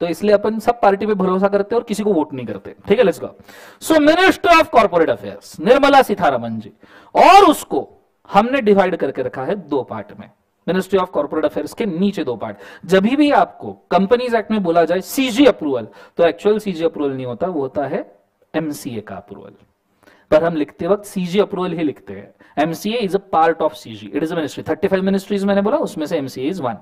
A: तो इसलिए अपन सब पार्टी पे भरोसा करते हैं और किसी को वोट नहीं करते। ठीक है let's go so minister of corporate affairs Nirmala Sitharaman ji, और उसको हमने डिवाइड करके रखा है दो पार्ट में। मिनिस्ट्री ऑफ़ कॉर्पोरेट अफेयर्स के नीचे दो पार्ट जब भी आपको कंपनीज़ एक्ट में बोला जाए सीजी अप्रूवल तो एक्चुअल सीजी अप्रूवल नहीं होता, वो होता है एमसीए का अप्रूवल पर हम लिखते वक्त सीजी अप्रूवल ही लिखते हैं। MCA is a part of CG it is ministry thirty five ministries मैंने बोला, उसमें से एमसीए इज़ वन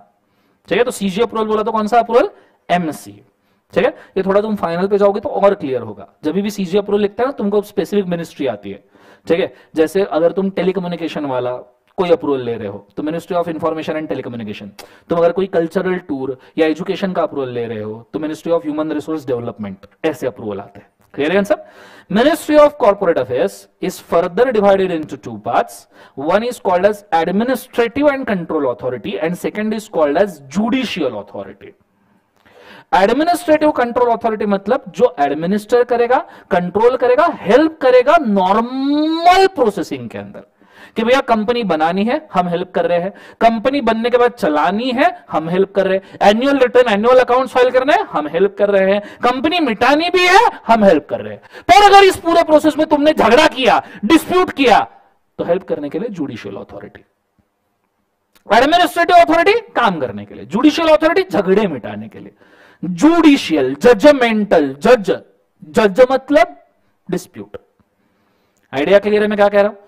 A: ठीक है? तो सीजी अप्रूवल बोला तो कौन सा अप्रूवल एमसीए ठीक है? ये थोड़ा तुम फाइनल पे जाओगे तो और क्लियर होगा। जब भी सीजी अप्रूवल लिखता है ना, तुमको स्पेसिफिक मिनिस्ट्री आती है। ठीक है? जैसे अगर तुम टेलीकम्युनिकेशन वाला कोई अप्रूवल ले रहे हो तो ministry of information and telecommunication तुम अगर कोई कल्चरल टूर या एजुकेशन का अप्रूवल ले रहे हो तो ministry of human resource development ऐसे अप्रूवल आते हैं। Clear answer ministry of corporate affairs is further divided into two parts one is called as administrative and control authority and second is called as judicial authority administrative control authority मतलब जो administer करेगा control करेगा help करेगा normal processing के अंदर कि भैया company बनानी है, हम हेल्प कर रहे हैं। कंपनी बनने के बाद चलानी है, हम हेल्प कर रहे हैं। Annual return annual account file करने हैं, हम हेल्प कर रहे हैं। कंपनी मिटानी भी है, हम हेल्प कर रहे हैं। पर अगर इस पूरे प्रोसेस में तुमने झगड़ा किया डिस्प्यूट किया तो हेल्प करने के लिए जुडिशियल अथॉरिटी एडमिनिस्ट्रेटिव अथॉरिटी काम करने के लिए। जुडिशियल अथॉरिटी झगड़े मिटाने के लिए। जुडिशियल जजमेंटल जज जज मतलब डिस्प्यूट आइडिया क्लियर है मैं क्या कह रहा हूँ?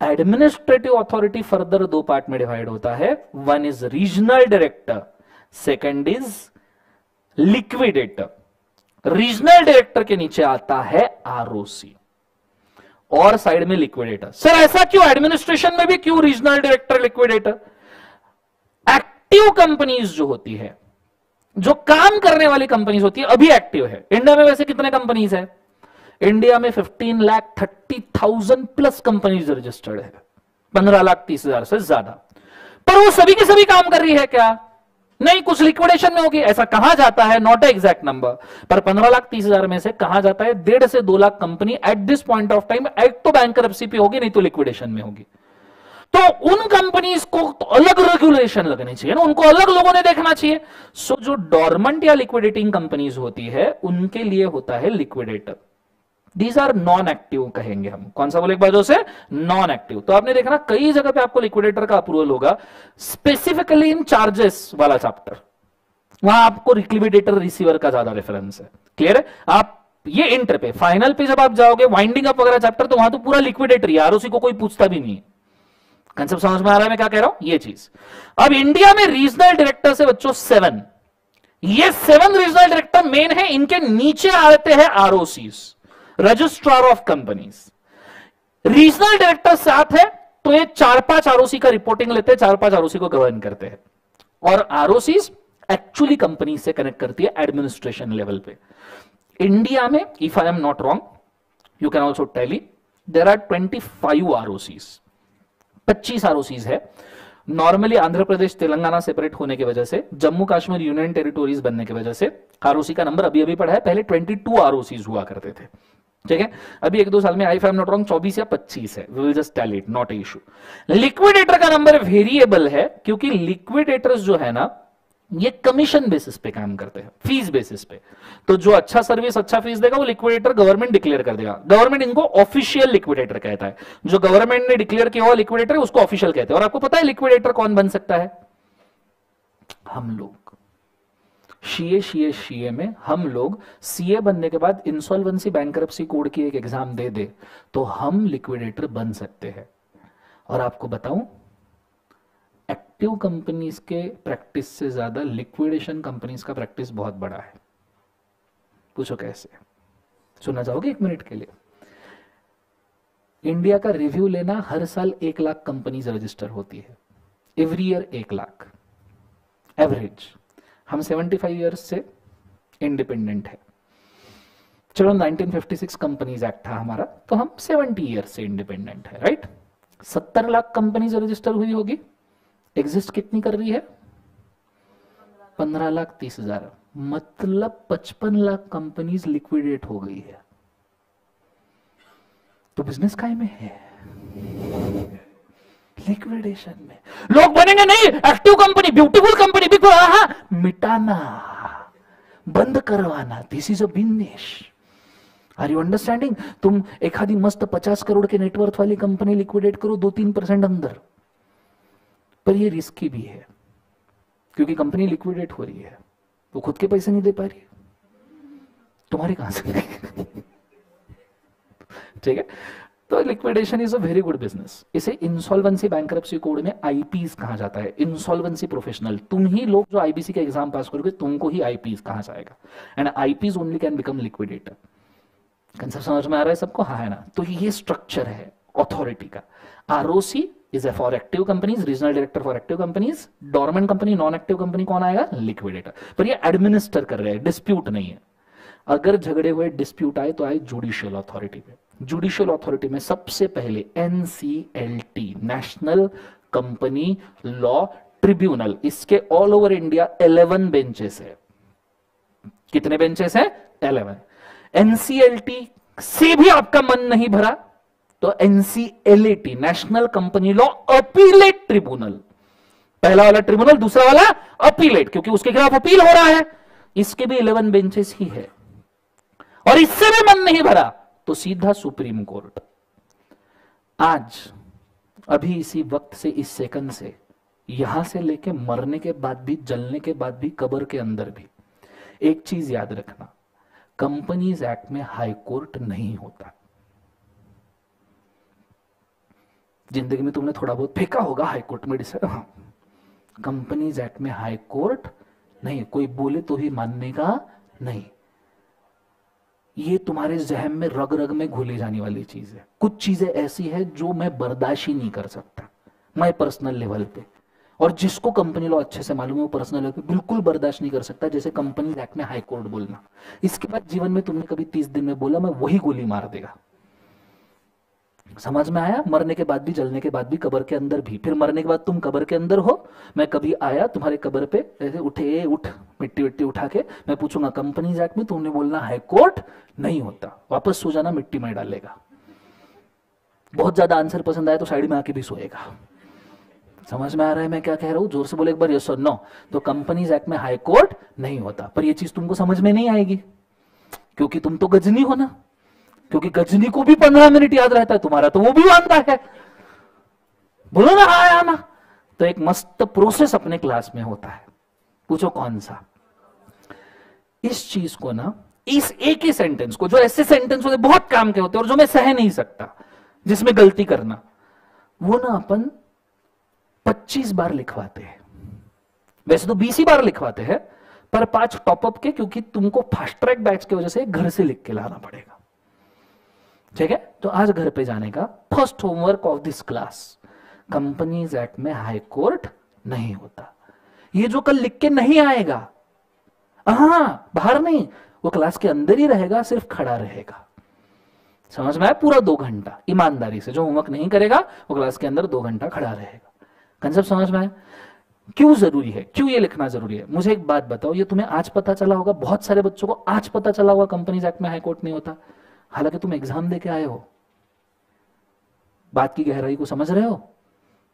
A: एडमिनिस्ट्रेटिव अथॉरिटी फर्दर दो पार्ट में डिवाइड होता है। One is regional director second is liquidator regional director के नीचे आता है आरओसी और साइड में लिक्विडेटर सर ऐसा क्यों? एडमिनिस्ट्रेशन में भी क्यों regional director liquidator active companies जो होती है, जो काम करने वाली कंपनीज़ होती है, अभी एक्टिव है। इंडिया में वैसे कितने कंपनीज़ है? इंडिया में 15 lakh thirty thousand plus companies registered है। 15 लाख तीस हज़ार से ज़्यादा। पर वो सभी के सभी काम कर रही है क्या? नहीं, कुछ लिक्विडेशन में होगी। ऐसा कहा जाता है? नॉट ए एग्जैक्ट नंबर पर 15 लाख तीस हज़ार में से कहा जाता है? डेढ़ से दो lakh company at this point of time एक तो बैंक पे होगी, नहीं तो लिक्विडेशन में होगी। तो उन कंपनीज़ को तो अलग रेगुलेशन लगनी चाहिए ना। उनको अलग लोगों ने देखना चाहिए। सो जो डॉर्मेंट या लिक्विडेटिंग कंपनीज़ होती है, उनके लिए होता है liquidator these are non active कहेंगे हम। कौन सा बोले एक बाजू से? नॉन एक्टिव तो आपने देखा ना, कई जगह पे आपको लिक्विडेटर का अप्रूवल होगा। स्पेसिफिकली इन चार्जेस वाला चैप्टर वहाँ आपको लिक्विडेटर रिसीवर का ज़्यादा रेफरेंस है। क्लियर है? आप ये इंटर पे फाइनल पे जब आप जाओगे वाइंडिंग अप वगैरह चैप्टर तो वहाँ तो पूरा लिक्विडेटर है आरओसी को कोई पूछता भी नहीं है। कंसेप्ट समझ में आ रहा है मैं क्या कह रहा हूँ? ये चीज़। अब इंडिया में रीजनल डायरेक्टर से बच्चों सेवन ये सेवन रीजनल डायरेक्टर मेन है, इनके नीचे आते हैं ROCs registrar of companies regional director साथ है तो ये चार पाँच आरओसी का रिपोर्टिंग लेते हैं, चार पाँच आरओसी को गवर्न करते हैं। और आरओसीज एक्चुअली कंपनी से कनेक्ट करती है एडमिनिस्ट्रेशन लेवल पे। इंडिया में if I am not wrong you can also tell there are twenty five ROCs 25 ROCs है। नॉर्मली आंध्र प्रदेश तेलंगाना सेपरेट होने की वजह से जम्मू कश्मीर यूनियन टेरिटोरीज बनने की वजह से आरओसी का नंबर अभी अभी पड़ा है, पहले ट्वेंटी 22 आरओसीज हुआ करते थे। ठीक है? अभी एक दो साल में आई फाइव नॉट रॉन्ग, चौबीस या पच्चीस है। We will just tell it not issue liquidator का नंबर वेरिएबल है, क्योंकि लिक्विडेटर्स जो है ना, ये कमीशन बेसिस पे काम करते हैं फ़ीस बेसिस पे। तो जो अच्छा सर्विस अच्छा फ़ीस देगा, वो लिक्विडेटर गवर्नमेंट डिक्लेयर कर देगा। गवर्नमेंट इनको ऑफिशियल लिक्विडेटर कहता है। जो गवर्नमेंट ने डिक्लेयर किया हुआ लिक्विडेटर उसको ऑफिशियल कहते हैं। और आपको पता है लिक्विडेटर कौन बन सकता है? हम लोग। शीए शीए शीए में हम लोग सीए बनने के बाद इंसॉल्वेंसी बैंकरप्सी कोड की एक एग्ज़ाम दे दे तो हम लिक्विडेटर बन सकते हैं। और आपको बताऊँ एक्टिव कंपनीज़ के प्रैक्टिस से ज़्यादा लिक्विडेशन कंपनीज़ का प्रैक्टिस बहुत बड़ा है। पूछो कैसे? सुनना चाहोगे एक मिनट के लिए? इंडिया का रिव्यू लेना हर साल एक लाख कंपनीज़ रजिस्टर होती है। एवरी ईयर एक लाख। एवरेज हम 75 ईयर्स से इंडिपेंडेंट है। चलो 1956 कंपनीज़ एक्ट था हमारा तो हम 70 ईयर्स से इंडिपेंडेंट है राइट 70 लाख कंपनीज़ रजिस्टर हुई होगी। एग्जिस्ट कितनी कर रही है? पंद्रह लाख, तीस हज़ार। मतलब पचपन लाख कंपनीज़ लिक्विडेट हो गई है। तो बिज़नेस काय में है? लिक्विडेशन में। लोग बनेंगे नहीं active company beautiful company big मिटाना, बंद करवाना। This is a business are you understanding तुम एखादी मस्त पचास करोड़ के नेटवर्थ वाली कंपनी लिक्विडेट करो, दो तीन परसेंट अंदर। पर ये रिस्की भी है। क्योंकि कंपनी लिक्विडेट हो रही है। वो खुद के पैसे नहीं दे पा रही। तुम्हारे कहाँ से? ठीक है? तो liquidation is a very good business इसे इंसॉल्वेंसी बैंक्रप्सी कोड में आईपीस कहा जाता है। इंसॉल्वेंसी प्रोफेशनल तुम ही लोग जो आईबीसी के एग्ज़ाम पास करोगे, तुमको ही आईपीस कहा जाएगा। And IPs only can become liquidator concept समझ में आ रहा है सबको? हाँ है ना? तो ये स्ट्रक्चर है अथॉरिटी का। ROC is a for active companies regional director for active companies dormant company non active company कौन आएगा? लिक्विडेटर पर ये एडमिनिस्टर कर रहे हैं डिस्प्यूट नहीं है। अगर झगड़े हुए डिस्प्यूट आए तो आए जुडिशियल अथॉरिटी में जुडिशियल अथॉरिटी में सबसे पहले NCLT national company law tribunal इसके ऑल ओवर इंडिया 11 बेंचेस है। कितने बेंचेस है? 11 एनसीएलटी से भी आपका मन नहीं भरा तो NCLT national company law appellate tribunal पहला वाला ट्रिब्यूनल दूसरा वाला अपीलेट क्योंकि उसके खिलाफ अपील हो रहा है। इसके भी 11 बेंचेस ही है। और इससे भी मन नहीं भरा तो सीधा सुप्रीम कोर्ट। आज, अभी इसी वक्त से, इस सेकंड से, यहाँ से लेके मरने के बाद भी, जलने के बाद भी, कबर के अंदर भी। एक चीज़ याद रखना, कंपनीज़ एक्ट में हाई कोर्ट नहीं होता। ज़िंदगी में तुमने थोड़ा बहुत फेंका होगा हाई कोर्ट में डिसाइड हाँ। कंपनीज़ एक्ट में हाई कोर्ट नहीं, कोई बोले तो ही मानने का नहीं। ये तुम्हारे जहन में रग रग में घुले जाने वाली चीज़ है। कुछ चीज़ें ऐसी है जो मैं बर्दाश्त ही नहीं कर सकता, मैं पर्सनल लेवल पे। और जिसको कंपनी लॉ अच्छे से मालूम है, वो पर्सनल लेवल पे बिल्कुल बर्दाश्त नहीं कर सकता, जैसे कंपनी एक्ट में हाई कोर्ट बोलना। इसके बाद जीवन में तुमने कभी तीस दिन में बोला, मैं वही गोली मार देगा। समझ में आया? मरने के बाद भी, जलने के बाद भी, कबर के अंदर भी। फिर मरने के बाद तुम कबर के अंदर हो, मैं कभी आया तुम्हारे कबर पे, ऐसे उठे, उठ। मिट्टी विट्टी उठा के मैं पूछूँगा, कंपनी एक्ट में तुमने बोलना हाईकोर्ट नहीं होता, वापस सो जाना मिट्टी में डालेगा बहुत ज़्यादा आंसर पसंद आया तो साइड में आके भी सोएगा। समझ में आ रहा है मैं क्या कह रहा हूँ? ज़ोर से बोले एक बार यस और नो तो कंपनीज़ एक्ट में हाई कोर्ट नहीं होता। पर ये चीज़ तुमको समझ में नहीं आएगी, क्योंकि तुम तो गजनी हो ना। क्योंकि गजनी को भी पंद्रह मिनट याद रहता है, तुम्हारा तो वो भी मानता है। बोलो ना आया ना तो एक मस्त प्रोसेस अपने क्लास में होता है। पूछो कौन सा? इस चीज़ को ना, इस एक ही सेंटेंस को, जो ऐसे सेंटेंस होते, बहुत काम के होते हैं और जो मैं सह नहीं सकता, जिसमें गलती करना, वो ना अपन 25 बार लिखवाते हैं। वैसे तो 20 ही बार लिखवाते हैं, पर पाँच टॉपअप के, क्योंकि तुमको फास्ट ट्रैक बैच की वजह से घर से लिख के लाना पड़ेगा। ठीक है? तो आज घर पे जाने का first homework of this class companies act में हाई कोर्ट नहीं होता। ये जो कल लिख के नहीं आएगा। हाँ बाहर नहीं, वो क्लास के अंदर ही रहेगा, सिर्फ़ खड़ा रहेगा। समझ में आया? पूरा दो घंटा, ईमानदारी से, जो होमवर्क नहीं करेगा, वो क्लास के अंदर दो घंटा खड़ा रहेगा। कंसेप्ट समझ में आया? क्यों ज़रूरी है? क्यों ये लिखना ज़रूरी है? मुझे एक बात बताओ, ये तुम्हें आज पता चला होगा, बहुत सारे बच्चों को आज पता चला होगा, कंपनीज़ एक्ट में हाईकोर्ट नहीं होता। हालाँकि तुम एग्ज़ाम दे के आए हो। बात की गहराई को समझ रहे हो?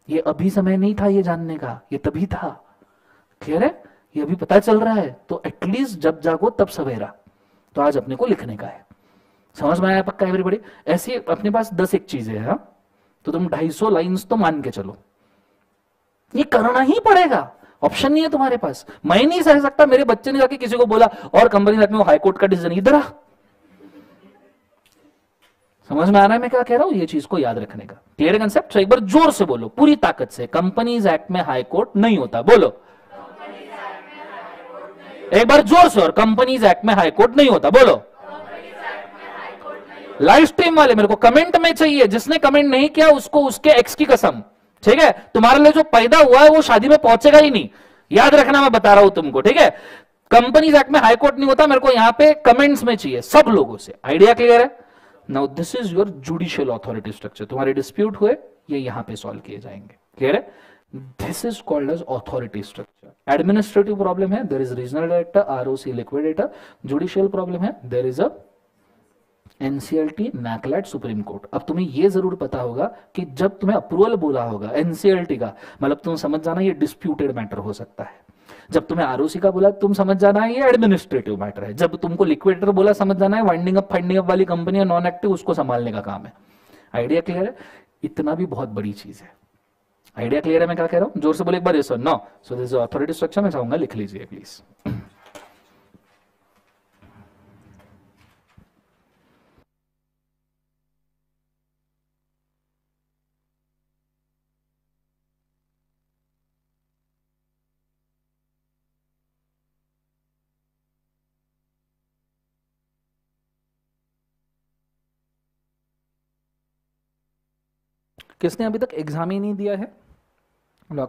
A: ये अभी समय नहीं था ये जानने का, ये तभी था। क्लियर है, ये अभी पता चल रहा है तो एटलीस्ट जब जागो तब सवेरा। तो आज अपने को लिखने का है। समझ में आया पक्का एवरीबडी ऐसी अपने पास दस एक चीज़ें हैं हाँ? तो तुम ढाई सौ लाइन्स तो मान के चलो। ये करना ही पड़ेगा। ऑप्शन नहीं है तुम्हारे पास। मैं नहीं सह सकता, मेरे बच्चे ने जाके किसी को बोला, और कंपनी में हाईकोर्ट का डिसीज़न इधर आ। समझ में आ रहा है मैं क्या कह रहा हूँ? ये चीज़ को याद रखने का। क्लियर कंसेप्ट तो एक बार ज़ोर से बोलो। पूरी ताकत से। कंपनीज़ एक्ट में हाई कोर्ट नहीं होता। बोलो। एक बार ज़ोर और कंपनीज़ एक्ट में हाई कोर्ट नहीं होता, बोलो। लाइव स्ट्रीम वाले मेरे को कमेंट में चाहिए, जिसने कमेंट नहीं किया उसको उसके एक्स की कसम, ठीक है? तुम्हारे लिए जो पैदा हुआ है वो शादी में पहुंचेगा ही नहीं। याद रखना मैं बता रहा हूँ तुमको, ठीक है? कंपनीज़ एक्ट में हाईकोर्ट नहीं होता, मेरे को यहाँ पे कमेंट्स में चाहिए, सब लोगों से। आइडिया क्लियर है? Now this is your judicial authority structure तुम्हारे डिस्प्यूट हुए, ये यहाँ पे सॉल्व किए जाएँगे। क्लियर है? This is called as authority structure administrative problem है there is regional director ROC liquidator judicial problem है there is a NCLT NCLAT supreme court अब तुम्हें यह ज़रूर पता होगा कि जब तुम्हें अप्रूवल बोला होगा एनसीएलटी का मतलब तुम समझ जाना ये डिस्प्यूटेड मैटर हो सकता है। जब तुम्हें आरओसी का बोला, तुम समझ जाना है ये एडमिनिस्ट्रेटिव मैटर है। जब तुमको लिक्विडेटर बोला, समझ जाना है वाइंडिंग अप फाइंडिंग अप वाली कंपनी है नॉन एक्टिव उसको संभालने का काम है। आइडिया क्लियर है? इतना भी बहुत बड़ी चीज़ है। आइडिया क्लियर है मैं क्या कह रहा हूँ? ज़ोर से बोले एक बार यस और no so this authority structure मैं चाहूँगा लिख लीजिए प्लीज़ किसने अभी तक एग्ज़ाम ही नहीं दिया है? Law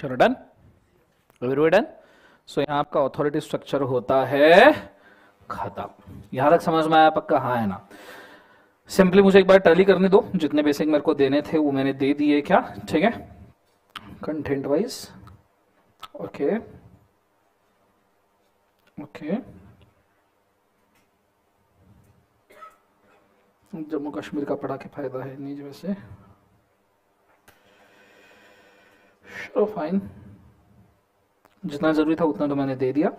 A: sure done done so यहाँ आपका ऑथोरिटी स्ट्रक्चर होता है खत्म यहाँ तक समझ में आया पक्का? हाँ है ना। सिंपली मुझे एक बार टैली करने दो। जितने बेसिक मेरे को देने थे, वो मैंने दे दिए क्या? ठीक है? Content wise okay okay Jammu Kashmir का पढ़ा के फ़ायदा है नहीं वैसे चलो फाइन जितना ज़रूरी था उतना तो मैंने दे दिया।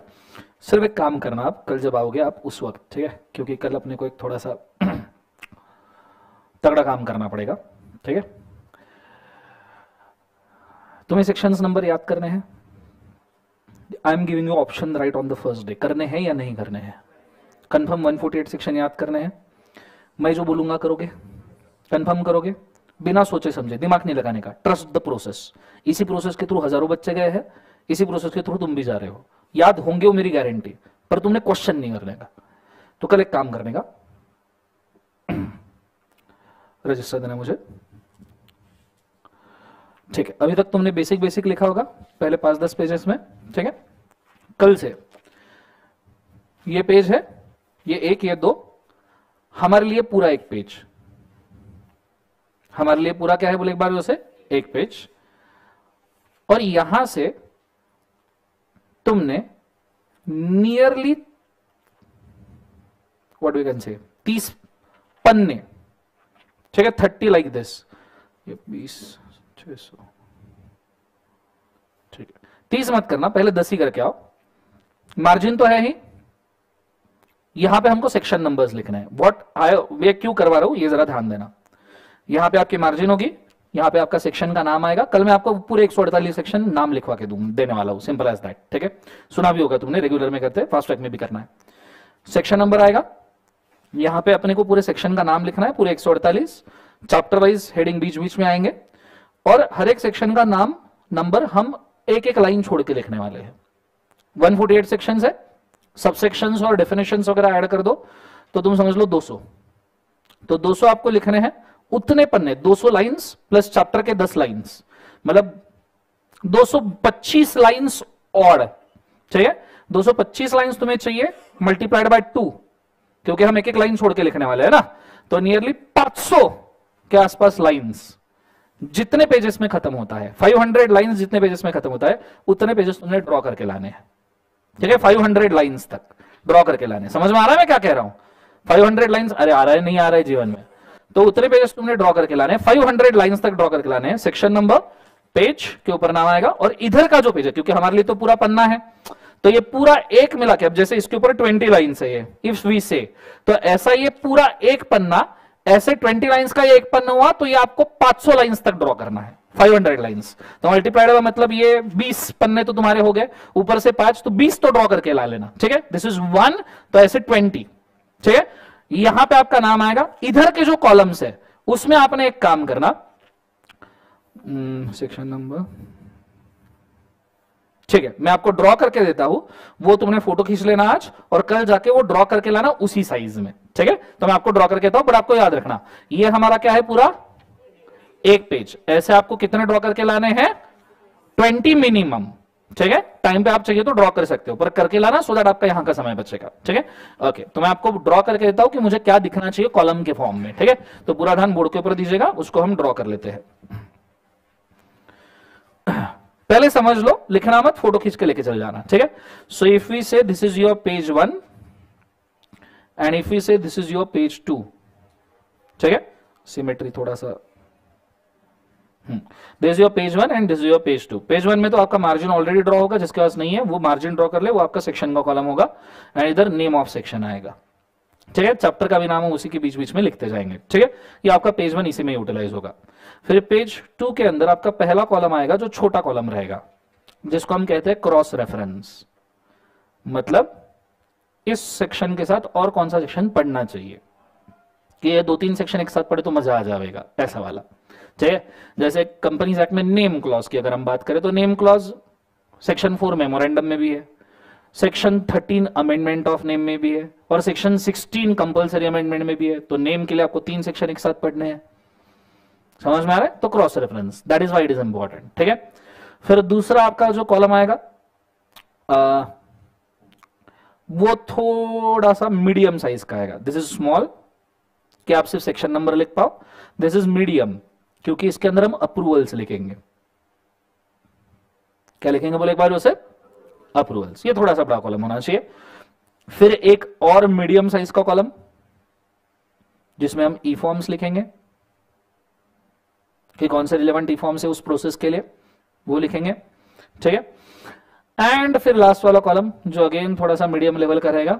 A: सिर्फ़ एक काम करना आप, कल जब आओगे आप उस वक्त, ठीक है? क्योंकि कल अपने को एक थोड़ा सा तगड़ा काम करना पड़ेगा, ठीक है? तुम्हें सेक्शंस नंबर याद करने हैं? I am giving you option right on the first day करने हैं या नहीं करने हैं? कंफर्म 148 सेक्शन याद करने हैं? मैं जो बोलूँगा करोगे? कंफर्म करोगे? बिना सोचे समझे, दिमाग नहीं लगाने का ट्रस्ट द प्रोसेस इसी प्रोसेस के थ्रू हज़ारों बच्चे गए हैं, इसी प्रोसेस के थ्रू तुम भी जा रहे हो। याद होंगे वो मेरी गारंटी पर तुमने क्वेश्चन नहीं करने का। तो कल एक काम करने का। रजिस्टर देना मुझे। ठीक है, अभी तक तुमने बेसिक बेसिक लिखा होगा, पहले पाँच दस पेजेस में, ठीक है? कल से। ये पेज है, ये एक, ये दो, हमारे लिए पूरा एक पेज हमारे लिए पूरा क्या है बोले एक बार उसे? एक पेज। और यहाँ से तुमने nearly what we can say तीस पन्ने, ठीक है? थर्टी लाइक दिस ये बीस, छह सौ, ठीक है। तीस मत करना, पहले दस ही करके आओ। मार्जिन तो है ही। यहाँ पे हमको सेक्शन नंबर्स लिखना है। व्हाट आई मैं क्यों करवा रहा हूँ, ये जरा ध्यान देना। यहाँ पे आपकी मार्जिन होगी, यहाँ पे आपका सेक्शन का नाम आएगा। कल मैं आपको पूरे एक सौ अड़तालीस सेक्शन नाम लिखवा के दूँ देने वाला हूँ। सिंपल एज दैट ठीक है? सुना भी होगा तुमने रेगुलर में करते फास्ट ट्रैक में भी करना है। सेक्शन नंबर आएगा। यहाँ पे अपने को पूरे सेक्शन का नाम लिखना है, पूरे एक चैप्टर वाइज हेडिंग बीच बीच में आएँगे। और हर एक सेक्शन का नाम नंबर हम एक एक लाइन छोड़ के लिखने वाले हैं। 148 सेक्शन है। सब सेक्शन और डेफिनेशन वगैरह ऐड कर दो तो तुम समझ लो 200 तो 200 आपको लिखने हैं। उतने पन्ने 200 लाइंस प्लस चैप्टर के 10 लाइंस। मतलब 225 लाइंस और, चाहिए? 225 लाइंस तुम्हें चाहिए मल्टीप्लाइड बाय टू क्योंकि हम एक एक लाइन छोड़ के लिखने वाले हैं ना। तो नियरली 500 के आसपास लाइंस, जितने पेजेस में खत्म होता है। 500 लाइंस जितने पेजेस में खत्म होता है, उतने पेजेस तुमने ड्रॉ करके लाने हैं। ठीक है? 500 लाइंस तक ड्रॉ करके लाने समझ में आ रहा है मैं क्या कह रहा हूँ? 500 लाइंस, अरे आ रहा है, नहीं आ रहा है जीवन में। तो उतने पेजेस तुमने ड्रॉ करके लाने हैं। 500 लाइंस तक ड्रॉ करके लाने सेक्शन नंबर पेज के ऊपर नाम आएगा। और इधर का जो पेज है, क्योंकि हमारे लिए तो पूरा पन्ना है। तो ये पूरा एक मिला के, अब जैसे इसके ऊपर ट्वेंटी लाइन्स है ये इफ़ वी से तो ऐसा ये पूरा एक पन्ना, ऐसे ट्वेंटी लाइन्स का ये एक पन्ना हुआ तो ये आपको पाँच सौ लाइन्स तक ड्रॉ करना है। 500 लाइंस तो मल्टीप्लाइड का मतलब ये 20 पन्ने तो तुम्हारे हो गए। ऊपर से पाँच तो 20 तो ड्रॉ करके ला लेना। ठीक है? दिस इज़ वन तो ऐसे 20 ठीक है? यहाँ पे आपका नाम आएगा। इधर के जो कॉलम्स है उसमें आपने एक काम करना। सेक्शन hmm, नंबर ठीक है मैं आपको ड्रॉ करके देता हूँ। वो तुमने फ़ोटो खींच लेना आज और कल जाके वो ड्रॉ करके लाना उसी साइज़ में। ठीक है? तो मैं आपको ड्रॉ करके देता हूँ बट आपको याद रखना ये हमारा क्या है पूरा? एक पेज ऐसे आपको कितने ड्रॉ करके लाने हैं? ट्वेंटी मिनिमम ठीक है? टाइम पे आप चाहिए तो ड्रॉ कर सकते हो, पर करके लाना सो दैट आपका यहाँ का समय बचेगा, ठीक है? ओके तो मैं आपको ड्रॉ करके देता हूँ कि मुझे क्या दिखना चाहिए कॉलम के फॉर्म में, ठीक है? तो पूरा ध्यान बोर्ड के ऊपर दीजिएगा, उसको हम ड्रॉ कर लेते हैं। पहले समझ लो, लिखना मत फ़ोटो खींच के लेके चल जाना, ठीक है? So if we say this is your page one and if we say this is your page two ठीक है? सिमेट्री थोड़ा सा this your page one and this your page two page one में तो आपका मार्जिन ऑलरेडी ड्रॉ होगा, जिसके पास नहीं है, वो मार्जिन ड्रॉ कर ले, वो आपका सेक्शन का कॉलम होगा एंड इधर नेम ऑफ़ सेक्शन आएगा। ठीक है? चैप्टर का भी नाम हम उसी के बीच बीच में लिखते जाएँगे। ठीक है? ये आपका पेज वन इसी में यूटिलाइज होगा। फिर पेज टू के अंदर आपका पहला कॉलम आएगा, जो छोटा कॉलम रहेगा, जिसको हम कहते हैं क्रॉस रेफरेंस मतलब इस सेक्शन के साथ और कौन सा सेक्शन पढ़ना चाहिए? कि ये दो तीन सेक्शन एक साथ पढ़े तो मज़ा आ जाएगा, ऐसा वाला। ठीक है? जैसे कंपनीज़ एक्ट में नेम क्लॉज की अगर हम बात करें तो name clause section four memorandum में भी है। Section thirteen amendment of name में भी है और सेक्शन सिक्सटीन कंपल्सरी अमेंडमेंट में भी है। तो नेम के लिए आपको तीन सेक्शन एक साथ पढ़ने हैं। समझ में आ रहा है? तो cross reference that is why it is important ठीक है? फिर दूसरा आपका जो कॉलम आएगा आ, वो थोड़ा सा मीडियम साइज़ का आएगा। दिस इज़ स्मॉल कि आप सिर्फ़ सेक्शन नंबर लिख पाओ। दिस इज़ मीडियम क्योंकि इसके अंदर हम अप्रूवल्स लिखेंगे। क्या लिखेंगे बोले एक बार उसे? अप्रूवल्स ये थोड़ा सा बड़ा कॉलम होना चाहिए। फिर एक और मीडियम साइज़ का कॉलम जिसमें हम ई फॉर्म्स लिखेंगे। कि कौन से रिलेवेंट ई फॉर्म्स है उस प्रोसेस के लिए, वो लिखेंगे। ठीक है? एंड फिर लास्ट वाला कॉलम जो अगेन थोड़ा सा मीडियम लेवल का रहेगा।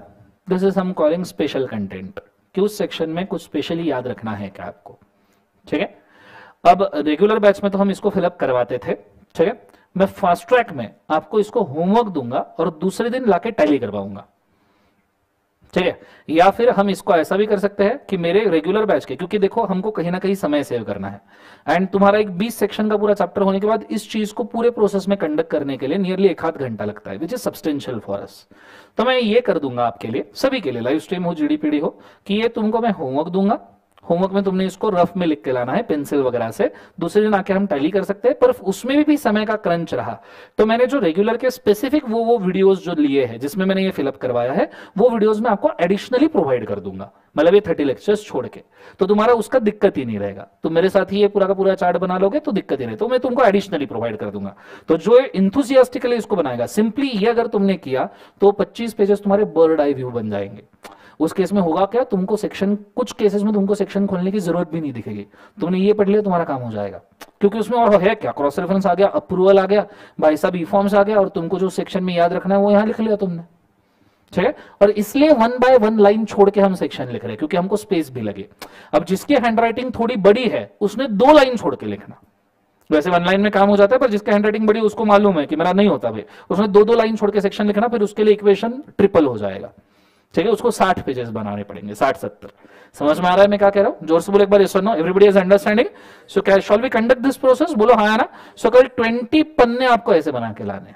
A: दिस इज़ हम कॉलिंग स्पेशल कंटेंट कि उस सेक्शन में कुछ स्पेशली याद रखना है क्या आपको? ठीक है? अब रेगुलर बैच में तो हम इसको फिलअप करवाते थे, ठीक है? मैं फास्ट ट्रैक में आपको इसको होमवर्क दूँगा और दूसरे दिन लाके टैली करवाऊँगा। ठीक है? या फिर हम इसको ऐसा भी कर सकते हैं कि मेरे रेगुलर बैच के, क्योंकि देखो हमको कहीं ना कहीं समय सेव करना है। एंड तुम्हारा एक 20 सेक्शन का पूरा चैप्टर होने के बाद इस चीज़ को पूरे प्रोसेस में कंडक्ट करने के लिए नियरली एक आध घंटा लगता है which is substantial for us तो मैं ये कर दूँगा आपके लिए, सभी के लिए लाइव स्ट्रीम हो जीडीपीडी हो, कि ये तुमको मैं होमवर्क दूँगा होमवर्क में तुमने इसको रफ में लिख के लाना है पेंसिल वगैरह से। दूसरे दिन आके हम टैली कर सकते हैं पर उसमें भी, भी समय का क्रंच रहा। तो मैंने जो रेगुलर के स्पेसिफिक वो वो वीडियोस जो लिए हैं जिसमें मैंने ये फिलअप करवाया है वो वीडियोस में आपको एडिशनली प्रोवाइड कर दूँगा। मतलब ये थर्टी लेक्चर्स छोड़ के। तो तुम्हारा उसका दिक्कत ही नहीं रहेगा। तो मेरे साथ ही ये पूरा का पूरा चार्ट बना लोगे तो दिक्कत ही नहीं। तो मैं तुमको एडिशनली प्रोवाइड कर दूँगा। तो जो इंथुजियास्टिकली इसको बनाएगा सिंपली ये अगर तुमने किया तो 25 पेजेस तुम्हारे बर्ड आई व्यू बन जाएँगे। उस केस में होगा क्या? तुमको सेक्शन कुछ केसेस में तुमको सेक्शन खोलने की ज़रूरत भी नहीं दिखेगी। तुमने ये पढ़ लिया, तुम्हारा काम हो जाएगा। क्योंकि उसमें और है क्या? क्रॉस रेफरेंस आ गया अप्रूवल आ गया भाई साहब ई फॉर्म्स आ गया, और तुमको जो सेक्शन में याद रखना है, वो यहाँ लिख लिया तुमने। ठीक है? और इसलिए वन बाय वन लाइन छोड़ के हम सेक्शन लिख रहे हैं, क्योंकि हमको स्पेस भी लगे। अब जिसकी हैंडराइटिंग थोड़ी बड़ी है, उसने दो लाइन छोड़ के लिखना। वैसे वन लाइन में काम हो जाता है, पर जिसका हैंडराइटिंग बड़ी उसको मालूम है कि मेरा नहीं होता भाई। उसने दो दो लाइन छोड़ के सेक्शन लिखना, फिर उसके लिए इक्वेशन ट्रिपल हो जाएगा। ठीक है? उसको साठ पेजेस बनाने पड़ेंगे, साठ, सत्तर। समझ में आ रहा है मैं क्या कह रहा हूँ? ज़ोर से बोले एक बार सुनो everybody is understanding so cash shall we conduct this process बोलो हाँ ना? सो कल ट्वेंटी पन्ने आपको ऐसे बना के लाने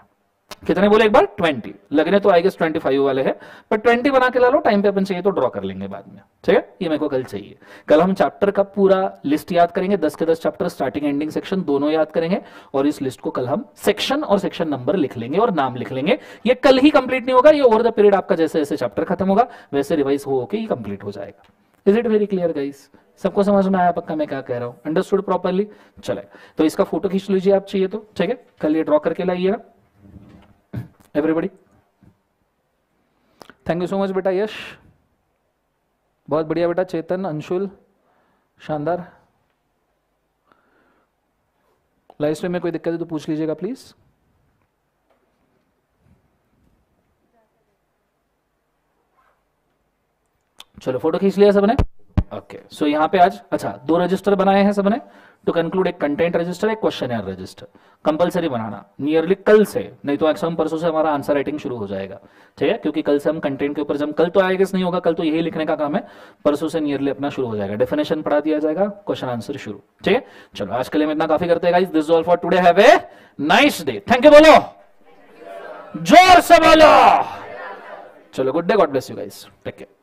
A: कितने बोले एक बार? ट्वेंटी। लगने तो आई ट्वेंटी फाइव वाले हैं, पर ट्वेंटी बना के ला लो, टाइम पे अपन चाहिए तो ड्रॉ कर लेंगे बाद में। ठीक है? ये मेरे को कल चाहिए। कल हम चैप्टर का पूरा लिस्ट याद करेंगे, दस के दस चैप्टर स्टार्टिंग एंडिंग सेक्शन दोनों याद करेंगे, और इस लिस्ट को कल हम सेक्शन और सेक्शन नंबर लिख लेंगे और नाम लिख लेंगे। ये कल ही कंप्लीट नहीं होगा, ये ओवर द पीरियड आपका जैसे जैसे चैप्टर खत्म होगा, वैसे रिवाइज हो ही कंप्लीट हो जाएगा। Is it very clear guys सबको समझ में आया पक्का मैं क्या कह रहा हूँ? अंडरस्टूड प्रॉपरली चले। तो इसका फ़ोटो खींच लीजिए आप चाहिए तो ठीक है? कल ये ड्रॉ करके लाइएगा। Everybody thank you so much बेटा यश। बहुत बढ़िया बेटा, चेतन, अंशुल, शानदार। लाइव स्ट्रीम में कोई दिक्कत है तो पूछ लीजिएगा प्लीज़ चलो फ़ोटो खींच लिया सबने। ओके सो यहाँ पे आज अच्छा दो रजिस्टर बनाए हैं सबने। टू कंक्लूड एक कंटेंट रजिस्टर एक क्वेश्चन रजिस्टर कंपलसरी बनाना। नियरली कल से, नहीं तो एक्सम परसों से हमारा आंसर राइटिंग शुरू हो जाएगा। ठीक है? क्योंकि कल से हम कंटेंट के ऊपर जब कल तो आएगा नहीं होगा, कल तो यही लिखने का काम है। परसों से नियरली अपना शुरू हो जाएगा। डेफिनेशन पढ़ा दिया जाएगा क्वेश्चन आंसर शुरू। ठीक है? चलो, आज के लिए इतना काफ़ी करते हैं this all for today have a nice day thank you बोलो। ज़ोर से बोलो। चलो good day God bless you guys take care